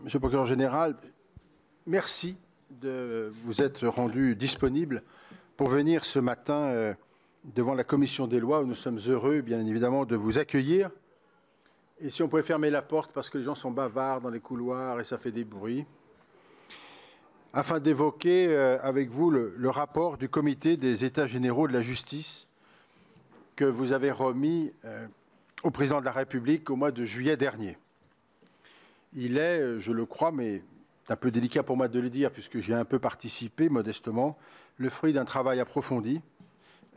Monsieur le procureur général, merci de vous être rendu disponible pour venir ce matin euh, devant la commission des lois où nous sommes heureux, bien évidemment, de vous accueillir. Et si on pouvait fermer la porte parce que les gens sont bavards dans les couloirs et ça fait des bruits, afin d'évoquer euh, avec vous le, le rapport du comité des États généraux de la justice que vous avez remis euh, au président de la République au mois de juillet dernier. Il est, euh, je le crois, mais c'est un peu délicat pour moi de le dire puisque j'ai un peu participé modestement, le fruit d'un travail approfondi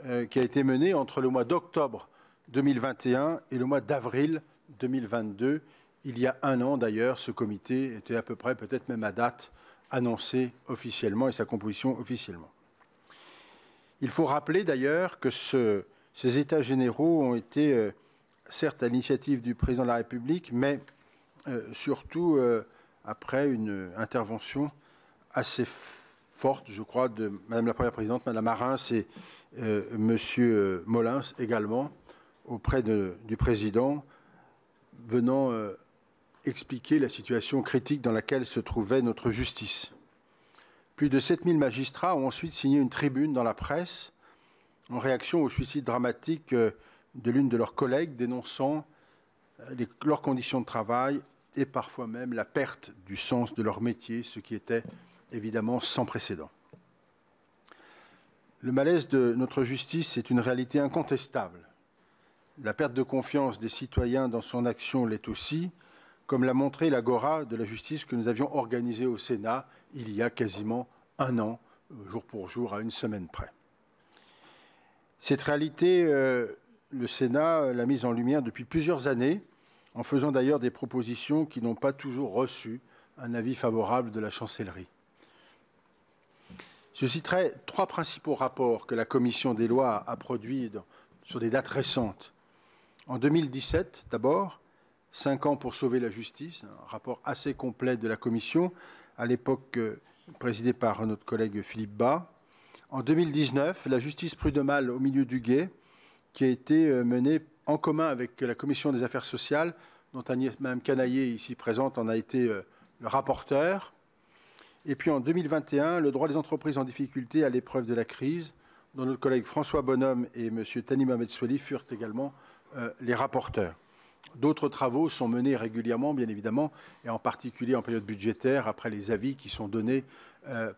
euh, qui a été mené entre le mois d'octobre 2021 et le mois d'avril 2022. Il y a un an d'ailleurs, ce comité était à peu près, peut-être même à date, annoncé officiellement et sa composition officiellement. Il faut rappeler d'ailleurs que ce, ces États généraux ont été, euh, certes, à l'initiative du président de la République, mais surtout euh, après une intervention assez forte, je crois, de Madame la Première Présidente, Madame Marin et Monsieur Molins également, auprès du président, venant expliquer la situation critique dans laquelle se trouvait notre justice. Plus de 7000 magistrats ont ensuite signé une tribune dans la presse en réaction au suicide dramatique euh, de l'une de leurs collègues dénonçant euh, les, leurs conditions de travail et parfois même la perte du sens de leur métier, ce qui était évidemment sans précédent. Le malaise de notre justice est une réalité incontestable. La perte de confiance des citoyens dans son action l'est aussi, comme l'a montré l'Agora de la justice que nous avions organisée au Sénat il y a quasiment un an, jour pour jour, à une semaine près. Cette réalité, euh, le Sénat l'a mise en lumière depuis plusieurs années, en faisant d'ailleurs des propositions qui n'ont pas toujours reçu un avis favorable de la chancellerie. Je citerai trois principaux rapports que la commission des lois a produits sur des dates récentes. En 2017, d'abord, Cinq ans pour sauver la justice, un rapport assez complet de la commission, à l'époque euh, présidé par notre collègue Philippe Bas. En 2019, la justice prud'homale au milieu du guet, qui a été euh, menée en commun avec la commission des affaires sociales, dont Mme Canaillé, ici présente, en a été euh, le rapporteur. Et puis en 2021, le droit des entreprises en difficulté à l'épreuve de la crise, dont notre collègue François Bonhomme et M. Tani Mohamed furent également euh, les rapporteurs. D'autres travaux sont menés régulièrement, bien évidemment, et en particulier en période budgétaire, après les avis qui sont donnés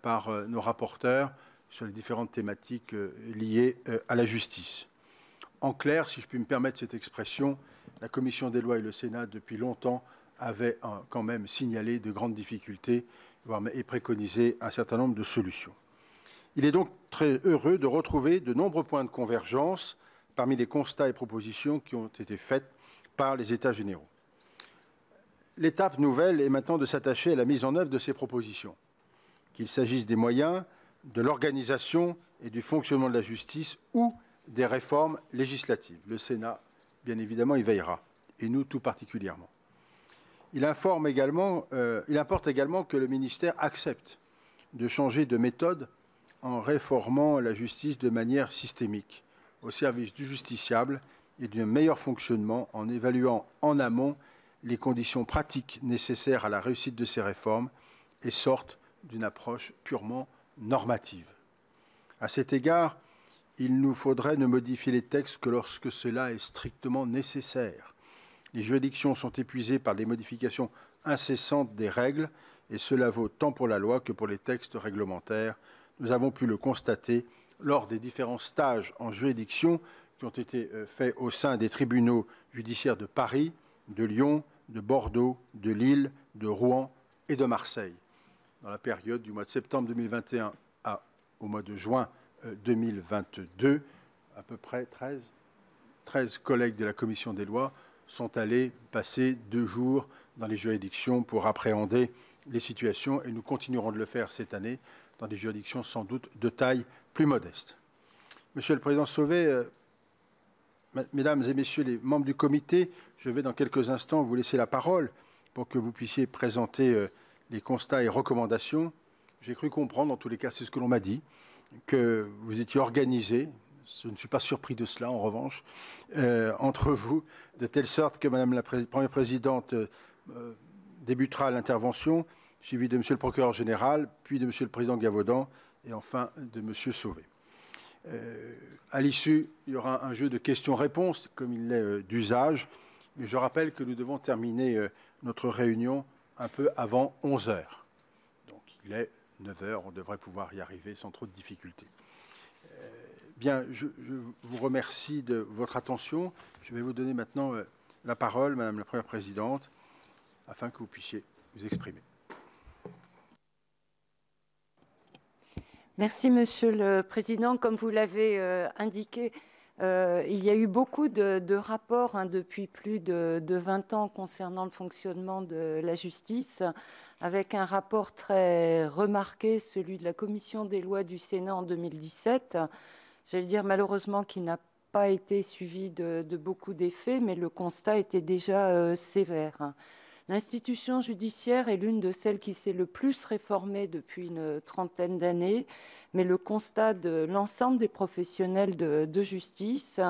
par nos rapporteurs sur les différentes thématiques euh, liées euh, à la justice. En clair, si je puis me permettre cette expression, la Commission des lois et le Sénat, depuis longtemps, avaient quand même signalé de grandes difficultés et préconisé un certain nombre de solutions. Il est donc très heureux de retrouver de nombreux points de convergence parmi les constats et propositions qui ont été faits par les États généraux. L'étape nouvelle est maintenant de s'attacher à la mise en œuvre de ces propositions, qu'il s'agisse des moyens, de l'organisation et du fonctionnement de la justice ou des réformes législatives. Le Sénat, bien évidemment, y veillera, et nous tout particulièrement. Il, informe également, euh, il importe également que le ministère accepte de changer de méthode en réformant la justice de manière systémique, au service du justiciable et d'un meilleur fonctionnement, en évaluant en amont les conditions pratiques nécessaires à la réussite de ces réformes et sorte d'une approche purement normative. À cet égard, il nous faudrait ne modifier les textes que lorsque cela est strictement nécessaire. Les juridictions sont épuisées par des modifications incessantes des règles, et cela vaut tant pour la loi que pour les textes réglementaires. Nous avons pu le constater lors des différents stages en juridiction qui ont été euh, faits au sein des tribunaux judiciaires de Paris, de Lyon, de Bordeaux, de Lille, de Rouen et de Marseille dans la période du mois de septembre 2021 à, au mois de juin 2022, euh, à peu près 13, 13 collègues de la commission des lois sont allés passer deux jours dans les juridictions pour appréhender les situations et nous continuerons de le faire cette année dans des juridictions sans doute de taille plus modeste. Monsieur le Président Sauvé, euh, Mesdames et Messieurs les membres du comité, je vais dans quelques instants vous laisser la parole pour que vous puissiez présenter euh, les constats et recommandations. J'ai cru comprendre, en tous les cas, c'est ce que l'on m'a dit, que vous étiez organisé, je ne suis pas surpris de cela en revanche, euh, entre vous, de telle sorte que Madame la Première Présidente euh, débutera l'intervention, suivie de Monsieur le procureur général, puis de Monsieur le président Gavaudan, et enfin de Monsieur Sauvé. Euh, à l'issue, il y aura un jeu de questions-réponses, comme il l'est euh, d'usage, mais je rappelle que nous devons terminer euh, notre réunion un peu avant 11 heures. Donc il est 9 heures, on devrait pouvoir y arriver sans trop de difficultés. Bien, je, vous remercie de votre attention. Je vais vous donner maintenant la parole, Madame la Première Présidente, afin que vous puissiez vous exprimer. Merci, Monsieur le Président. Comme vous l'avez euh, indiqué, euh, il y a eu beaucoup de, rapports hein, depuis plus de, 20 ans concernant le fonctionnement de la justice, avec un rapport très remarqué, celui de la Commission des lois du Sénat en 2017. J'allais dire malheureusement qu'il n'a pas été suivi de, beaucoup d'effets, mais le constat était déjà euh, sévère. L'institution judiciaire est l'une de celles qui s'est le plus réformée depuis une trentaine d'années, mais le constat de l'ensemble des professionnels de, justice,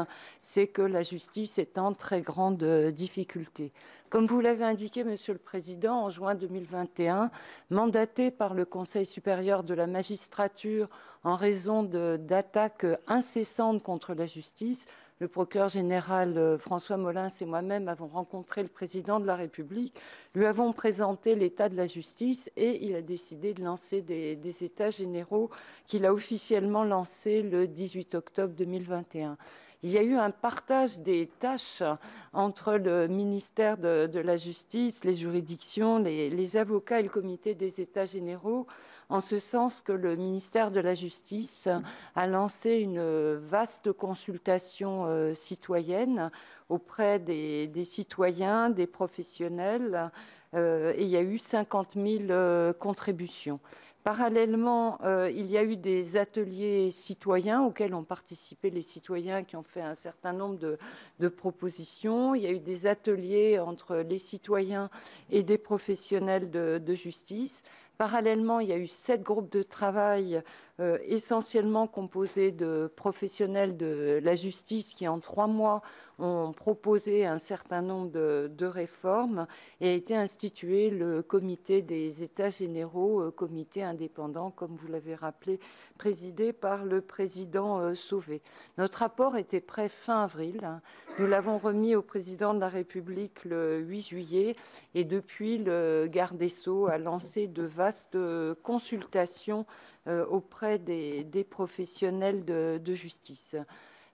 c'est que la justice est en très grande difficulté. Comme vous l'avez indiqué, Monsieur le Président, en juin 2021, mandaté par le Conseil supérieur de la magistrature en raison d'attaques incessantes contre la justice, le procureur général euh, François Molins et moi-même avons rencontré le président de la République, lui avons présenté l'état de la justice et il a décidé de lancer des, états généraux qu'il a officiellement lancés le 18 octobre 2021 il y a eu un partage des tâches entre le ministère de, la Justice, les juridictions, les, avocats et le comité des États généraux en ce sens que le ministère de la Justice a lancé une vaste consultation euh, citoyenne auprès des, citoyens, des professionnels, euh, et il y a eu 50 000 euh, contributions. Parallèlement, il y a eu des ateliers citoyens auxquels ont participé les citoyens qui ont fait un certain nombre de, propositions. Il y a eu des ateliers entre les citoyens et des professionnels de justice. Parallèlement, il y a eu sept groupes de travail euh, essentiellement composés de professionnels de la justice qui, en trois mois, ont proposé un certain nombre de, réformes et a été institué le comité des États généraux, euh, comité indépendant, comme vous l'avez rappelé, présidé par le président euh, Sauvé. Notre rapport était prêt fin avril. Hein. Nous l'avons remis au président de la République le 8 juillet et depuis, le garde des Sceaux a lancé de vastes consultations auprès des, professionnels de justice.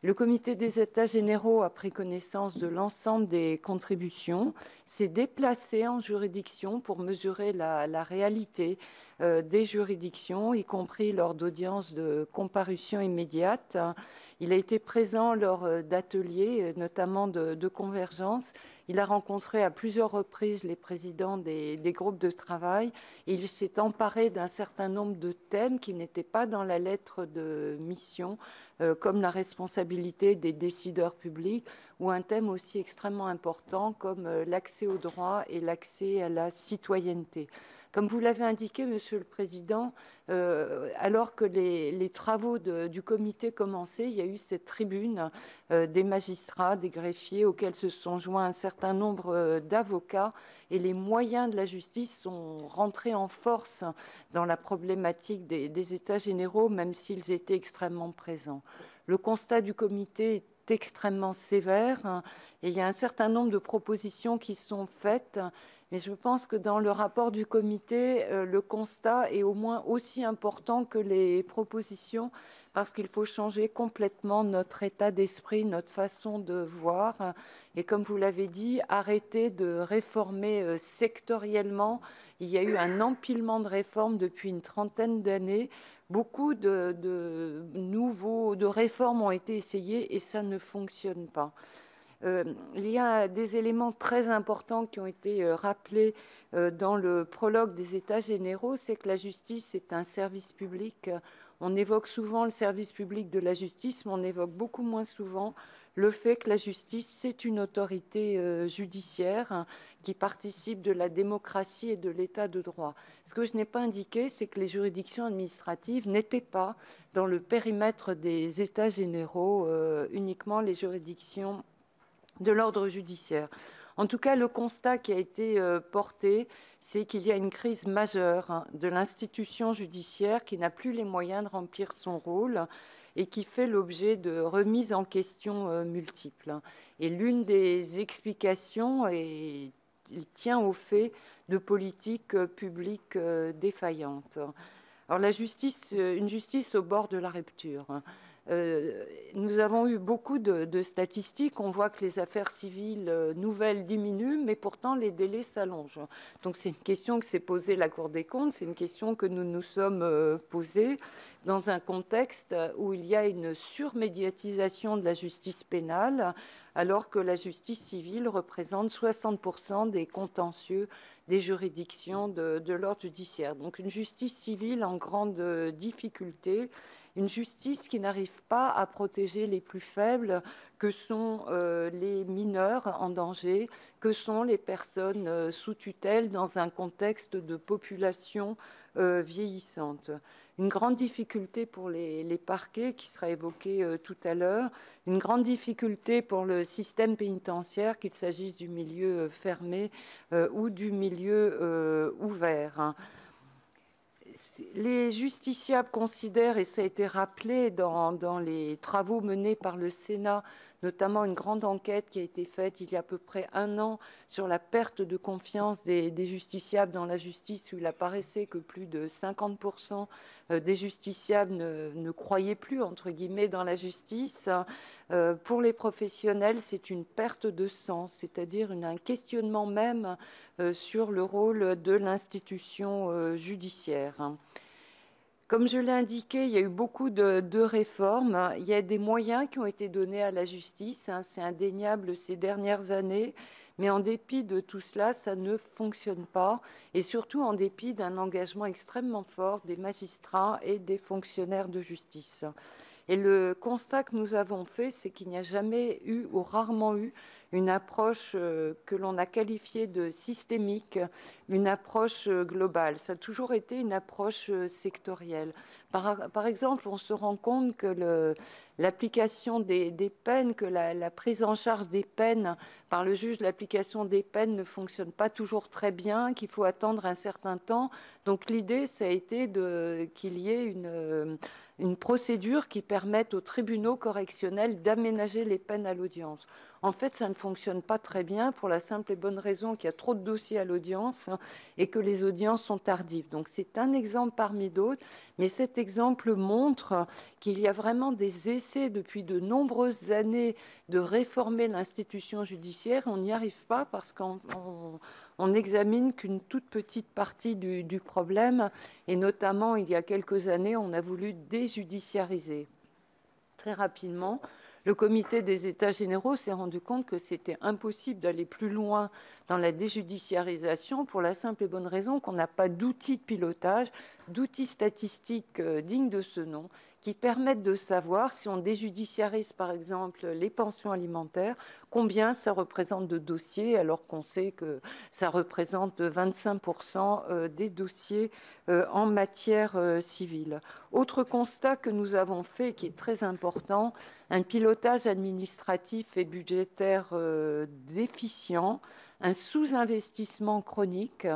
Le comité des États généraux a pris connaissance de l'ensemble des contributions, s'est déplacé en juridiction pour mesurer la, réalité euh, des juridictions, y compris lors d'audiences de comparution immédiate. Il a été présent lors euh, d'ateliers, euh, notamment de, convergence. Il a rencontré à plusieurs reprises les présidents des, groupes de travail. il s'est emparé d'un certain nombre de thèmes qui n'étaient pas dans la lettre de mission, euh, comme la responsabilité des décideurs publics, ou un thème aussi extrêmement important comme l'accès au droit et l'accès à la citoyenneté. Comme vous l'avez indiqué, Monsieur le Président, euh, alors que les, travaux du comité commençaient, il y a eu cette tribune euh, des magistrats, des greffiers, auxquels se sont joints un certain nombre euh, d'avocats, et les moyens de la justice sont rentrés en force dans la problématique des, des États généraux, même s'ils étaient extrêmement présents. Le constat du comité est extrêmement sévère hein, et il y a un certain nombre de propositions qui sont faites mais je pense que dans le rapport du comité, euh, le constat est au moins aussi important que les propositions parce qu'il faut changer complètement notre état d'esprit, notre façon de voir. Et comme vous l'avez dit, arrêter de réformer euh, sectoriellement. Il y a eu un empilement de réformes depuis une trentaine d'années. Beaucoup de, nouveaux de réformes ont été essayées et ça ne fonctionne pas. Euh, il y a des éléments très importants qui ont été euh, rappelés euh, dans le prologue des États généraux, c'est que la justice est un service public. On évoque souvent le service public de la justice, mais on évoque beaucoup moins souvent le fait que la justice, c'est une autorité judiciaire hein, qui participe de la démocratie et de l'état de droit. Ce que je n'ai pas indiqué, c'est que les juridictions administratives n'étaient pas dans le périmètre des États généraux, uniquement les juridictions de l'ordre judiciaire. En tout cas, le constat qui a été porté, c'est qu'il y a une crise majeure hein, de l'institution judiciaire qui n'a plus les moyens de remplir son rôle et qui fait l'objet de remises en question multiples. Et l'une des explications tient au fait de politiques publiques défaillantes. Alors la justice, une justice au bord de la rupture. Hein. Euh, nous avons eu beaucoup de, statistiques. On voit que les affaires civiles euh, nouvelles diminuent, mais pourtant les délais s'allongent. Donc c'est une question que s'est posée la Cour des comptes, c'est une question que nous nous sommes euh, posées dans un contexte où il y a une surmédiatisation de la justice pénale, alors que la justice civile représente 60% des contentieux des juridictions de l'ordre judiciaire. Donc une justice civile en grande difficulté une justice qui n'arrive pas à protéger les plus faibles, que sont euh, les mineurs en danger, que sont les personnes euh, sous tutelle dans un contexte de population euh, vieillissante. Une grande difficulté pour les, parquets, qui sera évoqué tout à l'heure, une grande difficulté pour le système pénitentiaire, qu'il s'agisse du milieu fermé ou du milieu ouvert. Les justiciables considèrent, et ça a été rappelé dans, les travaux menés par le Sénat, notamment une grande enquête qui a été faite il y a à peu près un an sur la perte de confiance des, justiciables dans la justice, où il apparaissait que plus de 50% euh, des justiciables ne, croyaient plus, entre guillemets, dans la justice. Euh, pour les professionnels, c'est une perte de sens, c'est-à-dire un questionnement même euh, sur le rôle de l'institution judiciaire. Comme je l'ai indiqué, il y a eu beaucoup de, réformes. Il y a des moyens qui ont été donnés à la justice. Hein. C'est indéniable ces dernières années. Mais en dépit de tout cela, ça ne fonctionne pas. Et surtout en dépit d'un engagement extrêmement fort des magistrats et des fonctionnaires de justice. Et le constat que nous avons fait, c'est qu'il n'y a jamais eu ou rarement eu une approche euh, que l'on a qualifiée de systémique, une approche euh, globale. Ça a toujours été une approche euh, sectorielle. Par, exemple, on se rend compte que l'application des, peines, que la, prise en charge des peines par le juge, l'application des peines ne fonctionne pas toujours très bien, qu'il faut attendre un certain temps. Donc l'idée, ça a été qu'il y ait une une procédure qui permette aux tribunaux correctionnels d'aménager les peines à l'audience. En fait, ça ne fonctionne pas très bien pour la simple et bonne raison qu'il y a trop de dossiers à l'audience et que les audiences sont tardives. Donc c'est un exemple parmi d'autres, mais cet exemple montre qu'il y a vraiment des essais depuis de nombreuses années de réformer l'institution judiciaire. On n'y arrive pas parce qu'on on n'examine qu'une toute petite partie du, problème, et notamment il y a quelques années, on a voulu déjudiciariser. Très rapidement, le comité des États généraux s'est rendu compte que c'était impossible d'aller plus loin dans la déjudiciarisation pour la simple et bonne raison qu'on n'a pas d'outils de pilotage, d'outils statistiques euh, dignes de ce nom qui permettent de savoir si on déjudiciarise par exemple les pensions alimentaires, combien ça représente de dossiers alors qu'on sait que ça représente 25% euh, des dossiers euh, en matière euh, civile. Autre constat que nous avons fait qui est très important, un pilotage administratif et budgétaire déficient un sous-investissement chronique,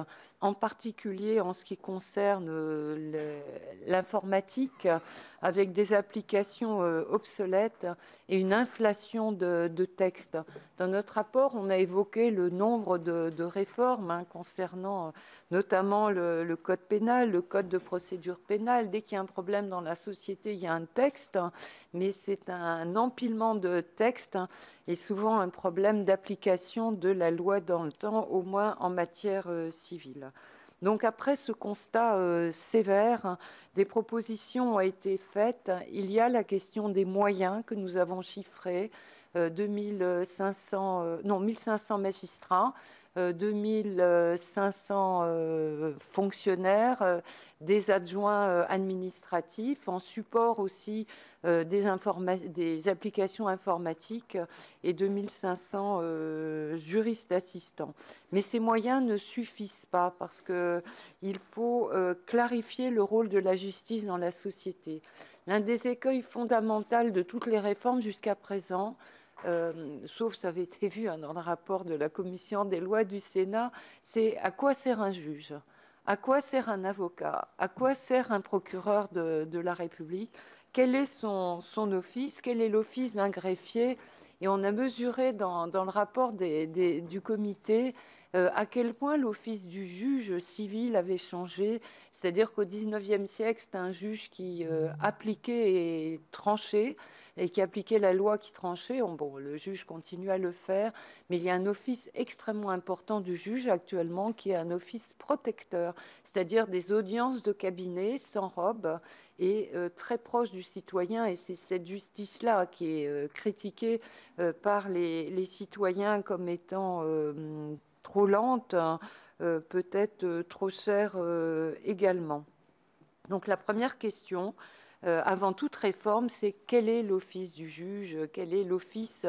en particulier en ce qui concerne euh, l'informatique, avec des applications euh, obsolètes et une inflation de, textes. Dans notre rapport, on a évoqué le nombre de, réformes hein, concernant notamment le, code pénal, le code de procédure pénale. Dès qu'il y a un problème dans la société, il y a un texte, mais c'est un empilement de textes et souvent un problème d'application de la loi dans le temps, au moins en matière euh, civile. Donc après ce constat euh, sévère, des propositions ont été faites. Il y a la question des moyens que nous avons chiffrés, euh, 2500, non, 1500 magistrats, 2500 euh, euh, fonctionnaires, euh, des adjoints administratifs, en support aussi des, applications informatiques et 2500 juristes assistants. Mais ces moyens ne suffisent pas parce qu'il faut clarifier le rôle de la justice dans la société. L'un des écueils fondamentaux de toutes les réformes jusqu'à présent, sauf ça avait été vu hein, dans le rapport de la commission des lois du Sénat, c'est à quoi sert un juge? À quoi sert un avocat? À quoi sert un procureur de, la République? Quel est son, office? Quel est l'office d'un greffier? Et on a mesuré dans, le rapport du comité euh, à quel point l'office du juge civil avait changé. C'est-à-dire qu'au XIXe siècle, c'était un juge qui euh, appliquait et tranchait et qui appliquait la loi qui tranchait. Bon, le juge continue à le faire, mais il y a un office extrêmement important du juge actuellement qui est un office protecteur, c'est-à-dire des audiences de cabinet sans robe et euh, très proche du citoyen. Et c'est cette justice-là qui est critiquée par les, citoyens comme étant trop lente, hein, euh, peut-être euh, trop chère euh, également. Donc la première question, avant toute réforme, c'est quel est l'office du juge, quel est l'office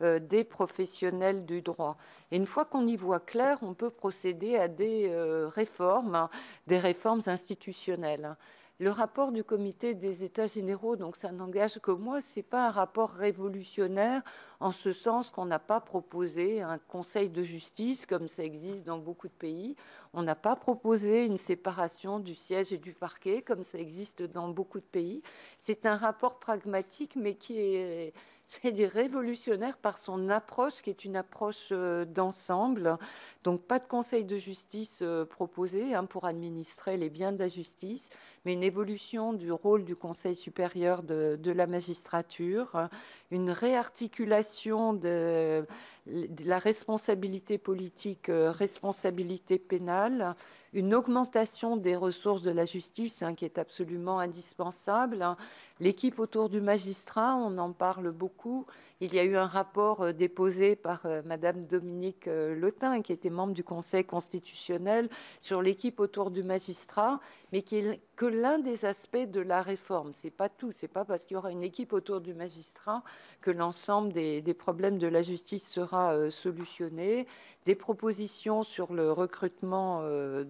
des professionnels du droit. Et une fois qu'on y voit clair, on peut procéder à des réformes, hein, des réformes institutionnelles. Le rapport du comité des États généraux, donc ça n'engage que moi, ce n'est pas un rapport révolutionnaire en ce sens qu'on n'a pas proposé un conseil de justice comme ça existe dans beaucoup de pays. On n'a pas proposé une séparation du siège et du parquet comme ça existe dans beaucoup de pays. C'est un rapport pragmatique mais qui est c'est dire révolutionnaire par son approche, qui est une approche euh, d'ensemble. Donc pas de conseil de justice euh, proposé hein, pour administrer les biens de la justice, mais une évolution du rôle du Conseil supérieur de, la magistrature, une réarticulation de, la responsabilité politique, euh, responsabilité pénale, une augmentation des ressources de la justice hein, qui est absolument indispensable. L'équipe autour du magistrat, on en parle beaucoup. Il y a eu un rapport euh, déposé par euh, Madame Dominique euh, Lotin, qui était membre du Conseil constitutionnel, sur l'équipe autour du magistrat, mais qui est que l'un des aspects de la réforme. C'est pas tout. C'est pas parce qu'il y aura une équipe autour du magistrat que l'ensemble des, problèmes de la justice sera solutionné. Des propositions sur le recrutement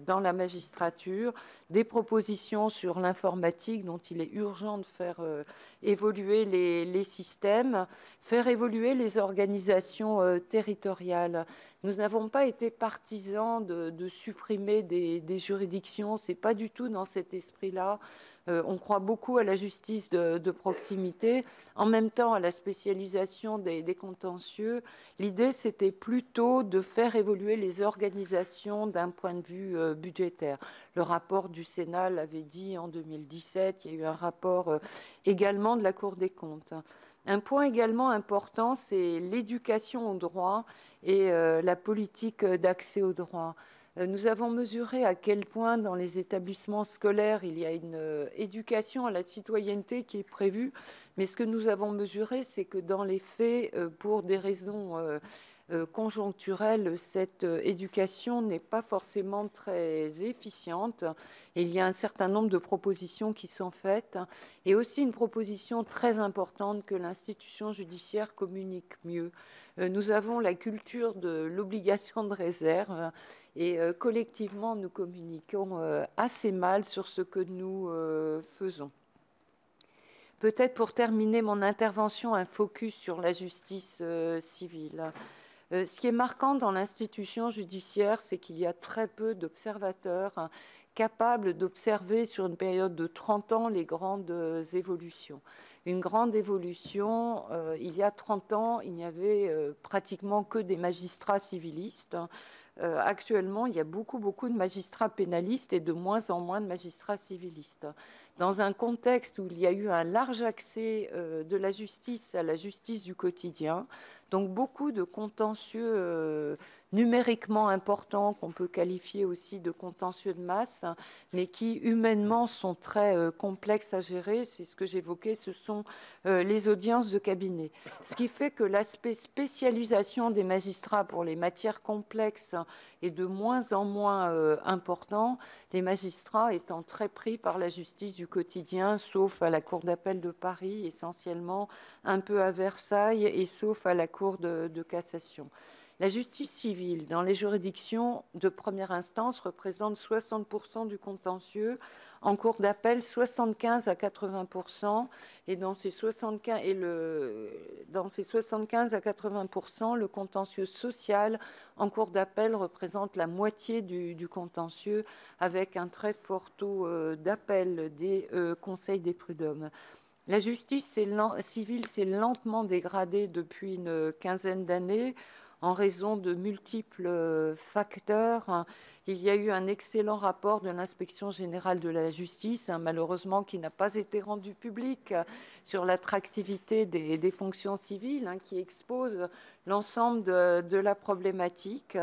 dans la magistrature, des propositions sur l'informatique dont il est urgent de faire évoluer les, systèmes, faire évoluer les organisations euh, territoriales. Nous n'avons pas été partisans de, supprimer des, juridictions, ce n'est pas du tout dans cet esprit-là. Euh, on croit beaucoup à la justice de, proximité, en même temps à la spécialisation des, contentieux. L'idée, c'était plutôt de faire évoluer les organisations d'un point de vue euh, budgétaire. Le rapport du Sénat l'avait dit en 2017, il y a eu un rapport euh, également de la Cour des comptes. Un point également important, c'est l'éducation au droit et la politique d'accès au droit. Euh, nous avons mesuré à quel point dans les établissements scolaires il y a une euh, éducation à la citoyenneté qui est prévue, mais ce que nous avons mesuré, c'est que dans les faits, euh, pour des raisons conjoncturelles, cette éducation n'est pas forcément très efficiente. il y a un certain nombre de propositions qui sont faites, et aussi une proposition très importante que l'institution judiciaire communique mieux. Nous avons la culture de l'obligation de réserve et euh, collectivement, nous communiquons euh, assez mal sur ce que nous euh, faisons. Peut-être pour terminer mon intervention, un focus sur la justice civile. ce qui est marquant dans l'institution judiciaire, c'est qu'il y a très peu d'observateurs capables d'observer sur une période de 30 ans les grandes évolutions. Une grande évolution, il y a 30 ans, il n'y avait pratiquement que des magistrats civilistes. Euh, actuellement, il y a beaucoup, beaucoup de magistrats pénalistes et de moins en moins de magistrats civilistes. Dans un contexte où il y a eu un large accès euh, de la justice à la justice du quotidien, donc beaucoup de contentieux euh, numériquement importants qu'on peut qualifier aussi de contentieux de masse, mais qui humainement sont très euh, complexes à gérer. C'est ce que j'évoquais, ce sont euh, les audiences de cabinet. Ce qui fait que l'aspect spécialisation des magistrats pour les matières complexes est de moins en moins euh, important, les magistrats étant très pris par la justice du quotidien, sauf à la Cour d'appel de Paris, essentiellement un peu à Versailles, et sauf à la Cour de cassation. La justice civile dans les juridictions de première instance représente 60% du contentieux, en cours d'appel 75 à 80%, et dans ces 75, et le, dans ces 75 à 80%, le contentieux social en cours d'appel représente la moitié du, contentieux, avec un très fort taux euh, d'appel des euh, conseils des prud'hommes. La justice civile s'est lentement dégradée depuis une quinzaine d'années en raison de multiples euh, facteurs. Il y a eu un excellent rapport de l'inspection générale de la justice, hein, malheureusement qui n'a pas été rendu public, sur l'attractivité des, fonctions civiles, hein, qui expose l'ensemble de, la problématique.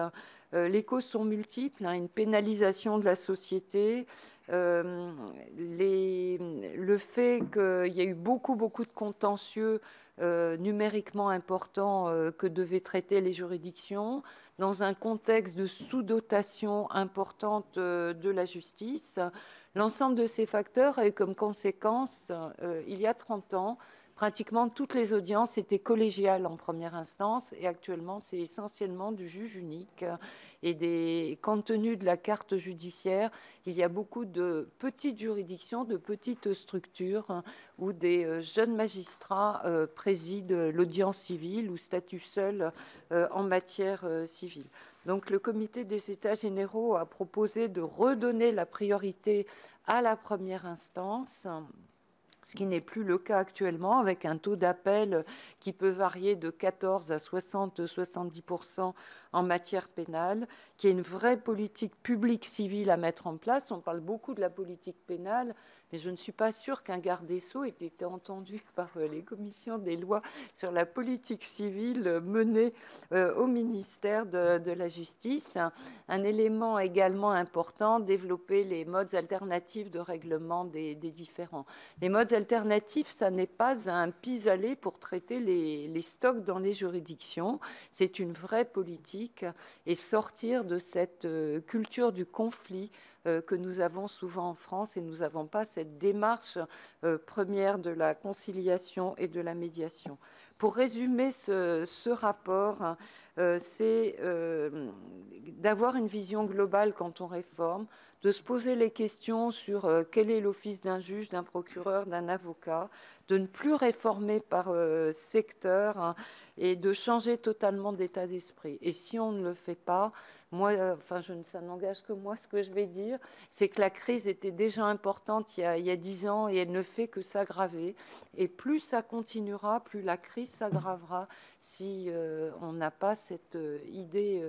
Euh, les causes sont multiples, hein, une pénalisation de la société, euh, le fait qu'il y a eu beaucoup, beaucoup de contentieux euh, numériquement important euh, que devaient traiter les juridictions, dans un contexte de sous-dotation importante euh, de la justice. L'ensemble de ces facteurs a eu comme conséquence, il y a 30 ans, pratiquement toutes les audiences étaient collégiales en première instance et actuellement c'est essentiellement du juge unique et compte tenu de la carte judiciaire, il y a beaucoup de petites juridictions, de petites structures où des euh, jeunes magistrats euh, président l'audience civile ou statuent seuls euh, en matière civile. Donc le comité des États généraux a proposé de redonner la priorité à la première instance ce qui n'est plus le cas actuellement, avec un taux d'appel qui peut varier de 14 à 60-70% en matière pénale, qui est une vraie politique publique civile à mettre en place. On parle beaucoup de la politique pénale, mais je ne suis pas sûre qu'un garde des Sceaux ait été entendu par euh, les commissions des lois sur la politique civile menée euh, au ministère de, la Justice. Un, élément également important, développer les modes alternatifs de règlement des, différents. Les modes alternatifs, ça n'est pas un pis-aller pour traiter les, les stocks dans les juridictions. C'est une vraie politique et sortir de cette euh, culture du conflit euh, que nous avons souvent en France et nous n'avons pas cette démarche euh, première de la conciliation et de la médiation. Pour résumer ce, rapport, c'est d'avoir une vision globale quand on réforme, de se poser les questions sur quel est l'office d'un juge, d'un procureur, d'un avocat, de ne plus réformer par secteur hein, et de changer totalement d'état d'esprit. Et si on ne le fait pas, moi, euh, enfin, je, ça n'engage que moi ce que je vais dire, c'est que la crise était déjà importante il y a dix ans et elle ne fait que s'aggraver. Et plus ça continuera, plus la crise s'aggravera si euh, on n'a pas cette euh, idée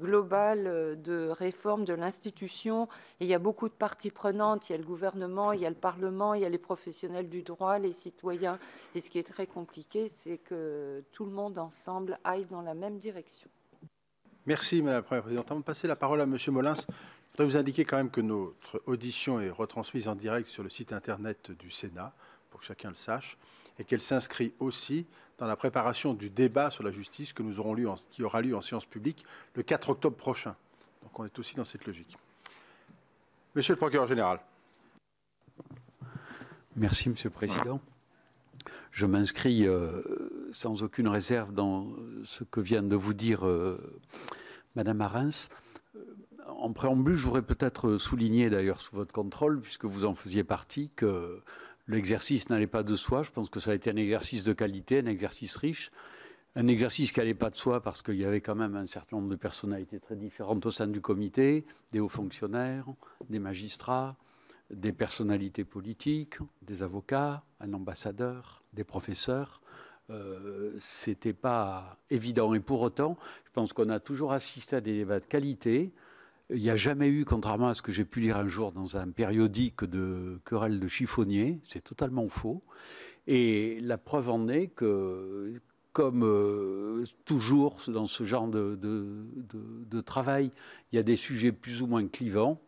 globale de réforme de l'institution. il y a beaucoup de parties prenantes. Il y a le gouvernement, il y a le Parlement, il y a les professionnels du droit, les citoyens. Et ce qui est très compliqué, c'est que tout le monde ensemble aille dans la même direction. Merci, Madame la Première Présidente. Avant de passer la parole à Monsieur Molins, je voudrais vous indiquer quand même que notre audition est retransmise en direct sur le site Internet du Sénat, pour que chacun le sache, et qu'elle s'inscrit aussi dans la préparation du débat sur la justice que nous aurons qui aura lieu en séance publique le 4 octobre prochain. Donc on est aussi dans cette logique. Monsieur le procureur général. Merci, Monsieur le Président. Je m'inscris euh, sans aucune réserve dans ce que vient de vous dire euh, Madame Arens. Euh, en préambule, je voudrais peut-être souligner d'ailleurs sous votre contrôle, puisque vous en faisiez partie, que l'exercice n'allait pas de soi. Je pense que ça a été un exercice de qualité, un exercice riche, un exercice qui n'allait pas de soi parce qu'il y avait quand même un certain nombre de personnalités très différentes au sein du comité, des hauts fonctionnaires, des magistrats, des personnalités politiques, des avocats, un ambassadeur, des professeurs. Euh, c'était pas évident. Et pour autant, je pense qu'on a toujours assisté à des débats de qualité. Il n'y a jamais eu, contrairement à ce que j'ai pu lire un jour dans un périodique de querelle de chiffonniers, c'est totalement faux. Et la preuve en est que, comme euh, toujours dans ce genre de, travail, il y a des sujets plus ou moins clivants.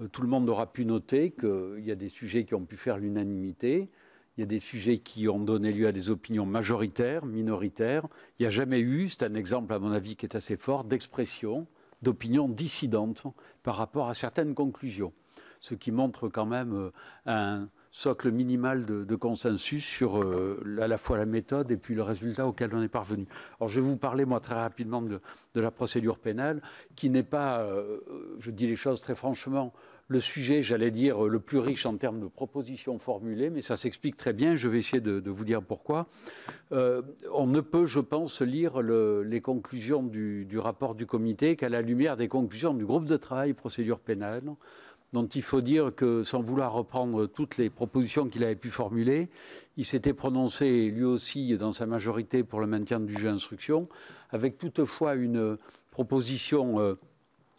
Euh, tout le monde aura pu noter qu'il y a des sujets qui ont pu faire l'unanimité. Il y a des sujets qui ont donné lieu à des opinions majoritaires, minoritaires. Il n'y a jamais eu, c'est un exemple à mon avis qui est assez fort, d'expression d'opinions dissidentes par rapport à certaines conclusions. Ce qui montre quand même euh, un socle minimal de, consensus sur euh, à la fois la méthode et puis le résultat auquel on est parvenu. Alors je vais vous parler moi très rapidement de, la procédure pénale, qui n'est pas, euh, je dis les choses très franchement, le sujet, j'allais dire, le plus riche en termes de propositions formulées, mais ça s'explique très bien. Je vais essayer de, vous dire pourquoi. Euh, on ne peut, je pense, lire les conclusions du, rapport du comité qu'à la lumière des conclusions du groupe de travail procédure pénale dont il faut dire que, sans vouloir reprendre toutes les propositions qu'il avait pu formuler, il s'était prononcé lui aussi dans sa majorité pour le maintien du jeu d'instruction, avec toutefois une proposition euh,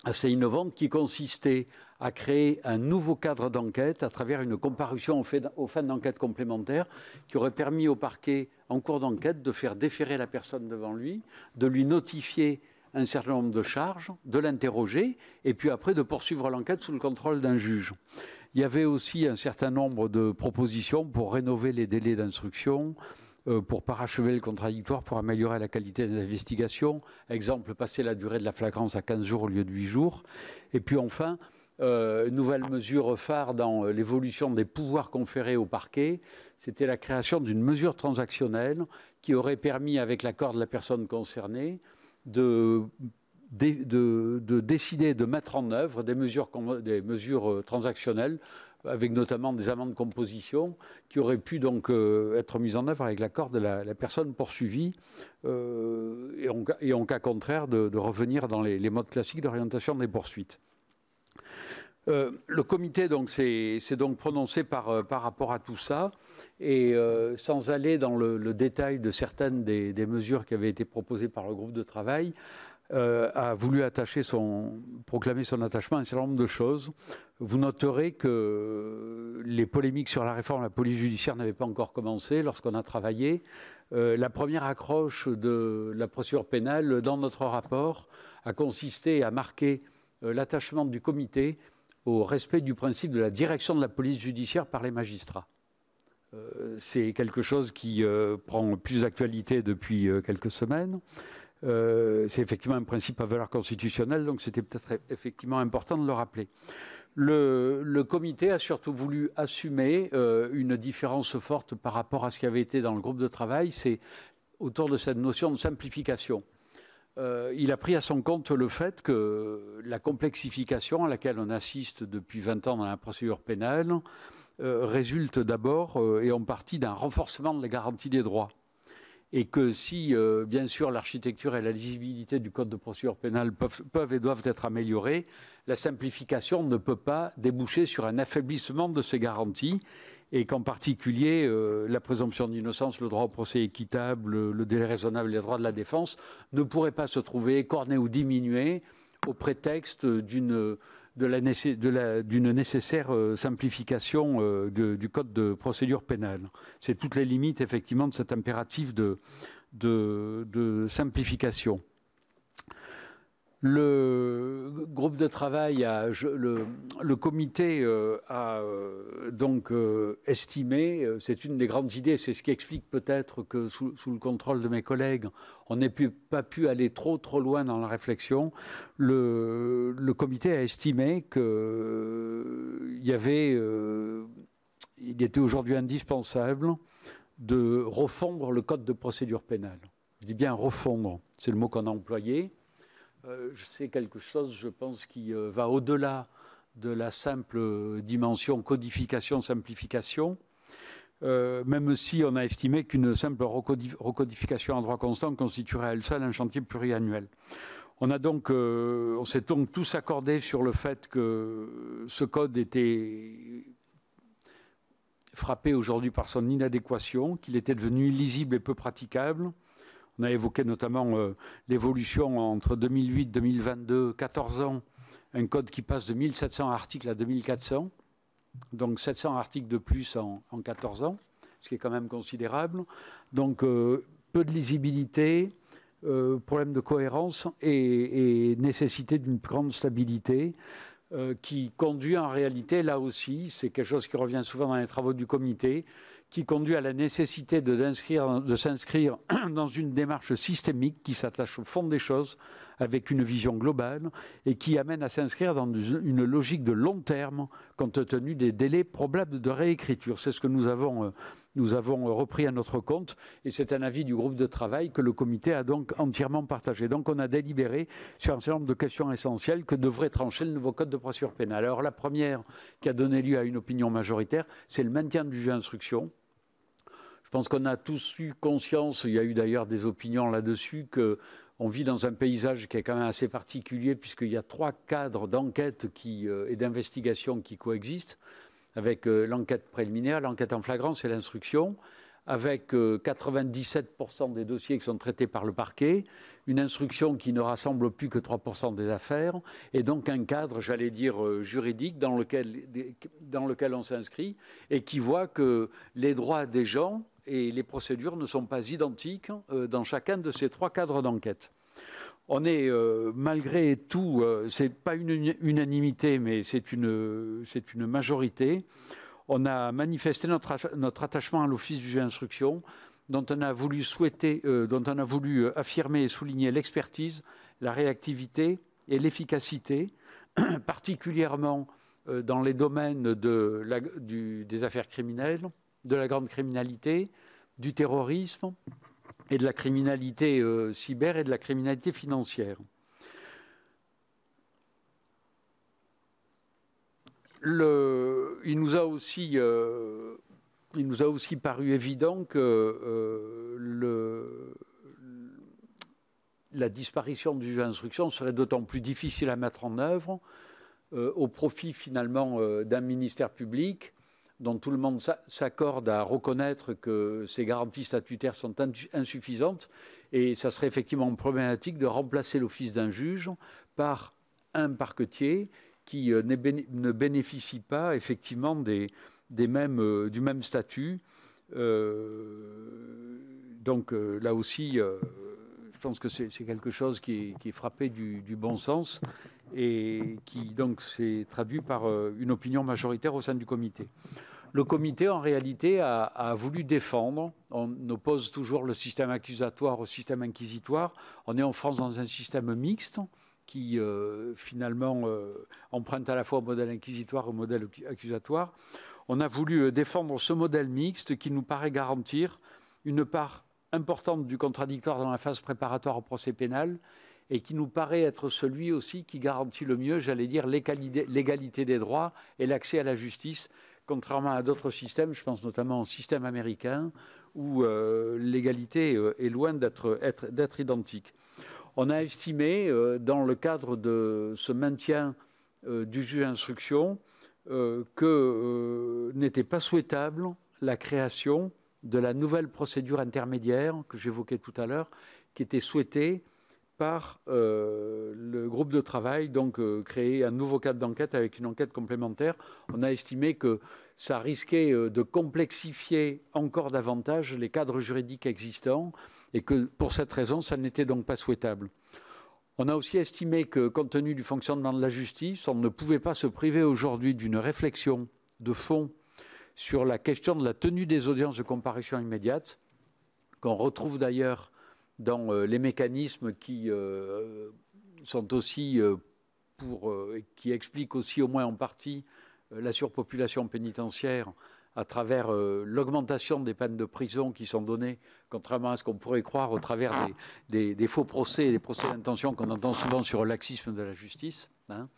assez innovante qui consistait à créer un nouveau cadre d'enquête à travers une comparution aux fins d'enquête complémentaire qui aurait permis au parquet, en cours d'enquête, de faire déférer la personne devant lui, de lui notifier un certain nombre de charges, de l'interroger, et puis après de poursuivre l'enquête sous le contrôle d'un juge. Il y avait aussi un certain nombre de propositions pour rénover les délais d'instruction, pour parachever le contradictoire, pour améliorer la qualité des investigations. Exemple, passer la durée de la flagrance à 15 jours au lieu de 8 jours. Et puis enfin, euh, nouvelle mesure phare dans euh, l'évolution des pouvoirs conférés au parquet, c'était la création d'une mesure transactionnelle qui aurait permis, avec l'accord de la personne concernée, de, décider de mettre en œuvre des mesures, euh, transactionnelles avec notamment des amendes de composition qui auraient pu donc euh, être mises en œuvre avec l'accord de la, personne poursuivie euh, et, en, cas contraire de, revenir dans les, modes classiques d'orientation des poursuites. le comité s'est donc prononcé par, rapport à tout ça et sans aller dans le, détail de certaines des, mesures qui avaient été proposées par le groupe de travail, euh, a voulu son, proclamer son attachement à un certain nombre de choses. Vous noterez que les polémiques sur la réforme de la police judiciaire n'avaient pas encore commencé lorsqu'on a travaillé. Euh, la première accroche de la procédure pénale dans notre rapport a consisté à marquer l'attachement du comité au respect du principe de la direction de la police judiciaire par les magistrats. Euh, c'est quelque chose qui euh, prend plus d'actualité depuis euh, quelques semaines. C'est effectivement un principe à valeur constitutionnelle, donc c'était peut-être effectivement important de le rappeler. Le, comité a surtout voulu assumer une différence forte par rapport à ce qui avait été dans le groupe de travail, c'est autour de cette notion de simplification. il a pris à son compte le fait que la complexification à laquelle on assiste depuis 20 ans dans la procédure pénale, euh, résulte d'abord euh, et en partie d'un renforcement de la garantie des droits. Et que si, euh, bien sûr, l'architecture et la lisibilité du Code de procédure pénale peuvent, et doivent être améliorées, la simplification ne peut pas déboucher sur un affaiblissement de ces garanties et qu'en particulier la présomption d'innocence, le droit au procès équitable, le délai raisonnable et les droits de la défense ne pourraient pas se trouver écornés ou diminués au prétexte d'une d'une nécessaire euh, simplification euh, du code de procédure pénale. C'est toutes les limites, effectivement, de cet impératif de, de simplification. Le groupe de travail, a, le, comité euh, a euh, donc euh, estimé, c'est une des grandes idées, c'est ce qui explique peut-être que sous, le contrôle de mes collègues, on n'ait pas pu aller trop trop loin dans la réflexion. Le, comité a estimé qu'il y avait, était aujourd'hui indispensable de refondre le code de procédure pénale. Je dis bien refondre, c'est le mot qu'on a employé c'est quelque chose, je pense, qui euh, va au-delà de la simple dimension codification-simplification, euh, même si on a estimé qu'une simple recodification en droit constant constituerait à elle seule un chantier pluriannuel. On, a donc, on s'est donc tous accordés sur le fait que ce code était frappé aujourd'hui par son inadéquation, qu'il était devenu illisible et peu praticable, on a évoqué notamment euh, l'évolution entre 2008 2022, 14 ans, un code qui passe de 1700 articles à 2400, donc 700 articles de plus en, 14 ans, ce qui est quand même considérable. Donc euh, peu de lisibilité, euh, problème de cohérence et, nécessité d'une grande stabilité. qui conduit en réalité, là aussi, c'est quelque chose qui revient souvent dans les travaux du comité, qui conduit à la nécessité de, s'inscrire dans une démarche systémique qui s'attache au fond des choses avec une vision globale et qui amène à s'inscrire dans une logique de long terme compte tenu des délais probables de réécriture. C'est ce que nous avons, euh, nous avons repris à notre compte et c'est un avis du groupe de travail que le comité a donc entièrement partagé. Donc on a délibéré sur un certain nombre de questions essentielles que devrait trancher le nouveau code de procédure pénale. Alors la première qui a donné lieu à une opinion majoritaire, c'est le maintien du jeu d'instruction. Je pense qu'on a tous eu conscience, il y a eu d'ailleurs des opinions là-dessus, que on vit dans un paysage qui est quand même assez particulier puisqu'il y a trois cadres d'enquête euh, et d'investigation qui coexistent avec euh, l'enquête préliminaire, l'enquête en flagrance et l'instruction, avec 97% euh, des dossiers qui sont traités par le parquet, une instruction qui ne rassemble plus que 3% des affaires, et donc un cadre, j'allais dire, juridique dans lequel, dans lequel on s'inscrit et qui voit que les droits des gens et les procédures ne sont pas identiques euh, dans chacun de ces trois cadres d'enquête. On est, euh, malgré tout, euh, ce n'est pas une unanimité, mais c'est une, une, majorité. On a manifesté notre, attachement à l'office du juge d'instruction, dont on a voulu affirmer et souligner l'expertise, la réactivité et l'efficacité, particulièrement dans les domaines des affaires criminelles, de la grande criminalité, du terrorisme et de la criminalité euh, cyber et de la criminalité financière. il, nous a aussi, euh, il nous a aussi paru évident que euh, la disparition du juge d'instruction serait d'autant plus difficile à mettre en œuvre au profit finalement d'un ministère public dont tout le monde s'accorde à reconnaître que ces garanties statutaires sont insuffisantes. Et ça serait effectivement problématique de remplacer l'office d'un juge par un parquetier qui euh, ne bénéficie pas effectivement euh, du même statut. Euh, donc là aussi, je pense que c'est quelque chose qui est, frappé du, bon sens et qui donc s'est traduit par une opinion majoritaire au sein du comité. Le comité, en réalité, a, voulu défendre. On oppose toujours le système accusatoire au système inquisitoire. On est en France dans un système mixte qui, euh, finalement, euh, emprunte à la fois au modèle inquisitoire et au modèle accusatoire. On a voulu euh, défendre ce modèle mixte qui nous paraît garantir une part importante du contradictoire dans la phase préparatoire au procès pénal et qui nous paraît être celui aussi qui garantit le mieux, j'allais dire, l'égalité des droits et l'accès à la justice contrairement à d'autres systèmes, je pense notamment au système américain, où euh, l'égalité euh, est loin d'être identique. On a estimé, euh, dans le cadre de ce maintien du juge d'instruction, que n'était pas souhaitable la création de la nouvelle procédure intermédiaire que j'évoquais tout à l'heure, qui était souhaitée par euh, le groupe de travail, donc euh, créer un nouveau cadre d'enquête avec une enquête complémentaire. On a estimé que ça risquait euh, de complexifier encore davantage les cadres juridiques existants et que pour cette raison, ça n'était donc pas souhaitable. On a aussi estimé que, compte tenu du fonctionnement de la justice, on ne pouvait pas se priver aujourd'hui d'une réflexion de fond sur la question de la tenue des audiences de comparution immédiate, qu'on retrouve d'ailleurs dans euh, les mécanismes qui euh, sont aussi euh, pour, qui expliquent aussi au moins en partie la surpopulation pénitentiaire à travers l'augmentation des peines de prison qui sont données, contrairement à ce qu'on pourrait croire au travers des, faux procès et des procès d'intention qu'on entend souvent sur le laxisme de la justice. Hein.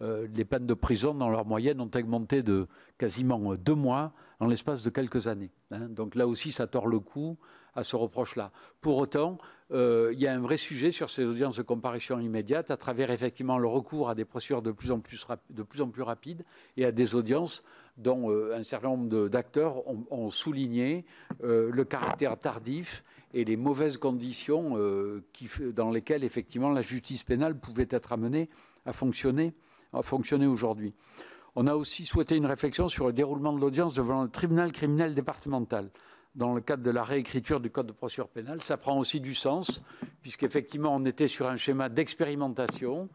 les peines de prison, dans leur moyenne, ont augmenté de quasiment deux mois en l'espace de quelques années. Hein. Donc là aussi, ça tord le cou à ce reproche-là. Pour autant, euh, il y a un vrai sujet sur ces audiences de comparution immédiate à travers effectivement le recours à des procédures de plus en plus, rapides et à des audiences dont euh, un certain nombre d'acteurs ont, souligné euh, le caractère tardif et les mauvaises conditions dans lesquelles effectivement la justice pénale pouvait être amenée à fonctionner aujourd'hui. On a aussi souhaité une réflexion sur le déroulement de l'audience devant le tribunal criminel départemental dans le cadre de la réécriture du Code de procédure pénale. Ça prend aussi du sens, puisqu'effectivement, on était sur un schéma d'expérimentation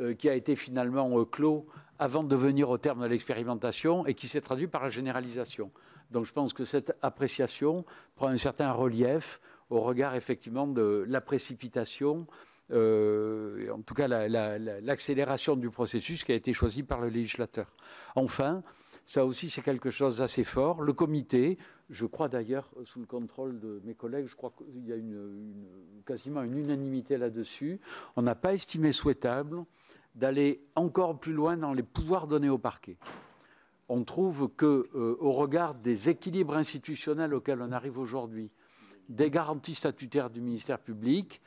euh, qui a été finalement euh, clos avant de venir au terme de l'expérimentation et qui s'est traduit par la généralisation. Donc je pense que cette appréciation prend un certain relief au regard effectivement de la précipitation, euh, en tout cas l'accélération du processus qui a été choisi par le législateur. Enfin, ça aussi c'est quelque chose d'assez fort. Le comité, je crois d'ailleurs, sous le contrôle de mes collègues, je crois qu'il y a quasiment une unanimité là-dessus, on n'a pas estimé souhaitable d'aller encore plus loin dans les pouvoirs donnés au parquet. On trouve que, euh, au regard des équilibres institutionnels auxquels on arrive aujourd'hui, des garanties statutaires du ministère public,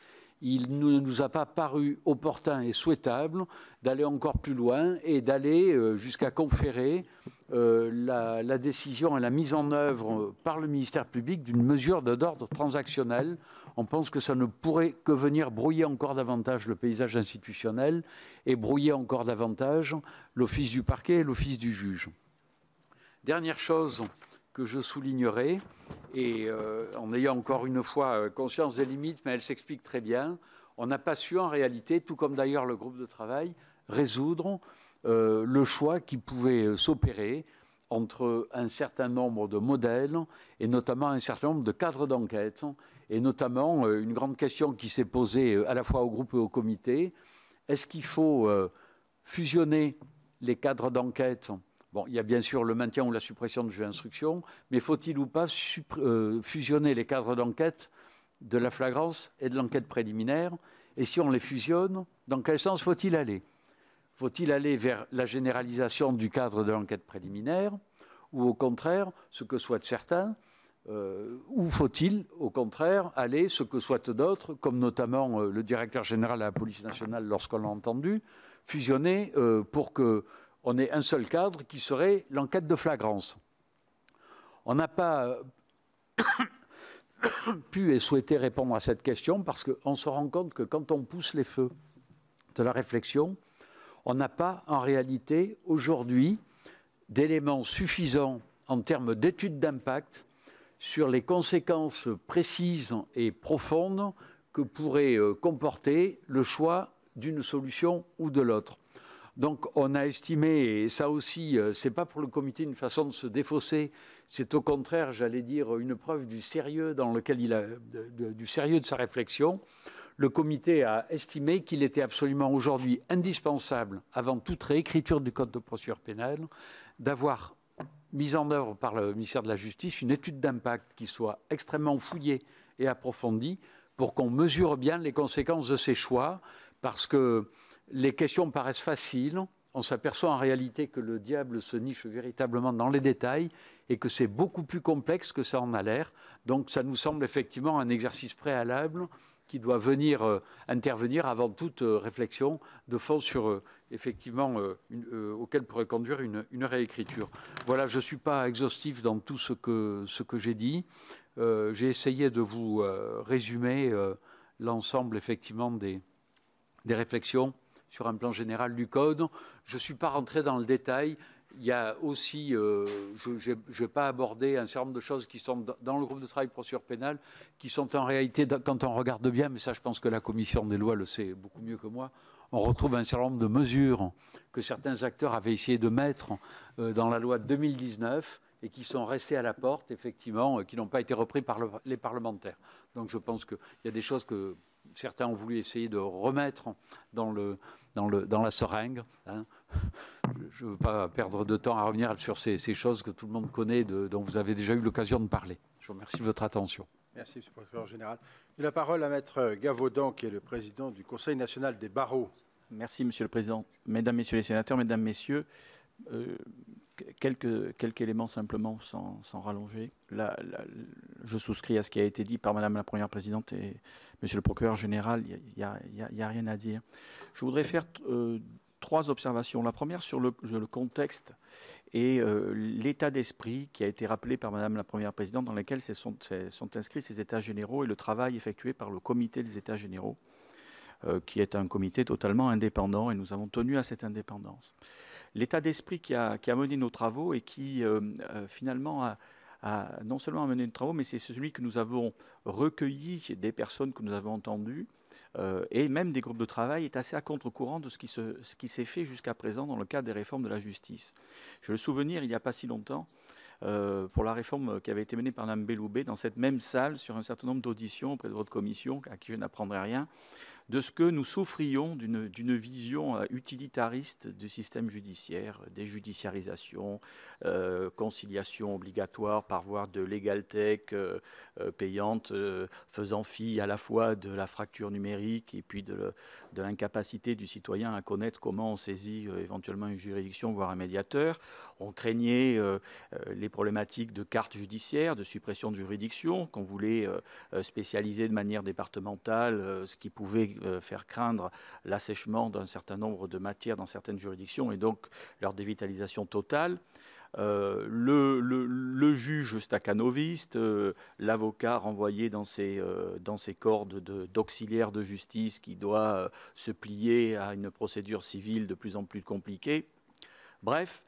il ne nous a pas paru opportun et souhaitable d'aller encore plus loin et d'aller euh, jusqu'à conférer euh, la, décision et la mise en œuvre par le ministère public d'une mesure d'ordre transactionnel. On pense que ça ne pourrait que venir brouiller encore davantage le paysage institutionnel et brouiller encore davantage l'office du parquet et l'office du juge. Dernière chose que je soulignerai, et euh, en ayant encore une fois euh, conscience des limites, mais elle s'explique très bien, on n'a pas su en réalité, tout comme d'ailleurs le groupe de travail, résoudre euh, le choix qui pouvait s'opérer entre un certain nombre de modèles et notamment un certain nombre de cadres d'enquête, et notamment une grande question qui s'est posée à la fois au groupe et au comité, est-ce qu'il faut fusionner les cadres d'enquête Bon, il y a bien sûr le maintien ou la suppression de jeu d'instruction, mais faut-il ou pas euh, fusionner les cadres d'enquête de la flagrance et de l'enquête préliminaire? Et si on les fusionne, dans quel sens faut-il aller? Faut-il aller vers la généralisation du cadre de l'enquête préliminaire ou au contraire, ce que souhaitent certains, euh, ou faut-il, au contraire, aller, ce que souhaitent d'autres, comme notamment euh, le directeur général de la police nationale lorsqu'on l'a entendu, fusionner pour que on est un seul cadre qui serait l'enquête de flagrance. On n'a pas euh, pu et souhaité répondre à cette question parce qu'on se rend compte que quand on pousse les feux de la réflexion, on n'a pas en réalité aujourd'hui d'éléments suffisants en termes d'études d'impact sur les conséquences précises et profondes que pourrait euh, comporter le choix d'une solution ou de l'autre. Donc on a estimé, et ça aussi, euh, ce n'est pas pour le comité une façon de se défausser, c'est au contraire, j'allais dire, une preuve du sérieux dans lequel il a, du sérieux de sa réflexion. Le comité a estimé qu'il était absolument aujourd'hui indispensable, avant toute réécriture du code de procédure pénale, d'avoir mis en œuvre par le ministère de la Justice une étude d'impact qui soit extrêmement fouillée et approfondie pour qu'on mesure bien les conséquences de ces choix, parce que les questions paraissent faciles. On s'aperçoit en réalité que le diable se niche véritablement dans les détails et que c'est beaucoup plus complexe que ça en a l'air. Donc ça nous semble effectivement un exercice préalable qui doit venir euh, intervenir avant toute euh, réflexion de fond sur euh, effectivement auquel pourrait conduire une, réécriture. Voilà, je ne suis pas exhaustif dans tout ce que, ce que j'ai dit. j'ai essayé de vous résumer l'ensemble effectivement des, des réflexions sur un plan général du code. Je ne suis pas rentré dans le détail. Il y a aussi, euh, je ne vais pas aborder un certain nombre de choses qui sont dans le groupe de travail procédure pénale, qui sont en réalité, quand on regarde bien, mais ça je pense que la commission des lois le sait beaucoup mieux que moi, on retrouve un certain nombre de mesures que certains acteurs avaient essayé de mettre euh, dans la loi de 2019 et qui sont restés à la porte, effectivement, euh, qui n'ont pas été repris par les parlementaires. Donc je pense qu'il y a des choses que certains ont voulu essayer de remettre dans, le, dans, le, dans la seringue. Hein. Je ne veux pas perdre de temps à revenir sur ces, choses que tout le monde connaît, dont vous avez déjà eu l'occasion de parler. Je vous remercie de votre attention. Merci, Monsieur le Procureur Général. Et la parole à Maître Gavaudan, qui est le président du Conseil national des barreaux. Merci, Monsieur le Président. Mesdames, Messieurs les sénateurs, Mesdames, Messieurs, euh, quelques, éléments simplement sans, rallonger. Là, je souscris à ce qui a été dit par Madame la Première Présidente et Monsieur le Procureur Général. Il n'y a, rien à dire. Je voudrais faire euh, trois observations. La première sur le, contexte et euh, l'état d'esprit qui a été rappelé par Madame la Première Présidente, dans lequel sont, sont, inscrits ces États généraux et le travail effectué par le Comité des États généraux, euh, qui est un comité totalement indépendant, et nous avons tenu à cette indépendance l'état d'esprit qui a, mené nos travaux et qui euh, euh, finalement a, non seulement mené nos travaux, mais c'est celui que nous avons recueilli des personnes que nous avons entendues et même des groupes de travail est assez à contre-courant de ce qui, s'est fait jusqu'à présent dans le cadre des réformes de la justice. Je le souvenir, il n'y a pas si longtemps, euh, pour la réforme qui avait été menée par Mme Belloubet dans cette même salle sur un certain nombre d'auditions auprès de votre commission, à qui je n'apprendrai rien, de ce que nous souffrions d'une vision euh, utilitariste du système judiciaire, déjudiciarisation, euh, conciliation obligatoire par voie de legal tech euh, payante, faisant fi à la fois de la fracture numérique et puis de, de l'incapacité du citoyen à connaître comment on saisit éventuellement une juridiction, voire un médiateur. On craignait les problématiques de carte judiciaire, de suppression de juridiction, qu'on voulait spécialiser de manière départementale, ce qui pouvait euh, faire craindre l'assèchement d'un certain nombre de matières dans certaines juridictions et donc leur dévitalisation totale. Euh, le, juge staccanoviste, euh, l'avocat renvoyé dans ses, dans ses cordes d'auxiliaire de, justice qui doit se plier à une procédure civile de plus en plus compliquée. Bref,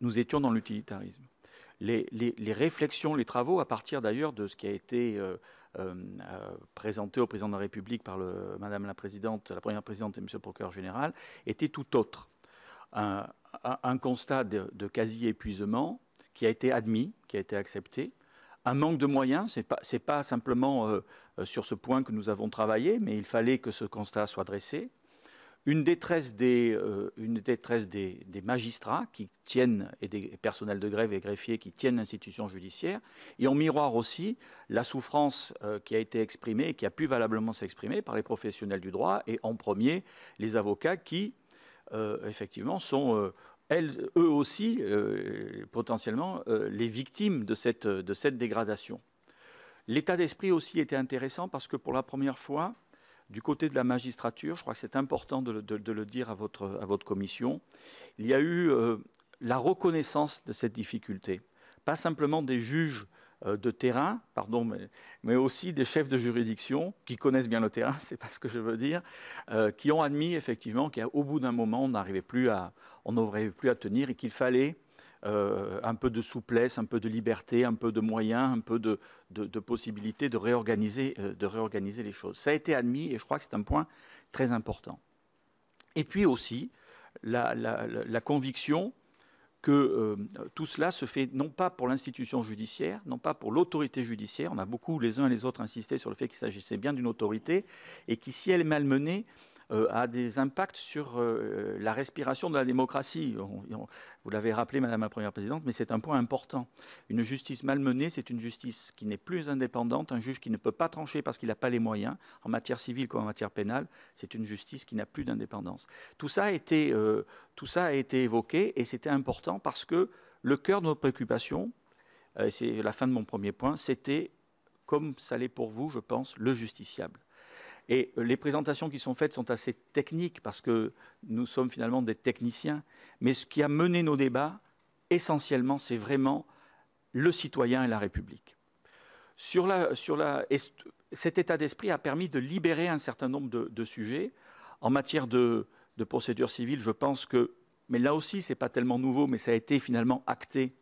nous étions dans l'utilitarisme. Les, les, réflexions, les travaux, à partir d'ailleurs de ce qui a été présenté au président de la République par Madame la Présidente, la Première Présidente et Monsieur le Procureur Général, était tout autre. Un, constat de, quasi-épuisement qui a été admis, qui a été accepté, un manque de moyens. Ce n'est pas, pas, simplement euh, sur ce point que nous avons travaillé, mais il fallait que ce constat soit dressé une détresse des, euh, des, magistrats qui tiennent, et des personnels de grève et greffiers qui tiennent l'institution judiciaire, et en miroir aussi la souffrance euh, qui a été exprimée et qui a pu valablement s'exprimer par les professionnels du droit, et en premier les avocats qui, euh, effectivement, sont eux aussi, potentiellement, les victimes de cette dégradation. L'état d'esprit aussi était intéressant parce que pour la première fois, du côté de la magistrature, je crois que c'est important de, le dire à votre, commission, il y a eu euh, la reconnaissance de cette difficulté. Pas simplement des juges euh, de terrain, pardon, mais, mais, aussi des chefs de juridiction qui connaissent bien le terrain, c'est pas ce que je veux dire, euh, qui ont admis effectivement qu'au bout d'un moment, on n'arrivait plus à, on n'arrivait plus à tenir et qu'il fallait euh, un peu de souplesse, un peu de liberté, un peu de moyens, un peu de, possibilités de réorganiser, euh, de réorganiser les choses. Ça a été admis et je crois que c'est un point très important. Et puis aussi la, conviction que euh, tout cela se fait non pas pour l'institution judiciaire, non pas pour l'autorité judiciaire. On a beaucoup les uns et les autres insisté sur le fait qu'il s'agissait bien d'une autorité et qui, si elle est malmenée, euh, a des impacts sur euh, la respiration de la démocratie. vous l'avez rappelé, Madame la Première Présidente, mais c'est un point important. Une justice malmenée, c'est une justice qui n'est plus indépendante, un juge qui ne peut pas trancher parce qu'il n'a pas les moyens, en matière civile comme en matière pénale, c'est une justice qui n'a plus d'indépendance. Tout, ça a été, euh, tout ça a été évoqué et c'était important parce que le cœur de notre préoccupation, c'est la fin de mon premier point, c'était, comme ça l'est pour vous, je pense, le justiciable. Et les présentations qui sont faites sont assez techniques parce que nous sommes finalement des techniciens. Mais ce qui a mené nos débats, essentiellement, c'est vraiment le citoyen et la République. Sur la, sur la, cet état d'esprit a permis de libérer un certain nombre de, sujets. En matière de, de procédure civile, je pense que, mais là aussi, ce n'est pas tellement nouveau, mais ça a été finalement acté.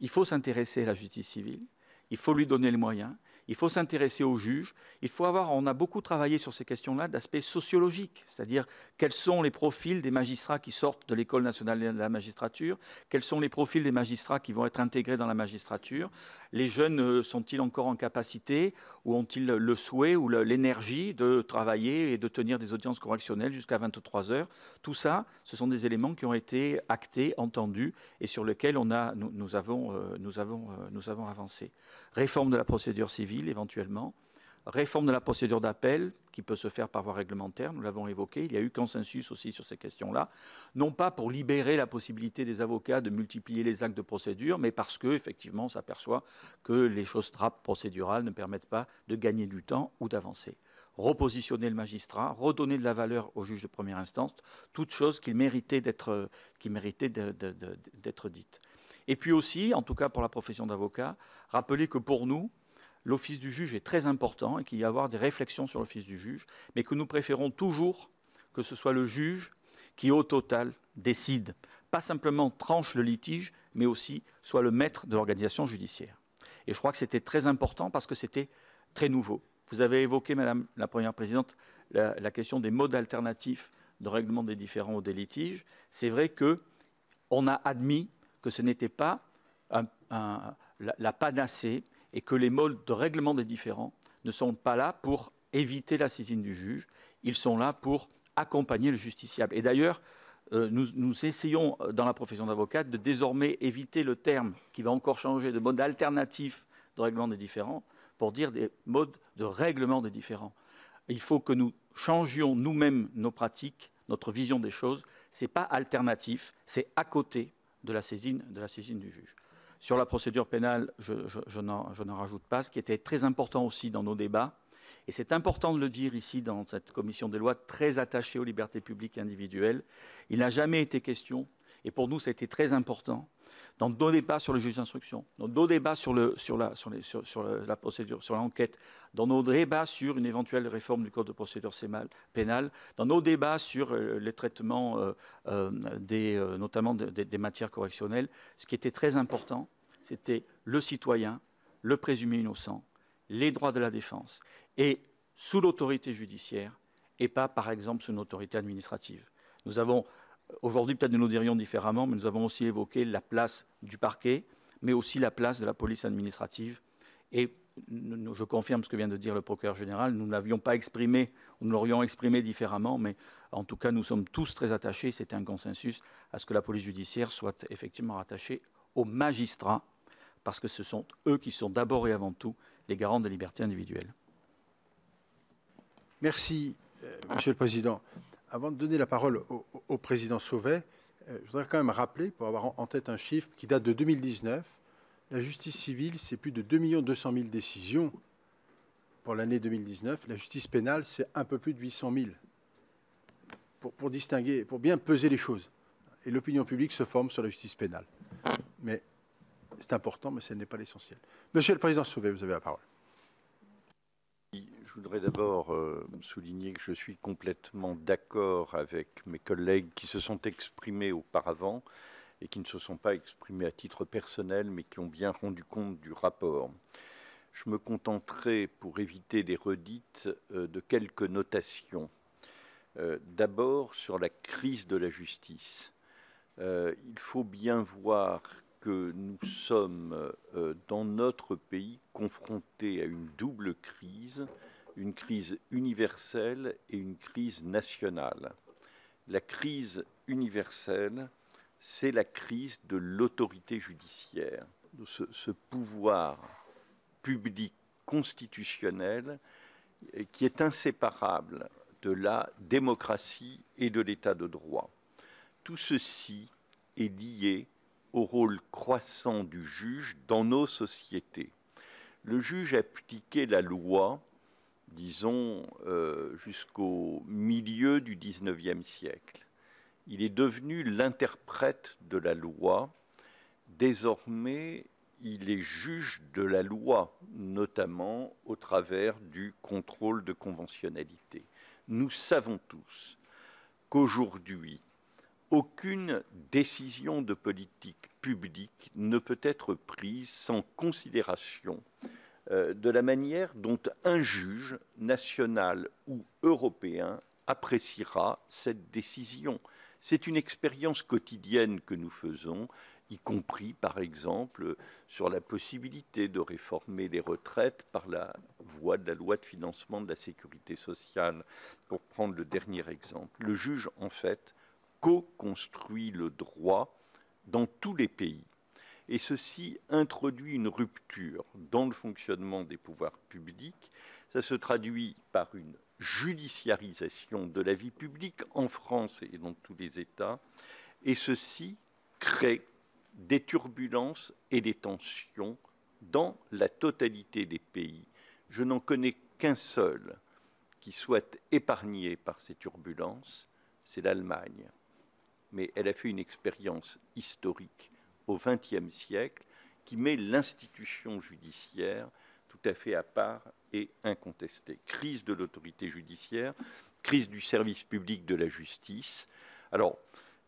Il faut s'intéresser à la justice civile, il faut lui donner les moyens, il faut s'intéresser aux juges. Il faut avoir, on a beaucoup travaillé sur ces questions-là d'aspect sociologique, c'est-à-dire quels sont les profils des magistrats qui sortent de l'école nationale de la magistrature, quels sont les profils des magistrats qui vont être intégrés dans la magistrature. Les jeunes euh, sont-ils encore en capacité ou ont-ils le souhait ou l'énergie de travailler et de tenir des audiences correctionnelles jusqu'à 23 heures? Tout ça, ce sont des éléments qui ont été actés, entendus et sur lesquels on a, nous, avons, euh, euh, nous avons avancé. Réforme de la procédure civile éventuellement. Réforme de la procédure d'appel qui peut se faire par voie réglementaire, nous l'avons évoqué. Il y a eu consensus aussi sur ces questions-là, non pas pour libérer la possibilité des avocats de multiplier les actes de procédure, mais parce que effectivement, on s'aperçoit que les choses trappes procédurales ne permettent pas de gagner du temps ou d'avancer. Repositionner le magistrat, redonner de la valeur au juge de première instance, toutes choses qui méritaient d'être dites. Et puis aussi, en tout cas pour la profession d'avocat, rappeler que pour nous, l'office du juge est très important et qu'il y a avoir des réflexions sur l'office du juge, mais que nous préférons toujours que ce soit le juge qui, au total, décide, pas simplement tranche le litige, mais aussi soit le maître de l'organisation judiciaire. Et je crois que c'était très important parce que c'était très nouveau. Vous avez évoqué, Madame la Première Présidente, la, question des modes alternatifs de règlement des différends ou des litiges. C'est vrai que on a admis que ce n'était pas la, panacée et que les modes de règlement des différends ne sont pas là pour éviter la saisine du juge, ils sont là pour accompagner le justiciable. Et d'ailleurs, euh, nous, essayons dans la profession d'avocat de désormais éviter le terme qui va encore changer de mode alternatif de règlement des différends pour dire des modes de règlement des différends. Il faut que nous changions nous-mêmes nos pratiques, notre vision des choses. Ce n'est pas alternatif, c'est à côté de la, saisine, de la saisine du juge. Sur la procédure pénale, je, n'en rajoute pas. Ce qui était très important aussi dans nos débats, et c'est important de le dire ici dans cette commission des lois très attachée aux libertés publiques et individuelles, il n'a jamais été question, et pour nous ça a été très important, dans nos débats sur le juge d'instruction, dans nos débats sur, la, procédure, sur l'enquête, dans nos débats sur une éventuelle réforme du code de procédure pénale, dans nos débats sur euh, les traitements, euh, euh, notamment des matières correctionnelles, ce qui était très important, c'était le citoyen, le présumé innocent, les droits de la défense, et sous l'autorité judiciaire, et pas, par exemple, sous une autorité administrative. Nous avons Aujourd'hui, peut-être nous le dirions différemment, mais nous avons aussi évoqué la place du parquet, mais aussi la place de la police administrative. Et je confirme ce que vient de dire le procureur général, nous ne l'avions pas exprimé, nous l'aurions exprimé différemment, mais en tout cas, nous sommes tous très attachés, c'est un consensus, à ce que la police judiciaire soit effectivement rattachée aux magistrats, parce que ce sont eux qui sont d'abord et avant tout les garants des libertés individuelles. Merci, euh, Monsieur le Président. Avant de donner la parole au, président Sauvet, euh, je voudrais quand même rappeler, pour avoir en tête un chiffre qui date de 2019, la justice civile, c'est plus de 2 200 000 décisions pour l'année 2019. La justice pénale, c'est un peu plus de 800 000. Pour, pour, distinguer, pour bien peser les choses. Et l'opinion publique se forme sur la justice pénale. Mais c'est important, mais ce n'est pas l'essentiel. Monsieur le Président Sauvé, vous avez la parole. Je voudrais d'abord euh, souligner que je suis complètement d'accord avec mes collègues qui se sont exprimés auparavant et qui ne se sont pas exprimés à titre personnel, mais qui ont bien rendu compte du rapport. Je me contenterai, pour éviter des redites, euh, de quelques notations. Euh, d'abord, sur la crise de la justice. il faut bien voir que nous sommes dans notre pays confrontés à une double crise une crise universelle et une crise nationale. La crise universelle, c'est la crise de l'autorité judiciaire, de ce, pouvoir public constitutionnel qui est inséparable de la démocratie et de l'état de droit. Tout ceci est lié au rôle croissant du juge dans nos sociétés. Le juge appliquait la loi disons, euh, jusqu'au milieu du XIXe siècle. Il est devenu l'interprète de la loi. Désormais, il est juge de la loi, notamment au travers du contrôle de conventionnalité. Nous savons tous qu'aujourd'hui, aucune décision de politique publique ne peut être prise sans considération de la manière dont un juge national ou européen appréciera cette décision. C'est une expérience quotidienne que nous faisons, y compris par exemple sur la possibilité de réformer les retraites par la voie de la loi de financement de la sécurité sociale, pour prendre le dernier exemple. Le juge, en fait, co-construit le droit dans tous les pays et ceci introduit une rupture dans le fonctionnement des pouvoirs publics. Ça se traduit par une judiciarisation de la vie publique en France et dans tous les États, et ceci crée des turbulences et des tensions dans la totalité des pays. Je n'en connais qu'un seul qui soit épargné par ces turbulences, c'est l'Allemagne. Mais elle a fait une expérience historique au XXe siècle qui met l'institution judiciaire tout à fait à part et incontestée. Crise de l'autorité judiciaire, crise du service public de la justice. Alors,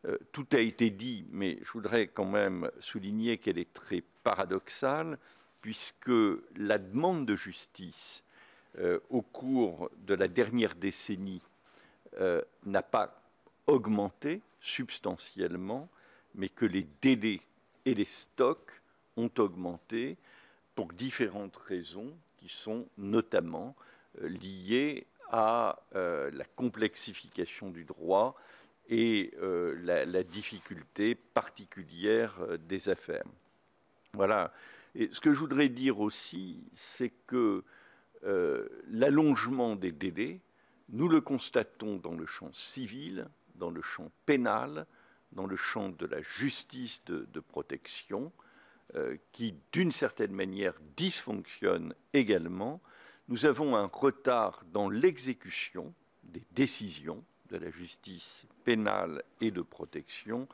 euh, tout a été dit, mais je voudrais quand même souligner qu'elle est très paradoxale, puisque la demande de justice au cours de la dernière décennie n'a pas augmenté substantiellement, mais que les délais et les stocks ont augmenté pour différentes raisons qui sont notamment liées à la complexification du droit et euh, la, difficulté particulière euh, des affaires. Voilà. Et ce que je voudrais dire aussi, c'est que euh, l'allongement des délais, nous le constatons dans le champ civil, dans le champ pénal, dans le champ de la justice de, protection, qui d'une certaine manière dysfonctionne également. Nous avons un retard dans l'exécution des décisions de la justice pénale et de protection.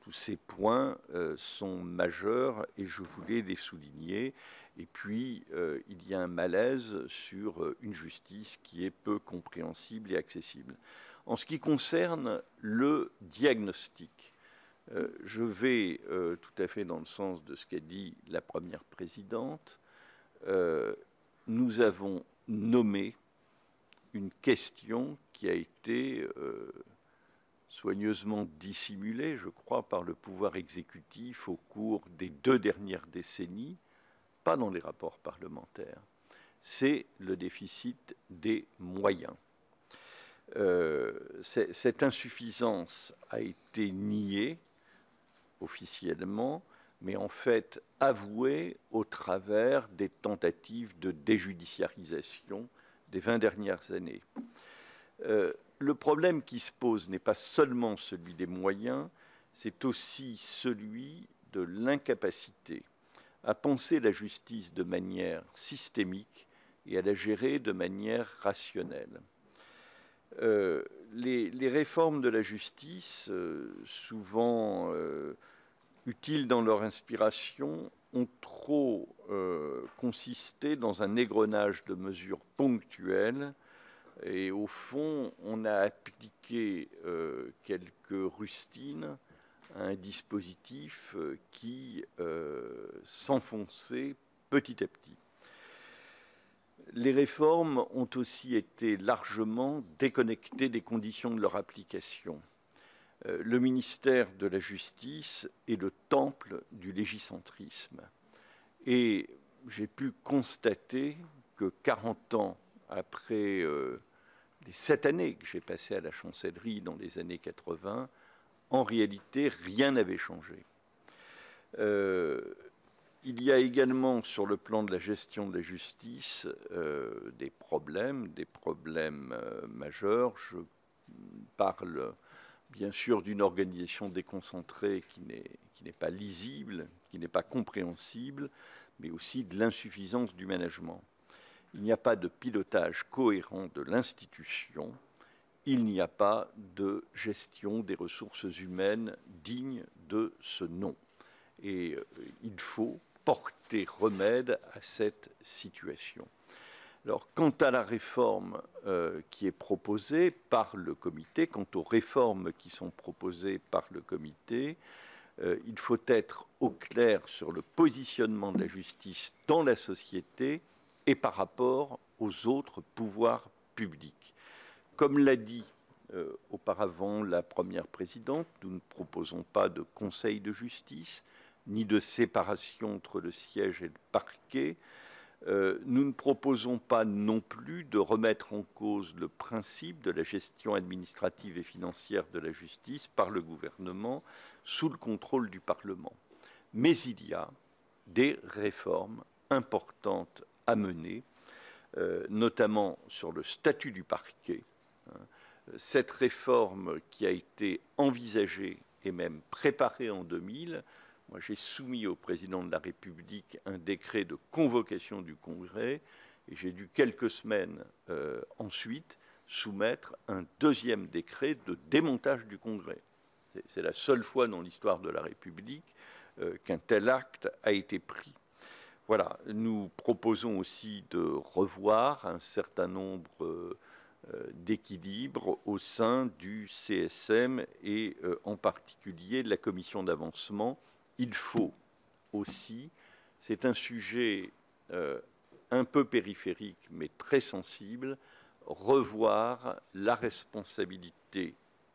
Tous ces points euh, sont majeurs et je voulais les souligner. Et puis, euh, il y a un malaise sur euh, une justice qui est peu compréhensible et accessible. En ce qui concerne le diagnostic, je vais tout à fait dans le sens de ce qu'a dit la première présidente. nous avons nommé une question qui a été euh, soigneusement dissimulée, je crois, par le pouvoir exécutif au cours des deux dernières décennies, pas dans les rapports parlementaires, c'est le déficit des moyens. Euh, cette insuffisance a été niée officiellement, mais en fait avouée au travers des tentatives de déjudiciarisation des 20 dernières années. Euh, le problème qui se pose n'est pas seulement celui des moyens, c'est aussi celui de l'incapacité à penser la justice de manière systémique et à la gérer de manière rationnelle. Euh, les, réformes de la justice, euh, souvent utiles dans leur inspiration, ont trop euh, consisté dans un égrenage de mesures ponctuelles et au fond, on a appliqué euh, quelques rustines à un dispositif euh, qui s'enfonçait petit à petit. Les réformes ont aussi été largement déconnectées des conditions de leur application. Euh, le ministère de la Justice est le temple du légicentrisme. Et j'ai pu constater que 40 ans après euh, les sept années que j'ai passées à la chancellerie dans les années 80, en réalité, rien n'avait changé. Euh, il y a également sur le plan de la gestion de la justice des problèmes, des problèmes majeurs. Je parle bien sûr d'une organisation déconcentrée qui n'est pas lisible, qui n'est pas compréhensible, mais aussi de l'insuffisance du management. Il n'y a pas de pilotage cohérent de l'institution, il n'y a pas de gestion des ressources humaines digne de ce nom. Et euh, il faut porter remède à cette situation. Quant à la réforme euh, qui est proposée par le comité, quant aux réformes qui sont proposées par le comité, euh, il faut être au clair sur le positionnement de la justice dans la société et par rapport aux autres pouvoirs publics. Comme l'a dit euh, auparavant la première présidente, nous ne proposons pas de conseil de justice, ni de séparation entre le siège et le parquet. Euh, nous ne proposons pas non plus de remettre en cause le principe de la gestion administrative et financière de la justice par le gouvernement sous le contrôle du Parlement. Mais il y a des réformes importantes à mener, euh, notamment sur le statut du parquet. Cette réforme qui a été envisagée et même préparée en 2000 moi, j'ai soumis au président de la République un décret de convocation du Congrès et j'ai dû quelques semaines euh, ensuite soumettre un deuxième décret de démontage du Congrès. C'est la seule fois dans l'histoire de la République euh, qu'un tel acte a été pris. Voilà, nous proposons aussi de revoir un certain nombre euh, d'équilibres au sein du CSM et en particulier de la commission d'avancement il faut aussi, c'est un sujet euh, un peu périphérique mais très sensible, revoir la responsabilité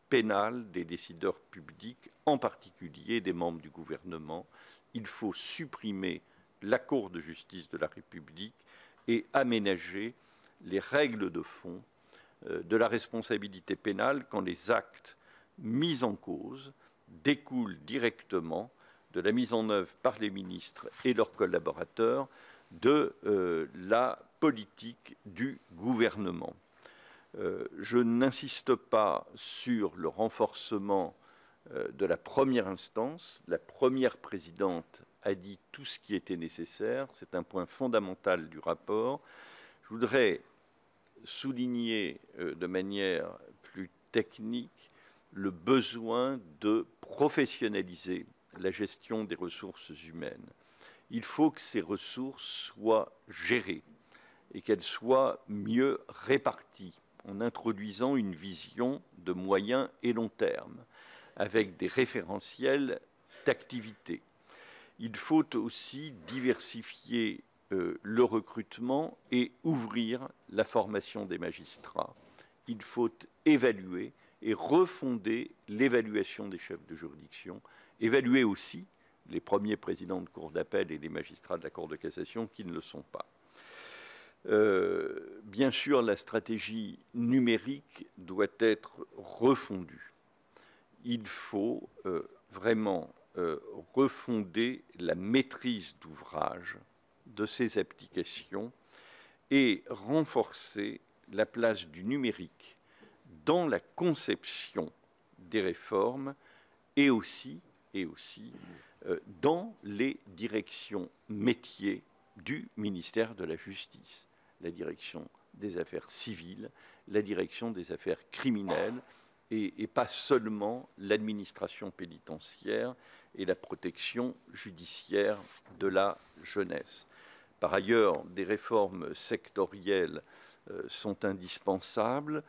pénale des décideurs publics, en particulier des membres du gouvernement. Il faut supprimer la Cour de justice de la République et aménager les règles de fond euh, de la responsabilité pénale quand les actes mis en cause découlent directement de la mise en œuvre par les ministres et leurs collaborateurs de euh, la politique du gouvernement. Euh, je n'insiste pas sur le renforcement de la première instance. La première présidente a dit tout ce qui était nécessaire. C'est un point fondamental du rapport. Je voudrais souligner euh, de manière plus technique le besoin de professionnaliser la gestion des ressources humaines. Il faut que ces ressources soient gérées et qu'elles soient mieux réparties en introduisant une vision de moyen et long terme avec des référentiels d'activité. Il faut aussi diversifier euh, le recrutement et ouvrir la formation des magistrats. Il faut évaluer et refonder l'évaluation des chefs de juridiction, évaluer aussi les premiers présidents de cour d'appel et les magistrats de la Cour de cassation qui ne le sont pas. Euh, bien sûr, la stratégie numérique doit être refondue. Il faut euh, vraiment refonder la maîtrise d'ouvrage de ces applications et renforcer la place du numérique dans la conception des réformes et aussi, et aussi euh, dans les directions métiers du ministère de la Justice, la direction des affaires civiles, la direction des affaires criminelles, et, pas seulement l'administration pénitentiaire et la protection judiciaire de la jeunesse. Par ailleurs, des réformes sectorielles euh, sont indispensables.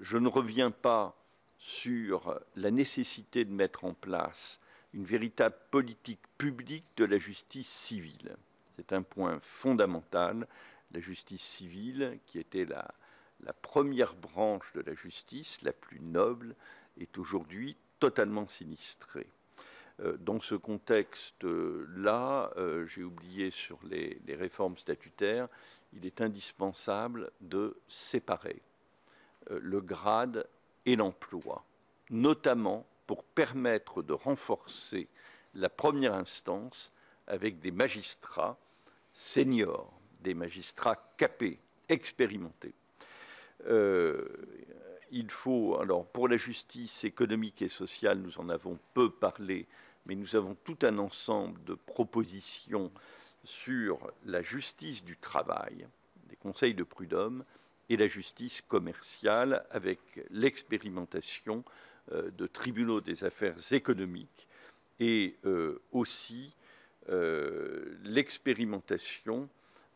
Je ne reviens pas sur la nécessité de mettre en place une véritable politique publique de la justice civile. C'est un point fondamental. La justice civile, qui était la, première branche de la justice, la plus noble, est aujourd'hui totalement sinistrée. Euh, dans ce contexte-là, euh, j'ai oublié sur les, réformes statutaires, il est indispensable de séparer euh, le grade et l'emploi, notamment pour permettre de renforcer la première instance avec des magistrats seniors, des magistrats capés, expérimentés. il faut, alors pour la justice économique et sociale, nous en avons peu parlé, mais nous avons tout un ensemble de propositions sur la justice du travail, des conseils de prud'homme, et la justice commerciale avec l'expérimentation euh, de tribunaux des affaires économiques et euh, aussi euh, l'expérimentation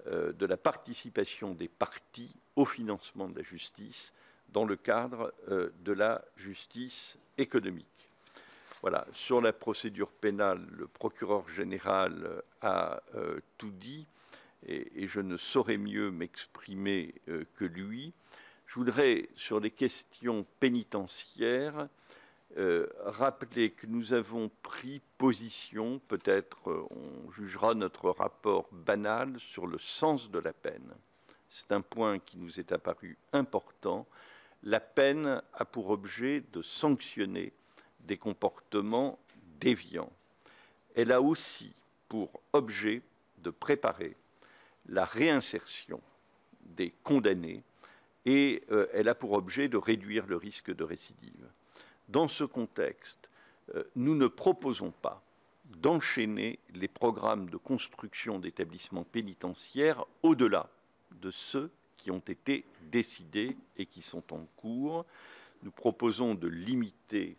de la participation des partis au financement de la justice dans le cadre de la justice économique. Voilà, sur la procédure pénale, le procureur général euh, a euh, tout dit et, je ne saurais mieux m'exprimer euh, que lui. Je voudrais, sur les questions pénitentiaires, rappeler que nous avons pris position, peut-être on jugera notre rapport banal, sur le sens de la peine. C'est un point qui nous est apparu important. La peine a pour objet de sanctionner des comportements déviants. Elle a aussi pour objet de préparer la réinsertion des condamnés et euh, elle a pour objet de réduire le risque de récidive. Dans ce contexte, euh, nous ne proposons pas d'enchaîner les programmes de construction d'établissements pénitentiaires au-delà de ceux qui ont été décidés et qui sont en cours. Nous proposons de limiter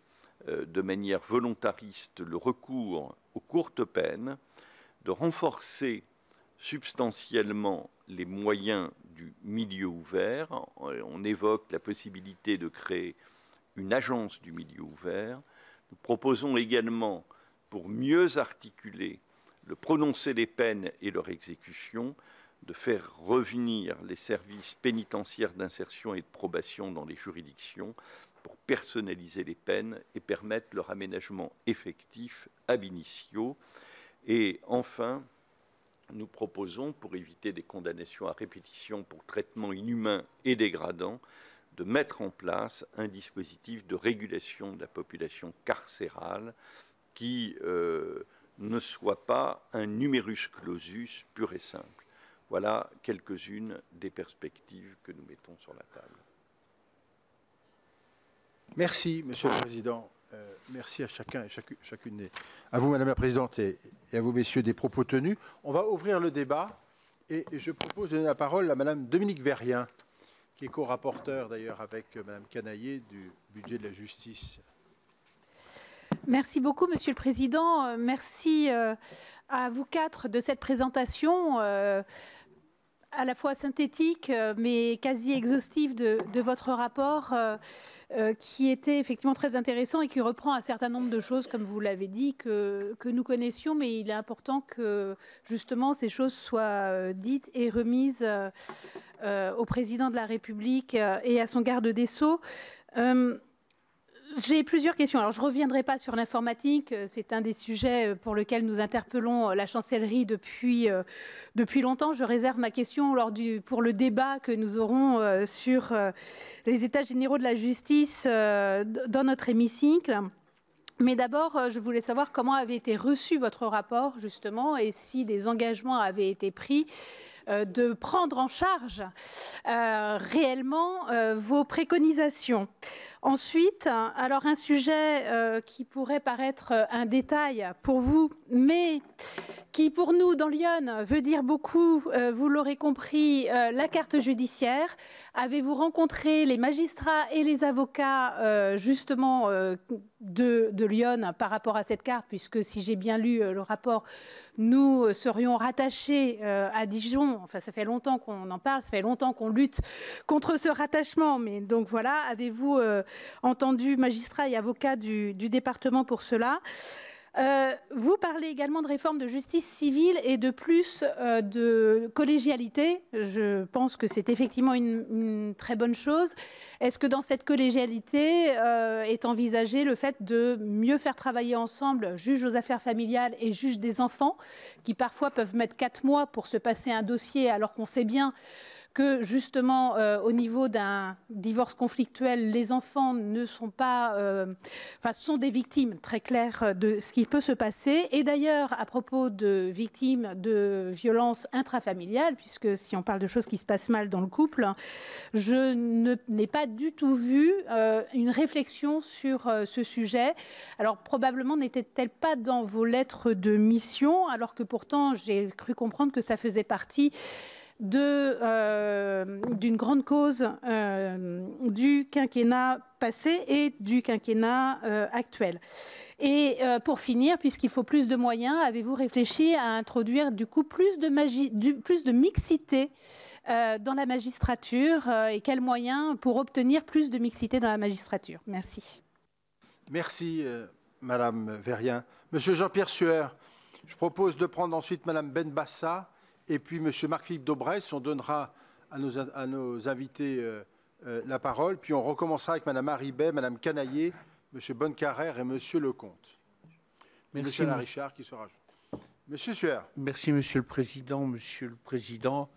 euh, de manière volontariste le recours aux courtes peines, de renforcer substantiellement les moyens du milieu ouvert. On évoque la possibilité de créer une agence du milieu ouvert. Nous proposons également, pour mieux articuler le prononcé des peines et leur exécution, de faire revenir les services pénitentiaires d'insertion et de probation dans les juridictions pour personnaliser les peines et permettre leur aménagement effectif ab initio. Et enfin, nous proposons, pour éviter des condamnations à répétition pour traitement inhumain et dégradant, de mettre en place un dispositif de régulation de la population carcérale qui euh, ne soit pas un numerus clausus pur et simple. Voilà quelques-unes des perspectives que nous mettons sur la table. Merci, Monsieur le Président. Euh, merci à chacun et chacune, des, à vous, Madame la Présidente, et, à vous, Messieurs, des propos tenus. On va ouvrir le débat et, je propose de donner la parole à Madame Dominique Verrien, qui est co-rapporteur d'ailleurs avec Madame Canaillé du budget de la justice. Merci beaucoup, Monsieur le Président. Euh, merci euh, à vous quatre de cette présentation à la fois synthétique mais quasi exhaustive de, votre rapport. Euh, qui était effectivement très intéressant et qui reprend un certain nombre de choses, comme vous l'avez dit, que, que, nous connaissions, mais il est important que justement ces choses soient euh, dites et remises euh, au président de la République et à son garde des Sceaux. J'ai plusieurs questions. Alors, je ne reviendrai pas sur l'informatique. C'est un des sujets pour lesquels nous interpellons la chancellerie depuis, euh, depuis longtemps. Je réserve ma question pour le débat que nous aurons euh, sur euh, les états généraux de la justice dans notre hémicycle. Mais d'abord, je voulais savoir comment avait été reçu votre rapport, justement, et si des engagements avaient été pris euh, de prendre en charge euh, réellement euh, vos préconisations. Ensuite, alors un sujet qui pourrait paraître un détail pour vous, mais qui pour nous dans Lyon veut dire beaucoup, vous l'aurez compris, la carte judiciaire. Avez-vous rencontré les magistrats et les avocats justement de, de, Lyon par rapport à cette carte, puisque si j'ai bien lu le rapport, nous serions rattachés à Dijon Enfin, ça fait longtemps qu'on en parle, ça fait longtemps qu'on lutte contre ce rattachement. Mais donc voilà, avez-vous euh, entendu magistrats et avocats du, département pour cela? Euh, vous parlez également de réforme de justice civile et de plus euh, de collégialité. Je pense que c'est effectivement une, très bonne chose. Est-ce que dans cette collégialité est envisagé le fait de mieux faire travailler ensemble juge aux affaires familiales et juge des enfants, qui parfois peuvent mettre quatre mois pour se passer un dossier alors qu'on sait bien que justement euh, au niveau d'un divorce conflictuel, les enfants ne sont pas, euh, sont des victimes très claires de ce qui peut se passer. Et d'ailleurs, à propos de victimes de violences intrafamiliales, puisque si on parle de choses qui se passent mal dans le couple, je n'ai pas du tout vu euh, une réflexion sur ce sujet. Alors probablement n'était-elle pas dans vos lettres de mission, alors que pourtant j'ai cru comprendre que ça faisait partie euh, d'une grande cause euh, du quinquennat passé et du quinquennat euh, actuel. Et pour finir, puisqu'il faut plus de moyens, avez-vous réfléchi à introduire du coup plus de, mixité dans la magistrature et quels moyens pour obtenir plus de mixité dans la magistrature? Merci. Merci, Madame Verrien. Monsieur Jean-Pierre Sueur, je propose de prendre ensuite Madame Benbassa et puis, M. Marc-Philippe Daubresse, on donnera à nos, invités euh, euh, la parole. Puis on recommencera avec Mme Haribet, Mme Canaillé, M. Bonnecarrère et M. Lecomte. Merci, M. Richard qui sera. Monsieur Sueur. Merci, Monsieur le Président. Monsieur le Président,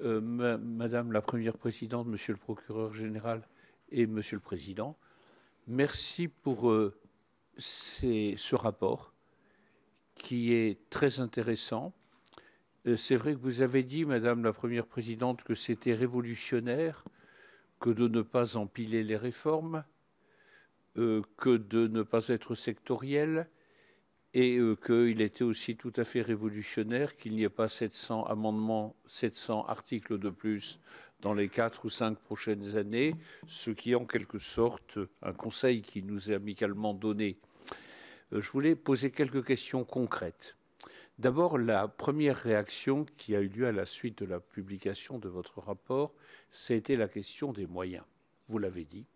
euh, Madame la Première Présidente, Monsieur le Procureur Général et Monsieur le Président, merci pour ce rapport qui est très intéressant euh, c'est vrai que vous avez dit, Madame la Première Présidente, que c'était révolutionnaire que de ne pas empiler les réformes, euh, que de ne pas être sectoriel, et euh, qu'il était aussi tout à fait révolutionnaire qu'il n'y ait pas 700 amendements, 700 articles de plus dans les quatre ou cinq prochaines années, ce qui est en quelque sorte un conseil qui nous est amicalement donné. je voulais poser quelques questions concrètes. D'abord, la première réaction qui a eu lieu à la suite de la publication de votre rapport, c'était la question des moyens. Vous l'avez dit.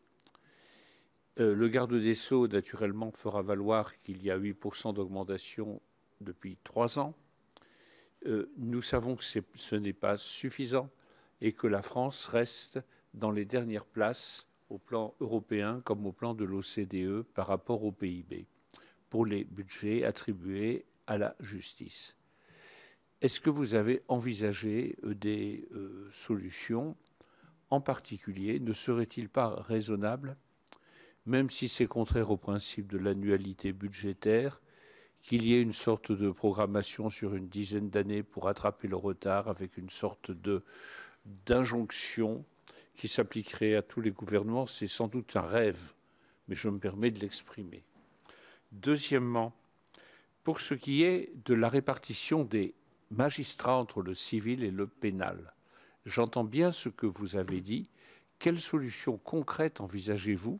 Euh, le garde des Sceaux, naturellement, fera valoir qu'il y a 8% d'augmentation depuis trois ans. Euh, nous savons que ce n'est pas suffisant et que la France reste dans les dernières places au plan européen comme au plan de l'OCDE par rapport au PIB pour les budgets attribués à la justice. Est-ce que vous avez envisagé euh, des euh, solutions En particulier, ne serait-il pas raisonnable, même si c'est contraire au principe de l'annualité budgétaire, qu'il y ait une sorte de programmation sur une dizaine d'années pour rattraper le retard avec une sorte d'injonction qui s'appliquerait à tous les gouvernements? C'est sans doute un rêve, mais je me permets de l'exprimer. Deuxièmement, pour ce qui est de la répartition des magistrat entre le civil et le pénal. J'entends bien ce que vous avez dit. Quelles solutions concrètes envisagez-vous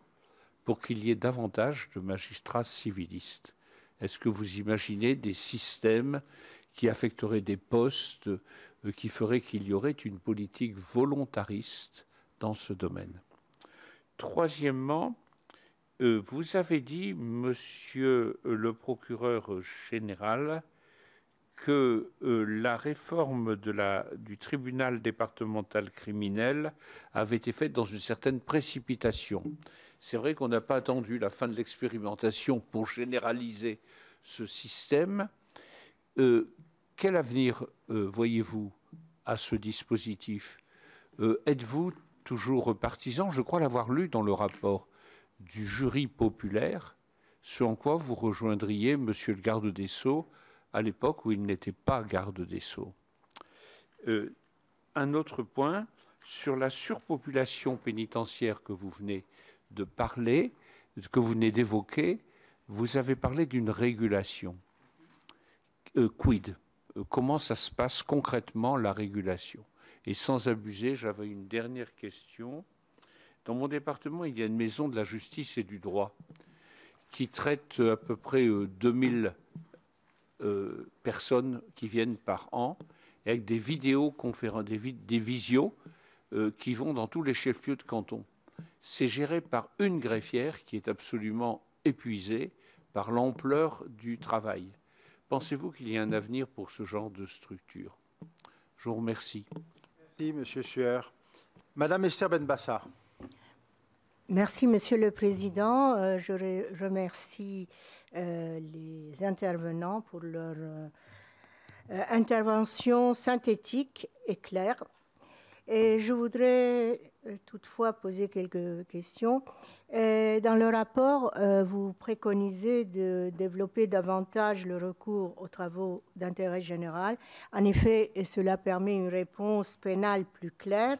pour qu'il y ait davantage de magistrats civilistes? Est-ce que vous imaginez des systèmes qui affecteraient des postes, euh, qui feraient qu'il y aurait une politique volontariste dans ce domaine? Troisièmement, euh, vous avez dit, monsieur le procureur général, que euh, la réforme du tribunal départemental criminel avait été faite dans une certaine précipitation. C'est vrai qu'on n'a pas attendu la fin de l'expérimentation pour généraliser ce système. Euh, quel avenir euh, voyez-vous à ce dispositif? Êtes-vous toujours partisan? Je crois l'avoir lu dans le rapport du jury populaire, ce en quoi vous rejoindriez, Monsieur le garde des Sceaux, à l'époque où il n'était pas garde des sceaux. Euh, un autre point, sur la surpopulation pénitentiaire que vous venez de parler, que vous venez d'évoquer, vous avez parlé d'une régulation. Euh, quid? Euh, Comment ça se passe concrètement la régulation? Et sans abuser, j'avais une dernière question. Dans mon département, il y a une maison de la justice et du droit qui traite à peu près 2000 euh, personnes qui viennent par an, avec des vidéos des, des visios euh, qui vont dans tous les chefs-lieux de canton. C'est géré par une greffière qui est absolument épuisée par l'ampleur du travail. Pensez-vous qu'il y a un avenir pour ce genre de structure? Je vous remercie. Merci, Monsieur Sueur. Madame Esther Benbassa. Merci, Monsieur le Président. Euh, je remercie euh, les intervenants pour leur euh, intervention synthétique et claire. Et je voudrais toutefois poser quelques questions. dans le rapport, vous préconisez de développer davantage le recours aux travaux d'intérêt général. En effet, cela permet une réponse pénale plus claire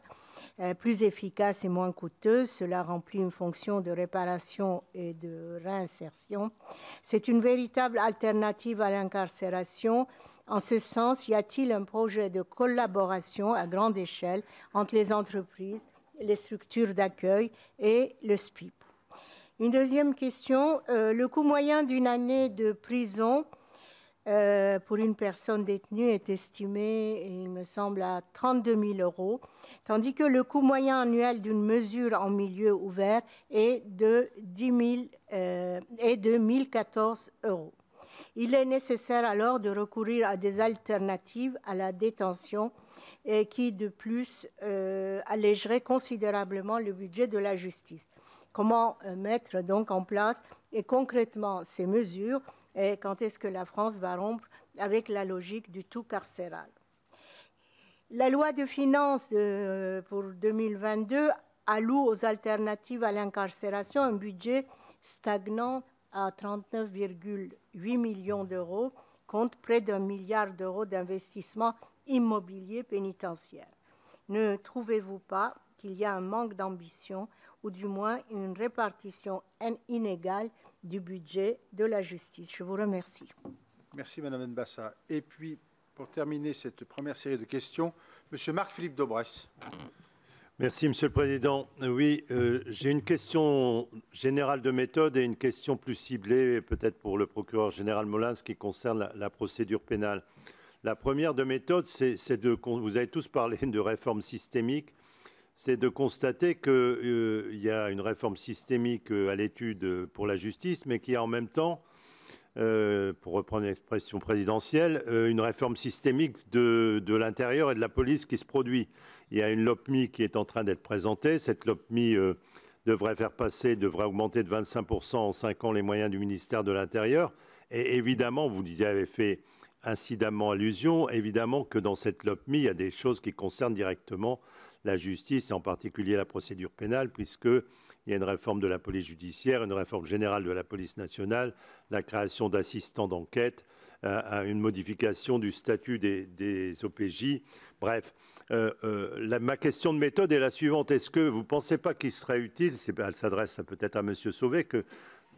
plus efficace et moins coûteuse. Cela remplit une fonction de réparation et de réinsertion. C'est une véritable alternative à l'incarcération. En ce sens, y a-t-il un projet de collaboration à grande échelle entre les entreprises, les structures d'accueil et le SPIP Une deuxième question, euh, le coût moyen d'une année de prison euh, pour une personne détenue est estimé, il me semble, à 32 000 euros, tandis que le coût moyen annuel d'une mesure en milieu ouvert est de, 10 euh, de 1014 euros. Il est nécessaire alors de recourir à des alternatives à la détention et qui, de plus, euh, allégeraient considérablement le budget de la justice. Comment mettre donc en place et concrètement ces mesures et quand est-ce que la France va rompre avec la logique du tout carcéral? La loi de finances pour 2022 alloue aux alternatives à l'incarcération un budget stagnant à 39,8 millions d'euros contre près d'un milliard d'euros d'investissement immobilier pénitentiaire. Ne trouvez-vous pas qu'il y a un manque d'ambition ou du moins une répartition inégale du budget de la justice. Je vous remercie. Merci, Madame Nbassa. Et puis, pour terminer cette première série de questions, Monsieur Marc-Philippe Daubresse. Merci, Monsieur le Président. Oui, euh, j'ai une question générale de méthode et une question plus ciblée, peut-être pour le procureur général Molins, qui concerne la, procédure pénale. La première de méthode, c'est de. Vous avez tous parlé de réforme systémique c'est de constater qu'il euh, y a une réforme systémique euh, à l'étude pour la justice, mais qu'il y a en même temps euh, pour reprendre l'expression présidentielle, euh, une réforme systémique de, l'intérieur et de la police qui se produit. Il y a une LOPMI qui est en train d'être présentée. Cette LOPMI euh, devrait faire passer, devrait augmenter de 25% en 5 ans les moyens du ministère de l'Intérieur. Et évidemment, vous y avez fait incidemment allusion, évidemment que dans cette LOPMI, il y a des choses qui concernent directement la justice et en particulier la procédure pénale, puisqu'il y a une réforme de la police judiciaire, une réforme générale de la police nationale, la création d'assistants d'enquête, euh, une modification du statut des, OPJ. Bref, euh, euh, ma question de méthode est la suivante. Est-ce que vous ne pensez pas qu'il serait utile, elle s'adresse peut-être à M. Sauvé, que,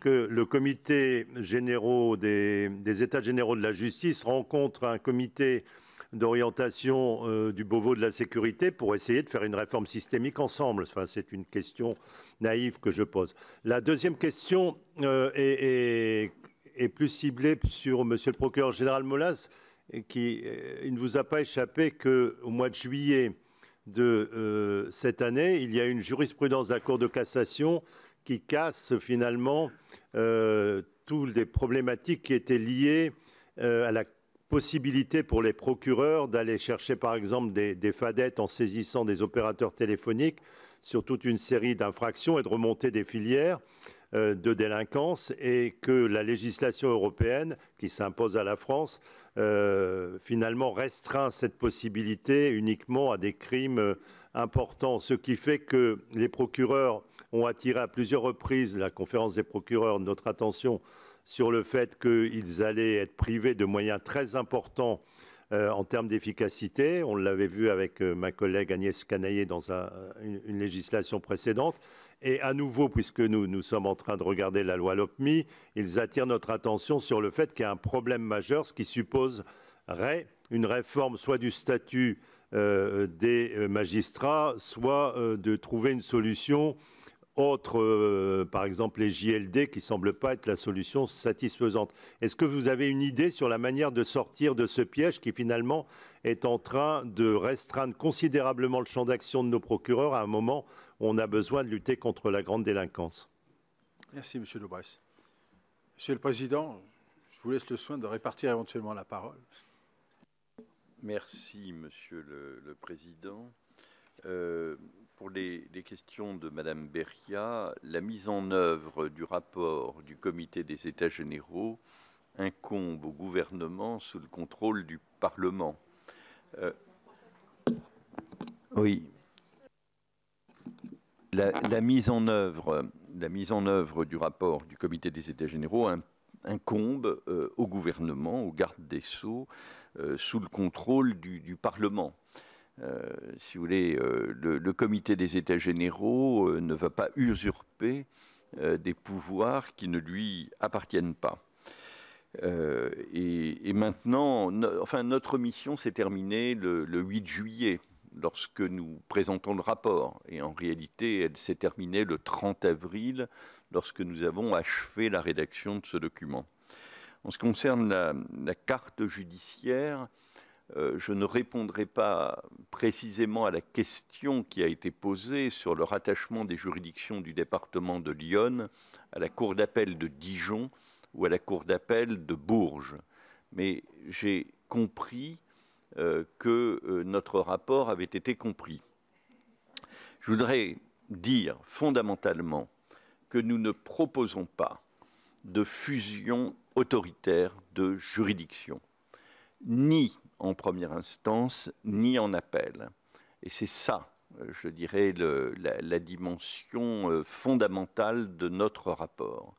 le comité généraux des, États généraux de la justice rencontre un comité d'orientation euh, du Beauvau de la sécurité pour essayer de faire une réforme systémique ensemble. Enfin, c'est une question naïve que je pose. La deuxième question euh, est, plus ciblée sur Monsieur le procureur général Molas, qui euh, il ne vous a pas échappé qu'au mois de juillet de cette année, il y a une jurisprudence de la Cour de cassation qui casse finalement toutes les problématiques qui étaient liées à la possibilité pour les procureurs d'aller chercher par exemple des, fadettes en saisissant des opérateurs téléphoniques sur toute une série d'infractions et de remonter des filières euh, de délinquance et que la législation européenne qui s'impose à la France euh, finalement restreint cette possibilité uniquement à des crimes euh, importants, ce qui fait que les procureurs ont attiré à plusieurs reprises la conférence des procureurs notre attention sur le fait qu'ils allaient être privés de moyens très importants euh, en termes d'efficacité. On l'avait vu avec euh, ma collègue Agnès Canaillé dans une, législation précédente. Et à nouveau, puisque nous, nous sommes en train de regarder la loi LOPMI, ils attirent notre attention sur le fait qu'il y a un problème majeur, ce qui supposerait une réforme soit du statut euh, des magistrats, soit de trouver une solution autre, euh, par exemple les JLD, qui ne semblent pas être la solution satisfaisante. Est-ce que vous avez une idée sur la manière de sortir de ce piège qui finalement est en train de restreindre considérablement le champ d'action de nos procureurs à un moment où on a besoin de lutter contre la grande délinquance? Merci, Monsieur Lebresse. Monsieur le Président, je vous laisse le soin de répartir éventuellement la parole. Merci, Monsieur le, Président. Euh, pour les, questions de Madame Beria, la mise en œuvre du rapport du Comité des États généraux incombe au gouvernement sous le contrôle du Parlement. Euh, oui. La, mise en œuvre, du rapport du Comité des États généraux incombe euh, au gouvernement, au garde des sceaux, euh, sous le contrôle du Parlement. Euh, si vous voulez, euh, le, comité des États généraux euh, ne va pas usurper des pouvoirs qui ne lui appartiennent pas. Et, maintenant, enfin, notre mission s'est terminée le, 8 juillet, lorsque nous présentons le rapport. Et en réalité, elle s'est terminée le 30 avril, lorsque nous avons achevé la rédaction de ce document. En ce qui concerne la carte judiciaire, je ne répondrai pas précisément à la question qui a été posée sur le rattachement des juridictions du département de Lyon à la Cour d'appel de Dijon ou à la Cour d'appel de Bourges. Mais j'ai compris euh, que euh, notre rapport avait été compris. Je voudrais dire fondamentalement que nous ne proposons pas de fusion autoritaire de juridictions, ni en première instance ni en appel. Et c'est ça, euh, je dirais, la, dimension euh, fondamentale de notre rapport.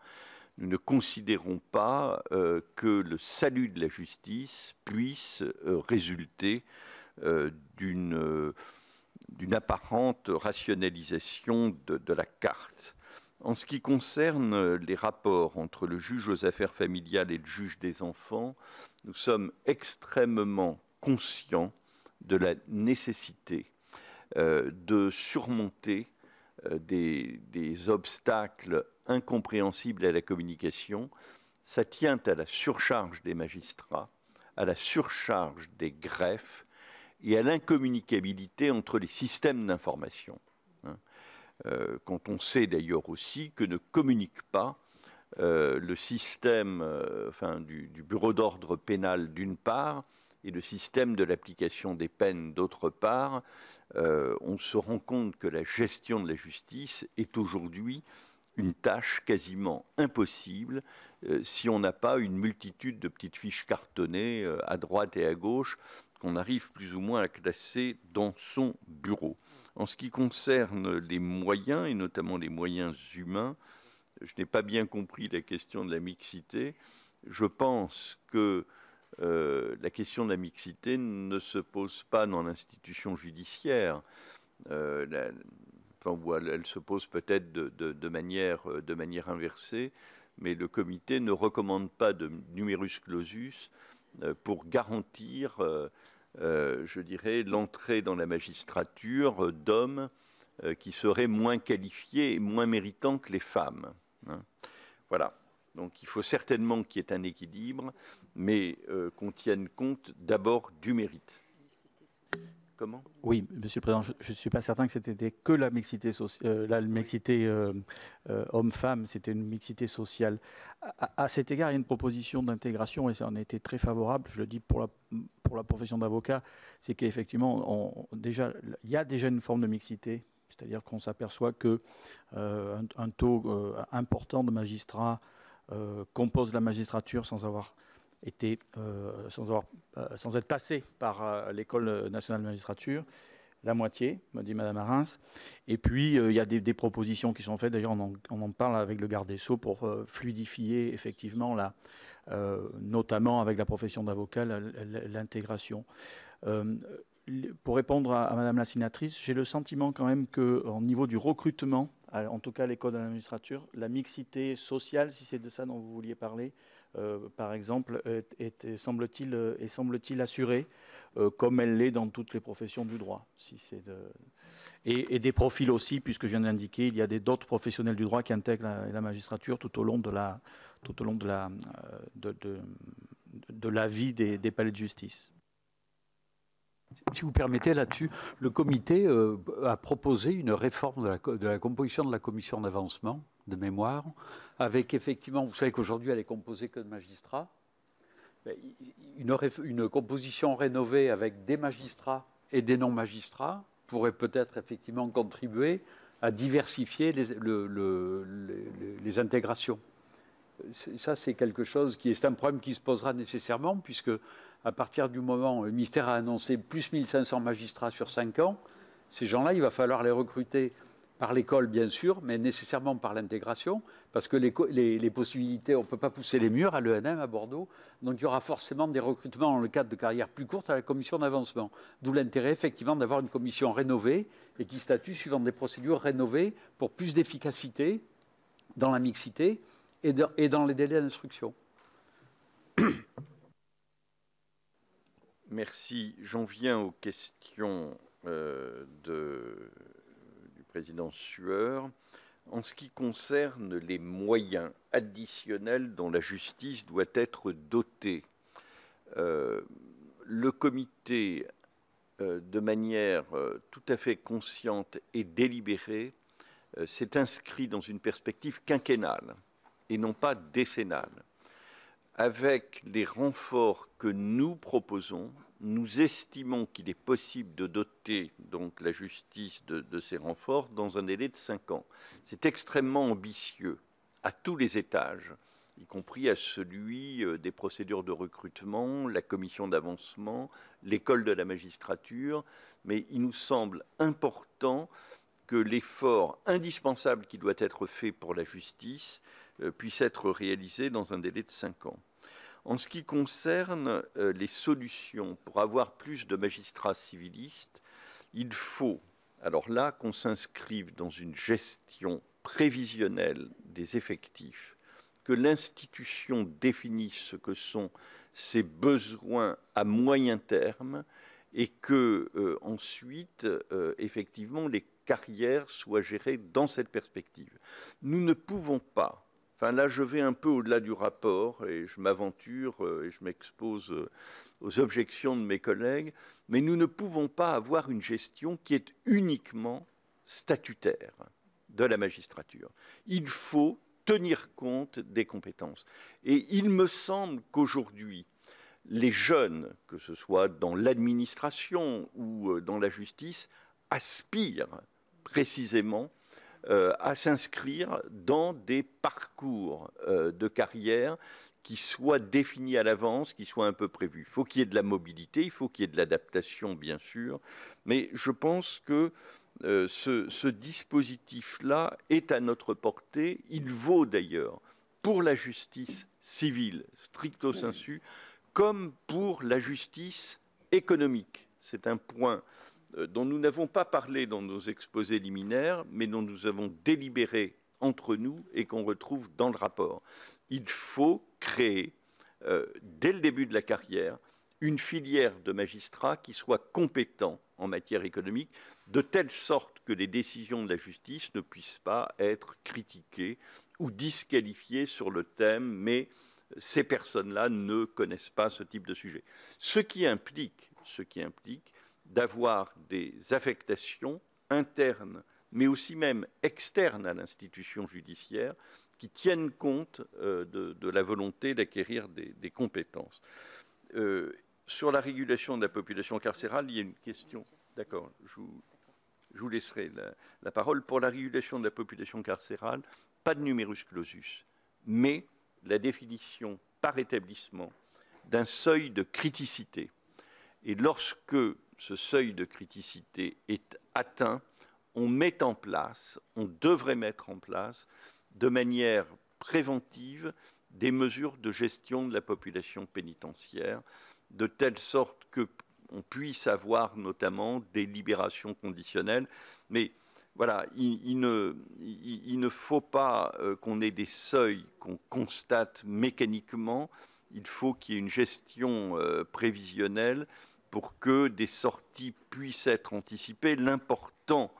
Nous ne considérons pas euh, que le salut de la justice puisse résulter d'une apparente rationalisation de, la carte. En ce qui concerne les rapports entre le juge aux affaires familiales et le juge des enfants, nous sommes extrêmement conscients de la nécessité euh, de surmonter euh, des, obstacles incompréhensibles à la communication. Ça tient à la surcharge des magistrats, à la surcharge des greffes et à l'incommunicabilité entre les systèmes d'information. Hein. Euh, quand on sait d'ailleurs aussi que ne communiquent pas le système enfin, du, du bureau d'ordre pénal d'une part et le système de l'application des peines d'autre part, on se rend compte que la gestion de la justice est aujourd'hui une tâche quasiment impossible si on n'a pas une multitude de petites fiches cartonnées à droite et à gauche qu'on arrive plus ou moins à classer dans son bureau. En ce qui concerne les moyens, et notamment les moyens humains, je n'ai pas bien compris la question de la mixité. Je pense que euh, la question de la mixité ne se pose pas dans l'institution judiciaire. Euh, enfin, elle, se pose peut-être de, manière, de manière inversée, mais le comité ne recommande pas de numerus clausus euh, pour garantir euh, je dirais, l'entrée dans la magistrature d'hommes euh, qui seraient moins qualifiés et moins méritants que les femmes. Voilà. Donc il faut certainement qu'il y ait un équilibre, mais euh, qu'on tienne compte d'abord du mérite. Oui, Monsieur le Président, je ne suis pas certain que c'était que la mixité, la mixité euh, euh, homme-femme, c'était une mixité sociale. À, cet égard, il y a une proposition d'intégration, et ça en a été très favorable, je le dis pour la, pour la profession d'avocat, c'est qu'effectivement, déjà, il y a déjà une forme de mixité, c'est-à-dire qu'on s'aperçoit que un, taux important de magistrats compose la magistrature sans avoir été, euh, sans, avoir, euh, sans être passé par euh, l'école nationale de magistrature, la moitié, me dit Madame Arins. Et puis, il y a des, propositions qui sont faites, d'ailleurs, on, on, en parle avec le garde des Sceaux pour fluidifier effectivement, la, notamment avec la profession d'avocat, l'intégration. Pour répondre à, Madame la sénatrice, j'ai le sentiment quand même qu'au niveau du recrutement, en tout cas à l'école de la magistrature, la mixité sociale, si c'est de ça dont vous vouliez parler, euh, par exemple, est, semble-t-il, est semble-t-il assurée, euh, comme elle l'est dans toutes les professions du droit. Et, des profils aussi, puisque je viens d'indiquer, il y a d'autres professionnels du droit qui intègrent la, magistrature tout au long de la, au long de la, euh, de, de, la vie des, palais de justice. Si vous permettez là-dessus, le comité a proposé une réforme de la, composition de la commission d'avancement de mémoire, avec effectivement, vous savez qu'aujourd'hui elle est composée que de magistrats, une, une, composition rénovée avec des magistrats et des non-magistrats pourrait peut-être effectivement contribuer à diversifier les, les intégrations. Ça, c'est quelque chose qui est un problème qui se posera nécessairement, puisque à partir du moment où le ministère a annoncé plus 1500 magistrats sur 5 ans, ces gens-là, il va falloir les recruter par l'école, bien sûr, mais nécessairement par l'intégration, parce que les, possibilités, on ne peut pas pousser les murs à l'ENM à Bordeaux, donc il y aura forcément des recrutements dans le cadre de carrières plus courtes à la commission d'avancement. D'où l'intérêt, effectivement, d'avoir une commission rénovée et qui statue suivant des procédures rénovées pour plus d'efficacité dans la mixité et dans, les délais d'instruction. Merci. J'en viens aux questions euh, de président Sueur. En ce qui concerne les moyens additionnels dont la justice doit être dotée, euh, le comité, euh, de manière tout à fait consciente et délibérée, s'est inscrit dans une perspective quinquennale et non pas décennale. Avec les renforts que nous proposons, nous estimons qu'il est possible de doter la justice de, ces renforts dans un délai de cinq ans. C'est extrêmement ambitieux à tous les étages, y compris à celui euh, des procédures de recrutement, la commission d'avancement, l'école de la magistrature, mais il nous semble important que l'effort indispensable qui doit être fait pour la justice puisse être réalisé dans un délai de cinq ans. En ce qui concerne euh, les solutions pour avoir plus de magistrats civilistes, il faut, alors là, qu'on s'inscrive dans une gestion prévisionnelle des effectifs, que l'institution définisse ce que sont ses besoins à moyen terme et que euh, ensuite, euh, effectivement, les carrières soient gérées dans cette perspective. Nous ne pouvons pas là, je vais un peu au-delà du rapport et je m'aventure euh, et je m'expose euh, aux objections de mes collègues, mais nous ne pouvons pas avoir une gestion qui est uniquement statutaire de la magistrature. Il faut tenir compte des compétences. Et il me semble qu'aujourd'hui, les jeunes, que ce soit dans l'administration ou euh, dans la justice, aspirent précisément à s'inscrire dans des parcours euh, de carrière qui soient définis à l'avance, qui soient un peu prévus. Il faut qu'il y ait de la mobilité, il faut qu'il y ait de l'adaptation, bien sûr, mais je pense que ce, ce dispositif-là est à notre portée. Il vaut d'ailleurs pour la justice civile stricto sensu comme pour la justice économique. C'est un point euh, dont nous n'avons pas parlé dans nos exposés liminaires, mais dont nous avons délibéré entre nous et qu'on retrouve dans le rapport. Il faut créer, euh, dès le début de la carrière, une filière de magistrats qui soit compétent en matière économique, de telle sorte que les décisions de la justice ne puissent pas être critiquées ou disqualifiées sur le thème, mais ces personnes-là ne connaissent pas ce type de sujet. Ce qui implique, ce qui implique d'avoir des affectations internes, mais aussi même externes à l'institution judiciaire, qui tiennent compte euh, de, la volonté d'acquérir des, compétences. Euh, sur la régulation de la population carcérale, il y a une question. D'accord, je, vous, laisserai la, la, parole. Pour la régulation de la population carcérale, pas de numerus clausus, mais la définition par établissement d'un seuil de criticité. Et lorsque ce seuil de criticité est atteint, on met en place, on devrait mettre en place de manière préventive des mesures de gestion de la population pénitentiaire, de telle sorte qu'on puisse avoir notamment des libérations conditionnelles. Mais voilà, il, ne, faut pas euh, qu'on ait des seuils qu'on constate mécaniquement. Il faut qu'il y ait une gestion euh, prévisionnelle pour que des sorties puissent être anticipées. L'important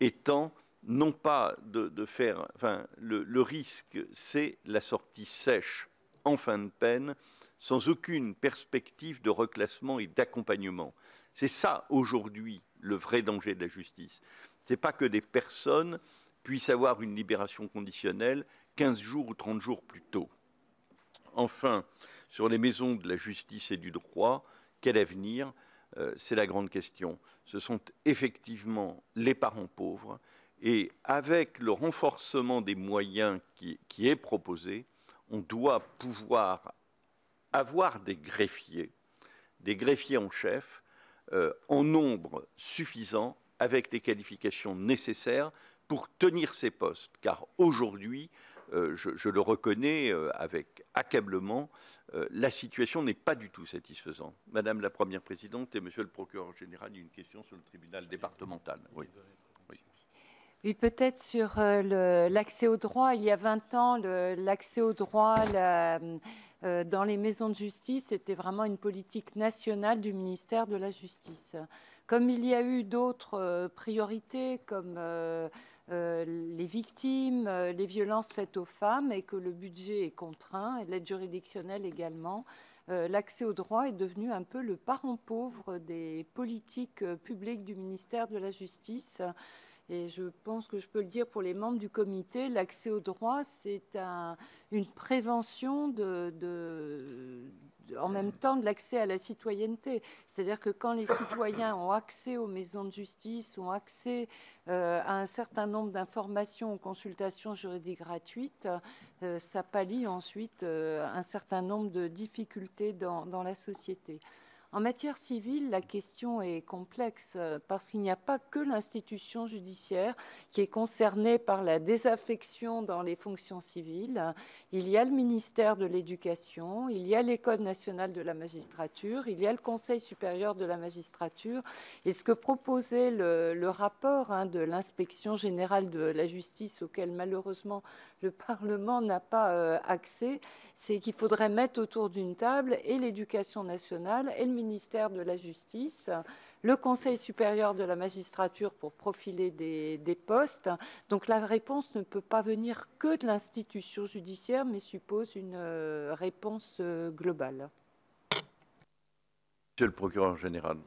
étant non pas de, faire, enfin, le risque, c'est la sortie sèche en fin de peine, sans aucune perspective de reclassement et d'accompagnement. C'est ça aujourd'hui le vrai danger de la justice. Ce n'est pas que des personnes puissent avoir une libération conditionnelle 15 jours ou 30 jours plus tôt. Enfin, sur les maisons de la justice et du droit, quel avenir euh, C'est la grande question. Ce sont effectivement les parents pauvres et avec le renforcement des moyens qui, est proposé, on doit pouvoir avoir des greffiers, des greffiers en chef, euh, en nombre suffisant avec les qualifications nécessaires pour tenir ces postes. Car aujourd'hui, euh, je, le reconnais avec accablement, la situation n'est pas du tout satisfaisante. Madame la Première Présidente et Monsieur le Procureur Général, une question sur le tribunal départemental. Oui. Oui. peut-être sur l'accès au droit. Il y a 20 ans, l'accès au droit, euh, dans les maisons de justice, c'était vraiment une politique nationale du ministère de la Justice. Comme il y a eu d'autres euh, priorités, comme euh, les victimes, les violences faites aux femmes, et que le budget est contraint, et l'aide juridictionnelle également, l'accès au droit est devenu un peu le parent pauvre des politiques publiques du ministère de la Justice. Et je pense que je peux le dire pour les membres du comité, l'accès au droit, c'est une prévention en même temps de l'accès à la citoyenneté. C'est-à-dire que quand les citoyens ont accès aux maisons de justice, ont accès euh, à un certain nombre d'informations consultations juridiques gratuites, euh, ça pallie ensuite euh, un certain nombre de difficultés dans la société. En matière civile, la question est complexe euh, parce qu'il n'y a pas que l'institution judiciaire qui est concernée par la désaffection dans les fonctions civiles. Il y a le ministère de l'Éducation, il y a l'École nationale de la magistrature, il y a le Conseil supérieur de la magistrature. Et ce que proposait le, rapport hein, de l'inspection générale de la justice, auquel malheureusement le Parlement n'a pas euh, accès, c'est qu'il faudrait mettre autour d'une table et l'éducation nationale et le ministère de la Justice, le Conseil supérieur de la magistrature pour profiler des, postes. Donc la réponse ne peut pas venir que de l'institution judiciaire, mais suppose une euh, réponse euh, globale. Monsieur le procureur général.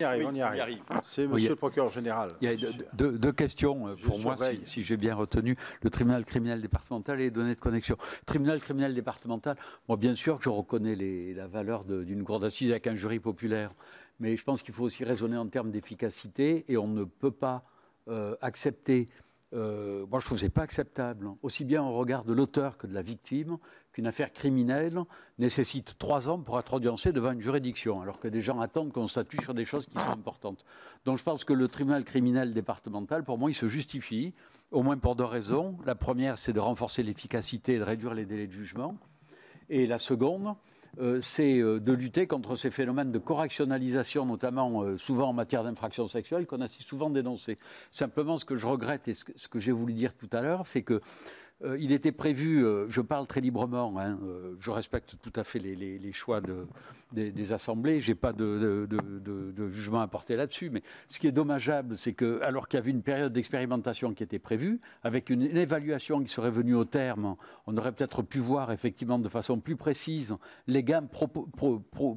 Y arrive, on y arrive. C'est monsieur le procureur général. Il y a deux, questions euh, pour moi, si, j'ai bien retenu. Le tribunal criminel départemental et les données de connexion. Tribunal criminel départemental, moi, bien sûr que je reconnais la valeur d'une cour d'assises avec un jury populaire. Mais je pense qu'il faut aussi raisonner en termes d'efficacité et on ne peut pas euh, accepter euh, moi je trouve que pas acceptable, hein. aussi bien au regard de l'auteur que de la victime, qu'une affaire criminelle nécessite trois ans pour être audiencée devant une juridiction, alors que des gens attendent qu'on statue sur des choses qui sont importantes. Donc je pense que le tribunal criminel départemental, pour moi, il se justifie, au moins pour deux raisons. La première, c'est de renforcer l'efficacité et de réduire les délais de jugement. Et la seconde, euh, c'est euh, de lutter contre ces phénomènes de correctionnalisation, notamment euh, souvent en matière d'infractions sexuelles, qu'on a si souvent dénoncés. Simplement, ce que je regrette et ce que j'ai voulu dire tout à l'heure, c'est que euh, il était prévu, euh, je parle très librement, hein, euh, je respecte tout à fait les, choix des, assemblées, je n'ai pas de, jugement à porter là-dessus, mais ce qui est dommageable, c'est que, alors qu'il y avait une période d'expérimentation qui était prévue, avec une, évaluation qui serait venue au terme, on aurait peut-être pu voir effectivement de façon plus précise les gains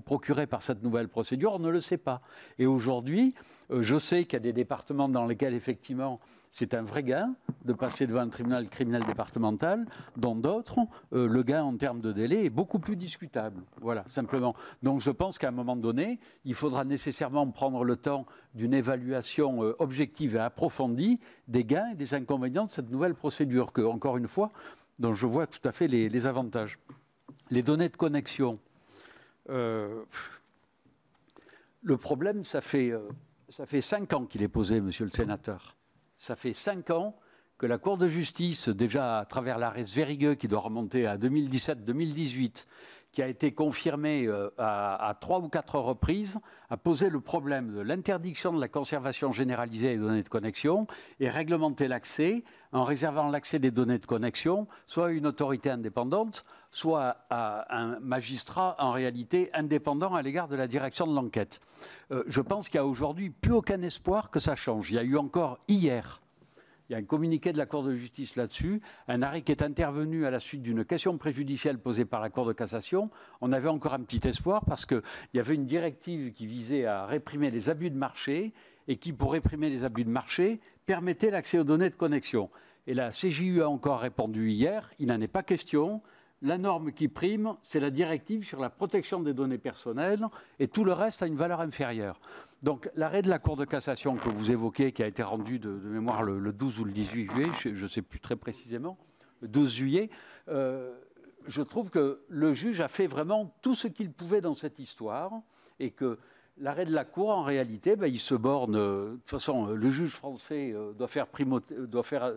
procurés par cette nouvelle procédure, on ne le sait pas. Et aujourd'hui, je sais qu'il y a des départements dans lesquels effectivement c'est un vrai gain de passer devant un tribunal criminel départemental, dont d'autres, euh, le gain en termes de délai est beaucoup plus discutable. Voilà, simplement. Donc je pense qu'à un moment donné, il faudra nécessairement prendre le temps d'une évaluation euh, objective et approfondie des gains et des inconvénients de cette nouvelle procédure, que, encore une fois, dont je vois tout à fait les, avantages. Les données de connexion. Euh, le problème, ça fait, ça fait cinq ans qu'il est posé, monsieur le sénateur ça fait cinq ans que la Cour de justice, déjà à travers l'arrêt Svérigueux qui doit remonter à 2017-2018, qui a été confirmé euh, à, trois ou quatre reprises, a posé le problème de l'interdiction de la conservation généralisée des données de connexion et réglementer l'accès en réservant l'accès des données de connexion soit à une autorité indépendante, soit à un magistrat en réalité indépendant à l'égard de la direction de l'enquête. Euh, je pense qu'il n'y a aujourd'hui plus aucun espoir que ça change. Il y a eu encore hier il y a un communiqué de la Cour de justice là-dessus, un arrêt qui est intervenu à la suite d'une question préjudicielle posée par la Cour de cassation. On avait encore un petit espoir parce qu'il y avait une directive qui visait à réprimer les abus de marché et qui, pour réprimer les abus de marché, permettait l'accès aux données de connexion. Et la CJU a encore répondu hier, il n'en est pas question. La norme qui prime, c'est la directive sur la protection des données personnelles et tout le reste a une valeur inférieure. Donc l'arrêt de la Cour de cassation que vous évoquez, qui a été rendu de, mémoire le, 12 ou le 18 juillet, je ne sais plus très précisément, le 12 juillet, euh, je trouve que le juge a fait vraiment tout ce qu'il pouvait dans cette histoire et que L'arrêt de la Cour, en réalité, ben, il se borne. Euh, de toute façon, le juge français euh, doit, faire doit, faire,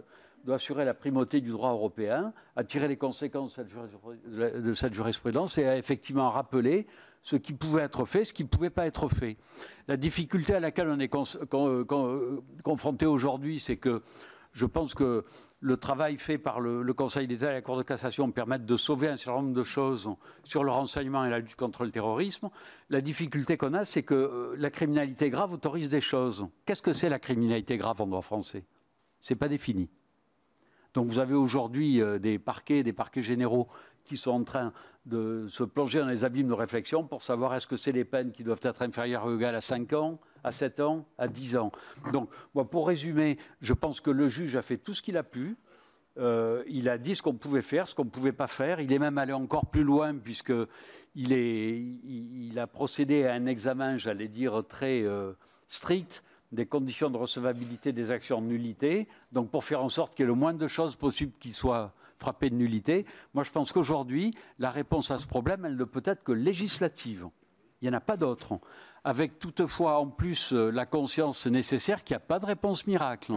doit, assurer la primauté du droit européen, à tirer les conséquences de cette jurisprudence et à effectivement rappeler ce qui pouvait être fait, ce qui ne pouvait pas être fait. La difficulté à laquelle on est confronté aujourd'hui, c'est que je pense que le travail fait par le, Conseil d'État et la Cour de cassation permet de sauver un certain nombre de choses sur le renseignement et la lutte contre le terrorisme. La difficulté qu'on a, c'est que euh, la criminalité grave autorise des choses. Qu'est-ce que c'est la criminalité grave en droit français? Ce n'est pas défini. Donc vous avez aujourd'hui euh, des parquets, des parquets généraux qui sont en train de se plonger dans les abîmes de réflexion pour savoir est-ce que c'est les peines qui doivent être inférieures ou égales à 5 ans, à 7 ans, à 10 ans. Donc, pour résumer, je pense que le juge a fait tout ce qu'il a pu. Euh, il a dit ce qu'on pouvait faire, ce qu'on ne pouvait pas faire. Il est même allé encore plus loin puisqu'il il, a procédé à un examen, j'allais dire, très euh, strict des conditions de recevabilité des actions de nullité, donc pour faire en sorte qu'il y ait le moins de choses possibles qui soient frappé de nullité. Moi, je pense qu'aujourd'hui, la réponse à ce problème, elle ne peut être que législative. Il n'y en a pas d'autre. Avec toutefois en plus euh, la conscience nécessaire qu'il n'y a pas de réponse miracle.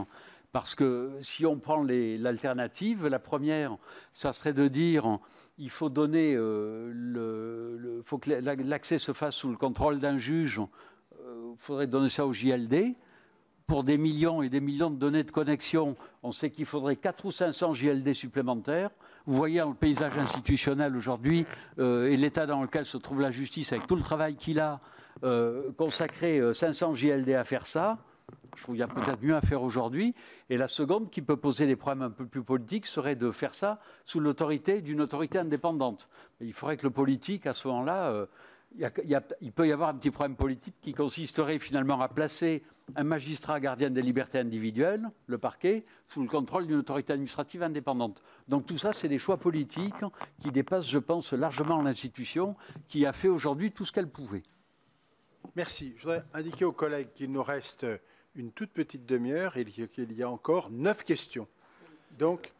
Parce que si on prend l'alternative, la première, ça serait de dire il faut donner euh, faut que l'accès se fasse sous le contrôle d'un juge. Il euh, faudrait donner ça au JLD pour des millions et des millions de données de connexion, on sait qu'il faudrait 4 ou 500 JLD supplémentaires. Vous voyez dans le paysage institutionnel aujourd'hui euh, et l'état dans lequel se trouve la justice avec tout le travail qu'il a euh, consacré 500 euh, JLD à faire ça. Je trouve qu'il y a peut-être mieux à faire aujourd'hui. Et la seconde, qui peut poser des problèmes un peu plus politiques, serait de faire ça sous l'autorité d'une autorité indépendante. il faudrait que le politique, à ce moment-là, il, peut y avoir un petit problème politique qui consisterait finalement à placer un magistrat gardien des libertés individuelles, le parquet, sous le contrôle d'une autorité administrative indépendante. Donc tout ça, c'est des choix politiques qui dépassent, je pense, largement l'institution qui a fait aujourd'hui tout ce qu'elle pouvait. Merci. Je voudrais indiquer aux collègues qu'il nous reste une toute petite demi-heure et qu'il y a encore neuf questions. Donc,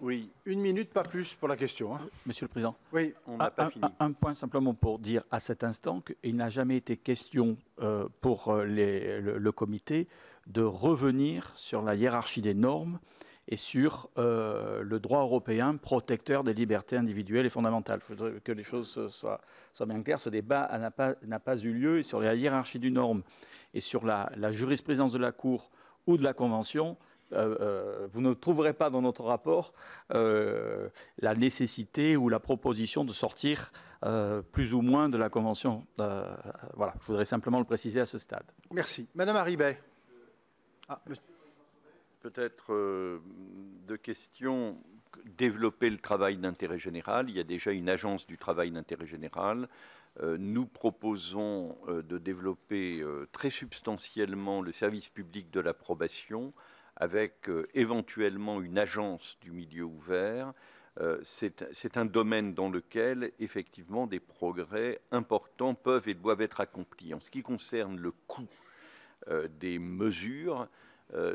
oui. Une minute, pas plus pour la question. Hein. Monsieur le Président. Oui, on n'a pas fini. Un, point simplement pour dire à cet instant qu'il n'a jamais été question euh, pour euh, le, comité de revenir sur la hiérarchie des normes et sur euh, le droit européen protecteur des libertés individuelles et fondamentales. Je voudrais que les choses soient, bien claires. Ce débat n'a pas, pas, eu lieu et sur la hiérarchie du norme et sur la, la jurisprudence de la Cour ou de la Convention, euh, euh, vous ne trouverez pas dans notre rapport euh, la nécessité ou la proposition de sortir plus ou moins de la Convention. voilà, je voudrais simplement le préciser à ce stade. Merci. Madame Haribet. Ah, Peut-être deux questions. Développer le travail d'intérêt général. Il y a déjà une agence du travail d'intérêt général. nous proposons de développer très substantiellement le service public de l'approbation avec euh, éventuellement une agence du milieu ouvert. Euh, c'est un domaine dans lequel, effectivement, des progrès importants peuvent et doivent être accomplis. En ce qui concerne le coût euh, des mesures,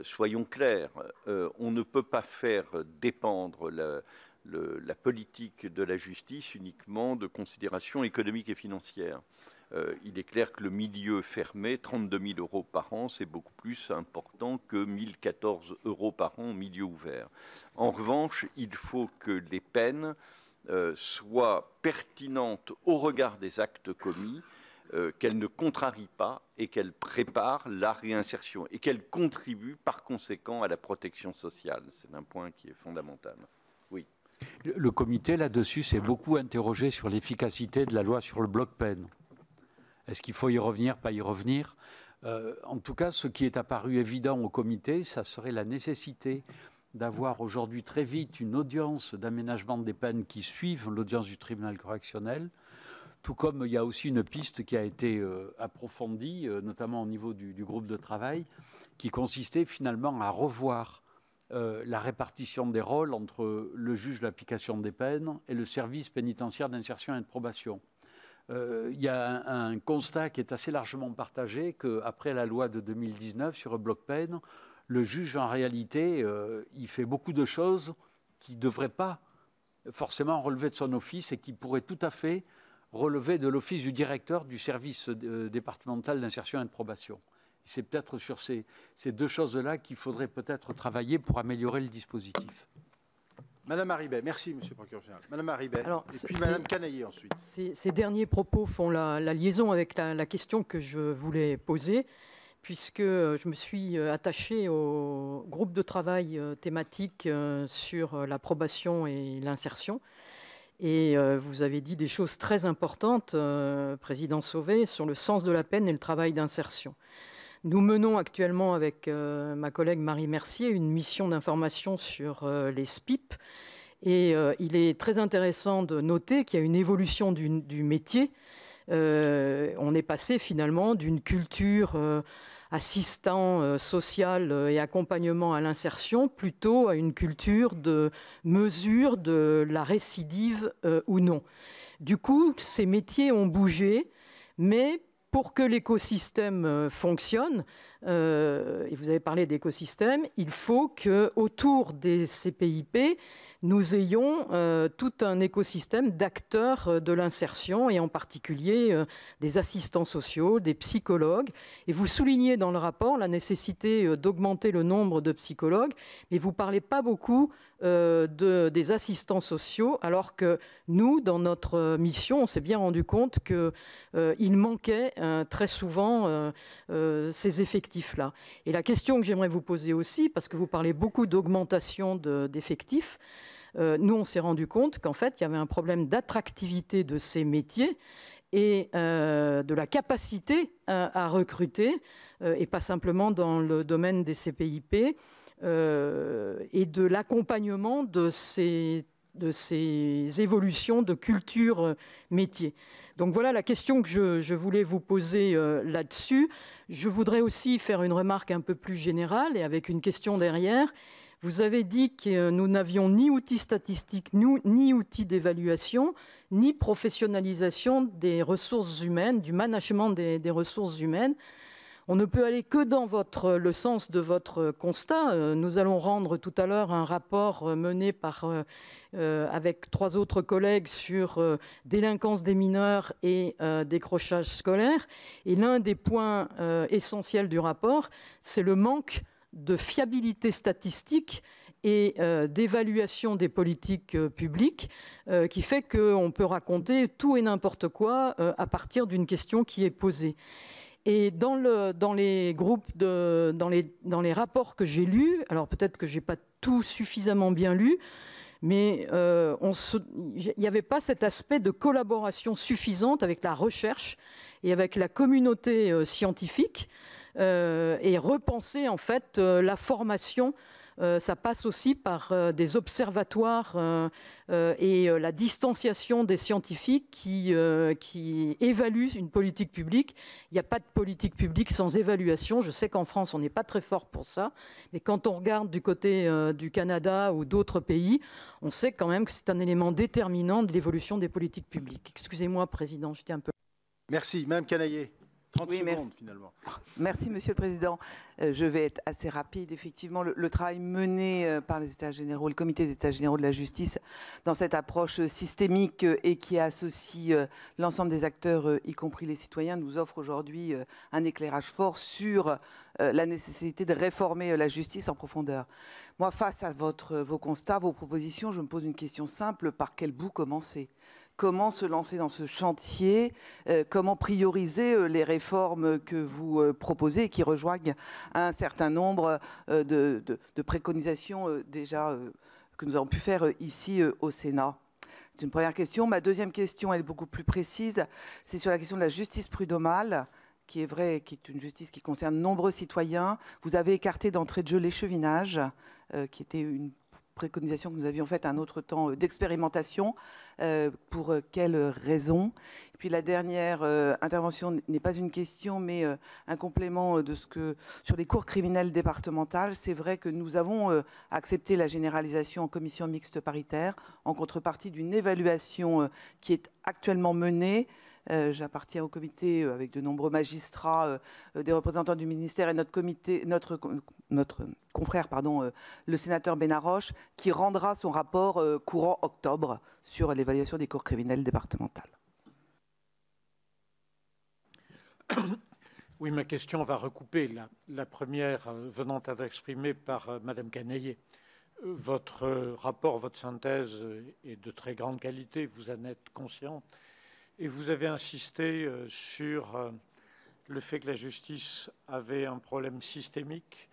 soyons clairs, on ne peut pas faire dépendre la, la, politique de la justice uniquement de considérations économiques et financières. Euh, il est clair que le milieu fermé, 32 000 euros par an, c'est beaucoup plus important que 1 014 euros par an au milieu ouvert. En revanche, il faut que les peines euh, soient pertinentes au regard des actes commis, euh, qu'elles ne contrarient pas et qu'elles préparent la réinsertion et qu'elles contribuent par conséquent à la protection sociale. C'est un point qui est fondamental. Oui. Le comité, là-dessus, s'est beaucoup interrogé sur l'efficacité de la loi sur le bloc peine. Est-ce qu'il faut y revenir, pas y revenir? Euh, En tout cas, ce qui est apparu évident au comité, ça serait la nécessité d'avoir aujourd'hui très vite une audience d'aménagement des peines qui suivent l'audience du tribunal correctionnel, tout comme il y a aussi une piste qui a été euh, approfondie, euh, notamment au niveau du, groupe de travail, qui consistait finalement à revoir la répartition des rôles entre le juge de l'application des peines et le service pénitentiaire d'insertion et de probation. Euh, il y a un, constat qui est assez largement partagé qu'après la loi de 2019 sur le bloc peine, le juge, en réalité, euh, il fait beaucoup de choses qui ne devraient pas forcément relever de son office et qui pourraient tout à fait relever de l'office du directeur du service euh, départemental d'insertion et de probation. C'est peut-être sur ces deux choses-là qu'il faudrait peut-être travailler pour améliorer le dispositif. Madame Haribet, merci Monsieur le procureur général. Madame Haribet, et puis Madame Canaillé ensuite. Ces, derniers propos font la, liaison avec la, question que je voulais poser, puisque je me suis euh, attachée au groupe de travail euh, thématique euh, sur l'approbation et l'insertion. Et vous avez dit des choses très importantes, Président Sauvé, sur le sens de la peine et le travail d'insertion. Nous menons actuellement avec euh, ma collègue Marie Mercier une mission d'information sur euh, les SPIP. Et euh, il est très intéressant de noter qu'il y a une évolution du, métier. on est passé finalement d'une culture assistant social et accompagnement à l'insertion plutôt à une culture de mesure de la récidive ou non. Du coup, ces métiers ont bougé, mais pour que l'écosystème euh, fonctionne, euh, et vous avez parlé d'écosystème, il faut que autour des CPIP, nous ayons euh, tout un écosystème d'acteurs euh, de l'insertion et en particulier euh, des assistants sociaux, des psychologues. Et vous soulignez dans le rapport la nécessité d'augmenter le nombre de psychologues, mais vous parlez pas beaucoup de, des assistants sociaux, alors que nous, dans notre mission, on s'est bien rendu compte qu'il manquait très souvent ces effectifs-là. Et la question que j'aimerais vous poser aussi, parce que vous parlez beaucoup d'augmentation d'effectifs, euh, nous, on s'est rendu compte qu'en fait, il y avait un problème d'attractivité de ces métiers et euh, de la capacité à, recruter, euh, et pas simplement dans le domaine des CPIP, et de l'accompagnement de ces, de ces évolutions de culture métier. Donc voilà la question que je, voulais vous poser là-dessus. Je voudrais aussi faire une remarque un peu plus générale et avec une question derrière. Vous avez dit que nous n'avions ni outils statistiques, ni outils d'évaluation, ni professionnalisation des ressources humaines, du management des, ressources humaines. On ne peut aller que dans le sens de votre constat. Euh, nous allons rendre tout à l'heure un rapport euh, mené euh, avec trois autres collègues sur délinquance des mineurs et décrochage scolaire. Et l'un des points essentiels du rapport, c'est le manque de fiabilité statistique et euh, d'évaluation des politiques euh, publiques euh, qui fait qu'on peut raconter tout et n'importe quoi à partir d'une question qui est posée. Et dans, le, dans les groupes, dans, les, dans les rapports que j'ai lus, alors peut-être que je n'ai pas tout suffisamment bien lu, mais il n'y avait pas cet aspect de collaboration suffisante avec la recherche et avec la communauté scientifique. Euh, et repenser en fait euh, la formation euh, ça passe aussi par des observatoires et la distanciation des scientifiques qui, évaluent une politique publique. Il n'y a pas de politique publique sans évaluation. Je sais qu'en France, on n'est pas très fort pour ça. Mais quand on regarde du côté du Canada ou d'autres pays, on sait quand même que c'est un élément déterminant de l'évolution des politiques publiques. Excusez-moi, Président, j'étais un peu... Merci. Madame Canaillé. 30 secondes merci. finalement. Merci Monsieur le Président. Euh, je vais être assez rapide. Effectivement, le, travail mené euh, par les États généraux, le Comité des États généraux de la justice, dans cette approche systémique euh, et qui associe l'ensemble des acteurs, y compris les citoyens, nous offre aujourd'hui un éclairage fort sur la nécessité de réformer la justice en profondeur. Moi, face à votre, vos constats, vos propositions, je me pose une question simple par quel bout commencer? Comment se lancer dans ce chantier, euh, comment prioriser euh, les réformes que vous euh, proposez et qui rejoignent un certain nombre de, préconisations déjà que nous avons pu faire ici au Sénat. C'est une première question. Ma deuxième question, est beaucoup plus précise. C'est sur la question de la justice prud'homale qui est vrai, qui est une justice qui concerne nombreux citoyens. Vous avez écarté d'entrée de jeu l'échevinage, qui était une préconisation que nous avions faite un autre temps euh, d'expérimentation. Euh, pour euh, quelles raisons? Et puis la dernière intervention n'est pas une question, mais un complément de ce que sur les cours criminelles départementales. C'est vrai que nous avons accepté la généralisation en commission mixte paritaire en contrepartie d'une évaluation qui est actuellement menée j'appartiens au comité euh, avec de nombreux magistrats, euh, des représentants du ministère et notre comité, notre, notre confrère, pardon, le sénateur Benaroche, qui rendra son rapport courant octobre sur l'évaluation des cours criminelles départementales. Oui, ma question va recouper la, première venant à exprimée par Madame Canaillé. Votre rapport, votre synthèse est de très grande qualité, vous en êtes conscient. Et vous avez insisté euh, sur euh, le fait que la justice avait un problème systémique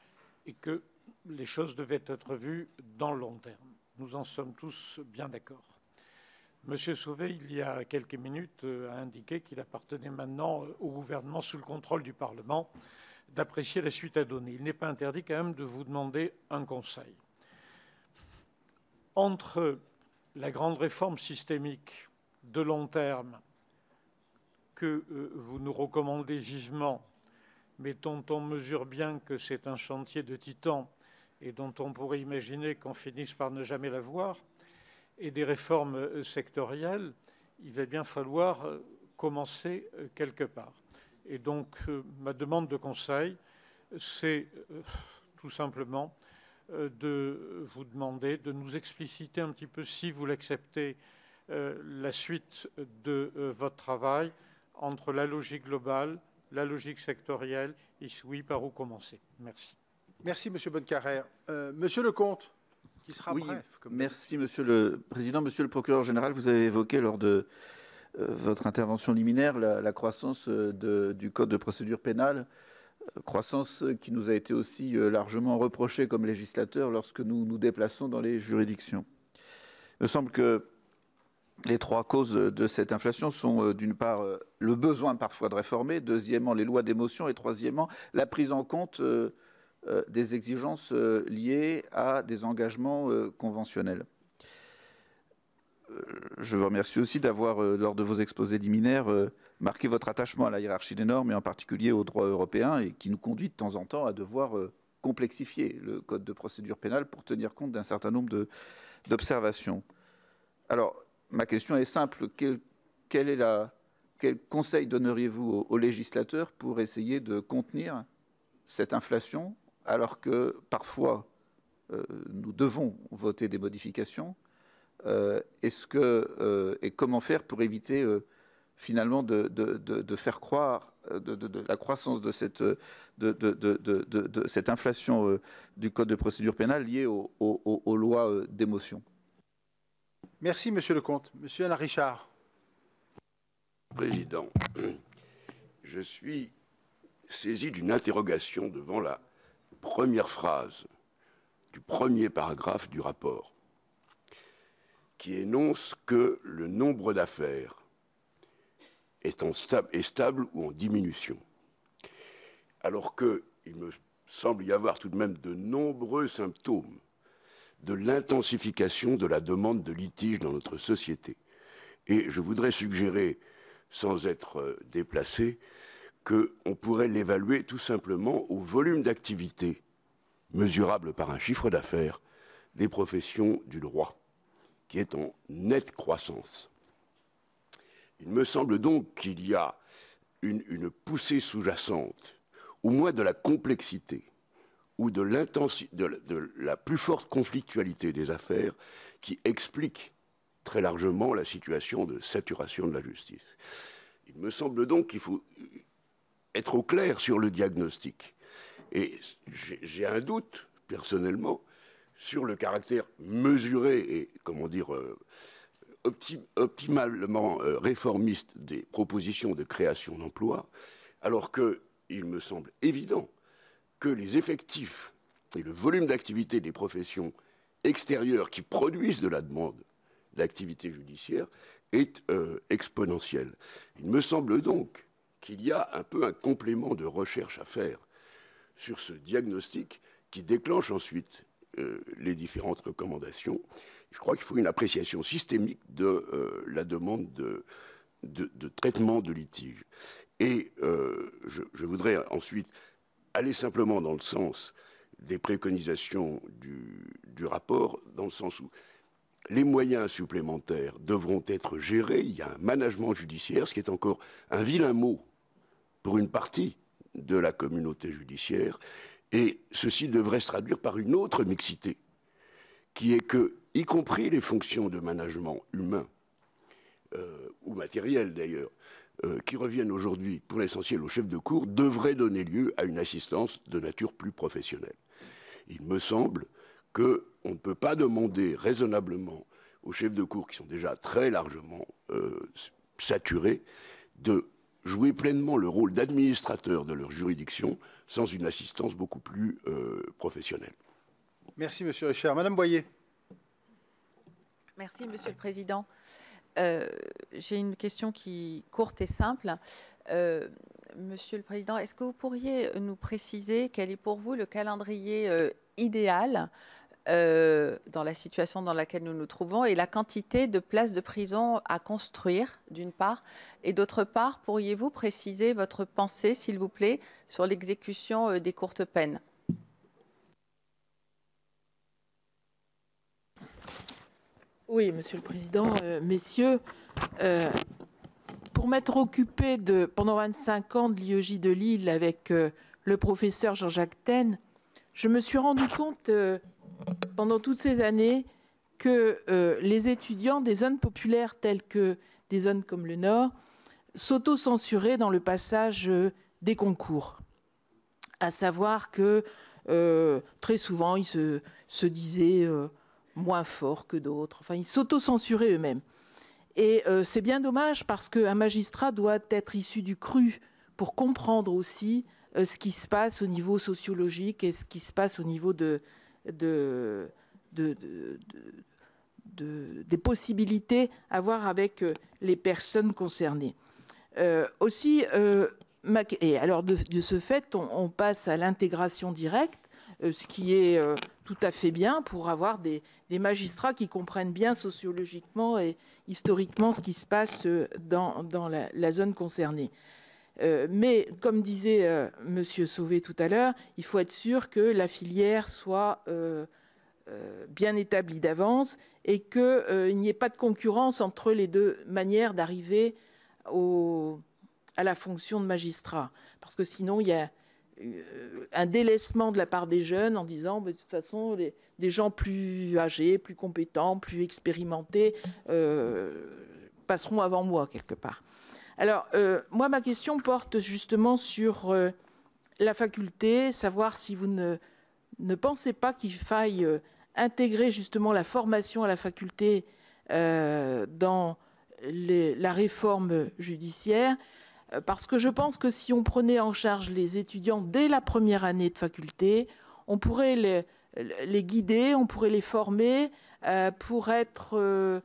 et que les choses devaient être vues dans le long terme. Nous en sommes tous bien d'accord. Monsieur Sauvé, il y a quelques minutes, euh, a indiqué qu'il appartenait maintenant au gouvernement, sous le contrôle du Parlement, d'apprécier la suite à donner. Il n'est pas interdit quand même de vous demander un conseil. Entre la grande réforme systémique de long terme que euh, vous nous recommandez vivement, mais dont on mesure bien que c'est un chantier de titan et dont on pourrait imaginer qu'on finisse par ne jamais la voir, et des réformes euh, sectorielles, il va bien falloir euh, commencer quelque part. Et donc, ma demande de conseil, c'est tout simplement de vous demander de nous expliciter un petit peu, si vous l'acceptez, la suite de votre travail entre la logique globale, la logique sectorielle et oui, par où commencer. Merci. Merci, Monsieur Bonnecarrère. Euh, Monsieur Lecomte, qui sera bref. merci, Monsieur le Président. Monsieur le Procureur général, vous avez évoqué lors de euh, votre intervention liminaire la, croissance euh, du Code de procédure pénale, croissance qui nous a été aussi largement reprochée comme législateur lorsque nous nous déplaçons dans les juridictions. Il me semble que les trois causes de cette inflation sont euh, d'une part euh, le besoin parfois de réformer, deuxièmement les lois d'émotion et troisièmement la prise en compte euh, des exigences liées à des engagements conventionnels. je vous remercie aussi d'avoir, lors de vos exposés liminaires, marqué votre attachement à la hiérarchie des normes et en particulier au droit européen et qui nous conduit de temps en temps à devoir complexifier le code de procédure pénale pour tenir compte d'un certain nombre d'observations. Alors, ma question est simple. Quel, conseil donneriez-vous aux, législateurs pour essayer de contenir cette inflation alors que parfois euh, nous devons voter des modifications euh, euh, et comment faire pour éviter finalement de, faire croire la croissance de cette, de, cette inflation du code de procédure pénale liée aux lois d'émotion? Merci, Monsieur le Comte. Monsieur Alain Richard. Président, je suis saisi d'une interrogation devant la première phrase du premier paragraphe du rapport, qui énonce que le nombre d'affaires est, est, stable ou en diminution, alors qu'il me semble y avoir tout de même de nombreux symptômes de l'intensification de la demande de litige dans notre société. Et je voudrais suggérer, sans être euh, déplacé, qu'on pourrait l'évaluer tout simplement au volume d'activité mesurable par un chiffre d'affaires des professions du droit, qui est en nette croissance. Il me semble donc qu'il y a une, une poussée sous-jacente, au moins de la complexité, ou de, de, la plus forte conflictualité des affaires qui explique très largement la situation de saturation de la justice. Il me semble donc qu'il faut être au clair sur le diagnostic. Et j'ai un doute, personnellement, sur le caractère mesuré et, comment dire, euh, optimalement euh, réformiste des propositions de création d'emplois, alors qu'il me semble évident que les effectifs et le volume d'activité des professions extérieures qui produisent de la demande d'activité judiciaire est euh, exponentiel. Il me semble donc qu'il y a un peu un complément de recherche à faire sur ce diagnostic qui déclenche ensuite euh, les différentes recommandations. Je crois qu'il faut une appréciation systémique de euh, la demande de, traitement de litige. Et je, je, voudrais ensuite aller simplement dans le sens des préconisations du, rapport, dans le sens où les moyens supplémentaires devront être gérés. Il y a un management judiciaire, ce qui est encore un vilain mot pour une partie de la communauté judiciaire. Et ceci devrait se traduire par une autre mixité, qui est que, y compris les fonctions de management humain, euh, ou matériel d'ailleurs, euh, qui reviennent aujourd'hui pour l'essentiel au chef de cour devraient donner lieu à une assistance de nature plus professionnelle. Il me semble qu'on ne peut pas demander raisonnablement aux chefs de cour qui sont déjà très largement euh, saturés de jouer pleinement le rôle d'administrateur de leur juridiction sans une assistance beaucoup plus euh, professionnelle. Merci, Monsieur Richard. Madame Boyer. Merci, Monsieur le Président. Euh, j'ai une question qui courte et simple. Euh, Monsieur le Président, est-ce que vous pourriez nous préciser quel est pour vous le calendrier euh, idéal dans la situation dans laquelle nous nous trouvons et la quantité de places de prison à construire, d'une part, et d'autre part, pourriez-vous préciser votre pensée, s'il vous plaît, sur l'exécution des courtes peines? Oui, Monsieur le Président, euh, messieurs, euh, pour m'être occupé de, pendant 25 ans de l'IEJ de Lille avec euh, le professeur Jean-Jacques Ten, je me suis rendu compte pendant toutes ces années que les étudiants des zones populaires telles que des zones comme le Nord s'auto-censuraient dans le passage des concours. À savoir que très souvent, ils se, se disaient moins forts que d'autres. Enfin, ils s'auto-censuraient eux-mêmes. Et euh, c'est bien dommage parce qu'un magistrat doit être issu du cru pour comprendre aussi euh, ce qui se passe au niveau sociologique et ce qui se passe au niveau de, de, des possibilités à voir avec euh, les personnes concernées. aussi, et alors de, ce fait, on passe à l'intégration directe ce qui est tout à fait bien pour avoir des, magistrats qui comprennent bien sociologiquement et historiquement ce qui se passe dans, la, zone concernée. mais comme disait M. Sauvé tout à l'heure, il faut être sûr que la filière soit bien établie d'avance et qu'il n'y ait pas de concurrence entre les deux manières d'arriver à la fonction de magistrat. Parce que sinon, il y a euh, un délaissement de la part des jeunes en disant de toute façon, des gens plus âgés, plus compétents, plus expérimentés euh, passeront avant moi, quelque part. Alors, euh, moi, ma question porte justement sur la faculté, savoir si vous ne, ne pensez pas qu'il faille intégrer justement la formation à la faculté dans la réforme judiciaire, euh, parce que je pense que si on prenait en charge les étudiants dès la première année de faculté, on pourrait les, guider, on pourrait les former euh, pour être euh,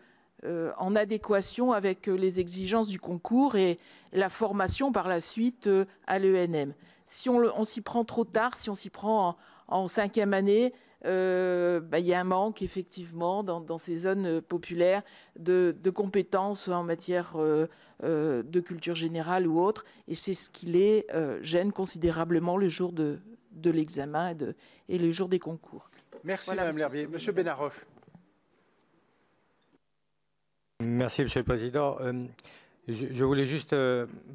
en adéquation avec les exigences du concours et la formation par la suite à l'ENM. Si on, s'y prend trop tard, si on s'y prend en cinquième année, euh, bah, il y a un manque effectivement dans, ces zones euh, populaires de, compétences en matière euh, de culture générale ou autre, et c'est ce qui les gêne considérablement le jour de, l'examen et, le jour des concours. Merci Madame L'Herbier. Monsieur Benaroche. Merci Monsieur le Président. je, voulais juste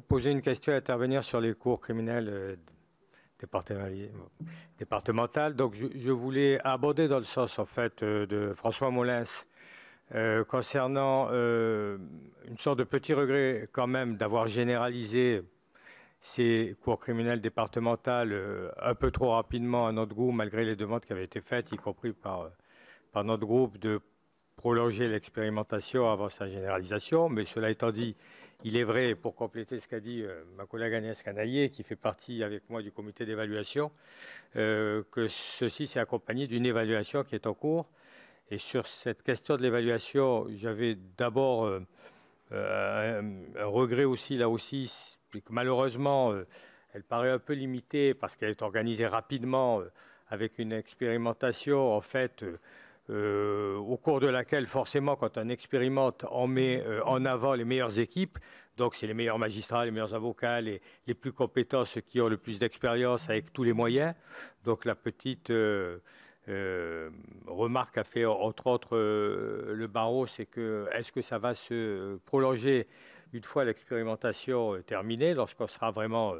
poser une question et intervenir sur les cours criminels départementale. Donc je, voulais aborder dans le sens en fait euh, de François Molins euh, concernant euh, une sorte de petit regret quand même d'avoir généralisé ces cours criminels départementales un peu trop rapidement à notre goût, malgré les demandes qui avaient été faites, y compris par, par notre groupe, de prolonger l'expérimentation avant sa généralisation. Mais cela étant dit, il est vrai, pour compléter ce qu'a dit euh, ma collègue Agnès Canaillé, qui fait partie avec moi du comité d'évaluation, euh, que ceci s'est accompagné d'une évaluation qui est en cours. Et sur cette question de l'évaluation, j'avais d'abord euh, un, regret aussi, là aussi, que malheureusement, elle paraît un peu limitée parce qu'elle est organisée rapidement avec une expérimentation, en fait, euh, au cours de laquelle, forcément, quand on expérimente, on met euh, en avant les meilleures équipes. Donc, c'est les meilleurs magistrats, les meilleurs avocats, les, plus compétents, ceux qui ont le plus d'expérience avec tous les moyens. Donc, la petite euh, remarque a fait, entre autres, le barreau, c'est que est-ce que ça va se prolonger une fois l'expérimentation terminée, lorsqu'on sera vraiment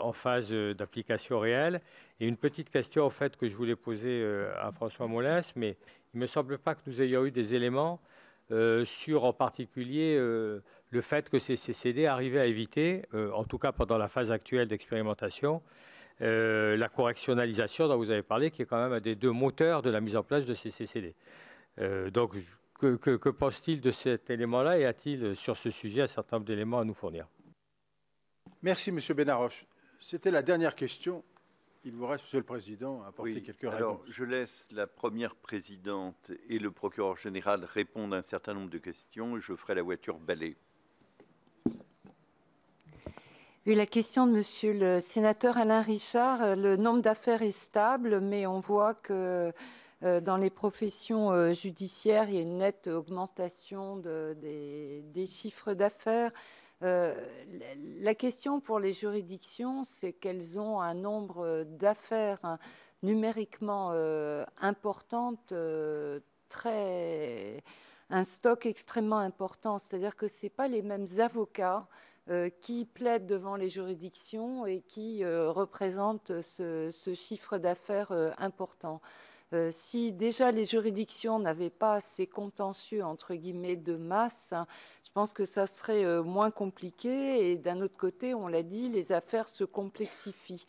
en phase d'application réelle et une petite question en fait que je voulais poser euh, à François Molins, mais il ne me semble pas que nous ayons eu des éléments euh, sur en particulier euh, le fait que ces CCD arrivaient à éviter, en tout cas pendant la phase actuelle d'expérimentation, la correctionnalisation dont vous avez parlé, qui est quand même un des deux moteurs de la mise en place de ces CCD. donc, que, que pense-t-il de cet élément-là et a-t-il sur ce sujet un certain nombre d'éléments à nous fournir? Merci, Monsieur Benaroche. C'était la dernière question. Il vous reste, Monsieur le Président, à apporter quelques alors, Je laisse la première présidente et le procureur général répondre à un certain nombre de questions et je ferai la voiture balai. Oui, la question de Monsieur le sénateur Alain Richard, euh, le nombre d'affaires est stable, mais on voit que euh, dans les professions euh, judiciaires, il y a une nette augmentation des, chiffres d'affaires. Euh, la question pour les juridictions, c'est qu'elles ont un nombre d'affaires numériquement euh, importantes, euh, très, un stock extrêmement important. C'est-à-dire que ce pas les mêmes avocats qui plaident devant les juridictions et qui représentent ce chiffre d'affaires important. Euh, si déjà les juridictions n'avaient pas ces contentieux entre guillemets de masse, je pense que ça serait euh, moins compliqué. Et d'un autre côté, on l'a dit, les affaires se complexifient.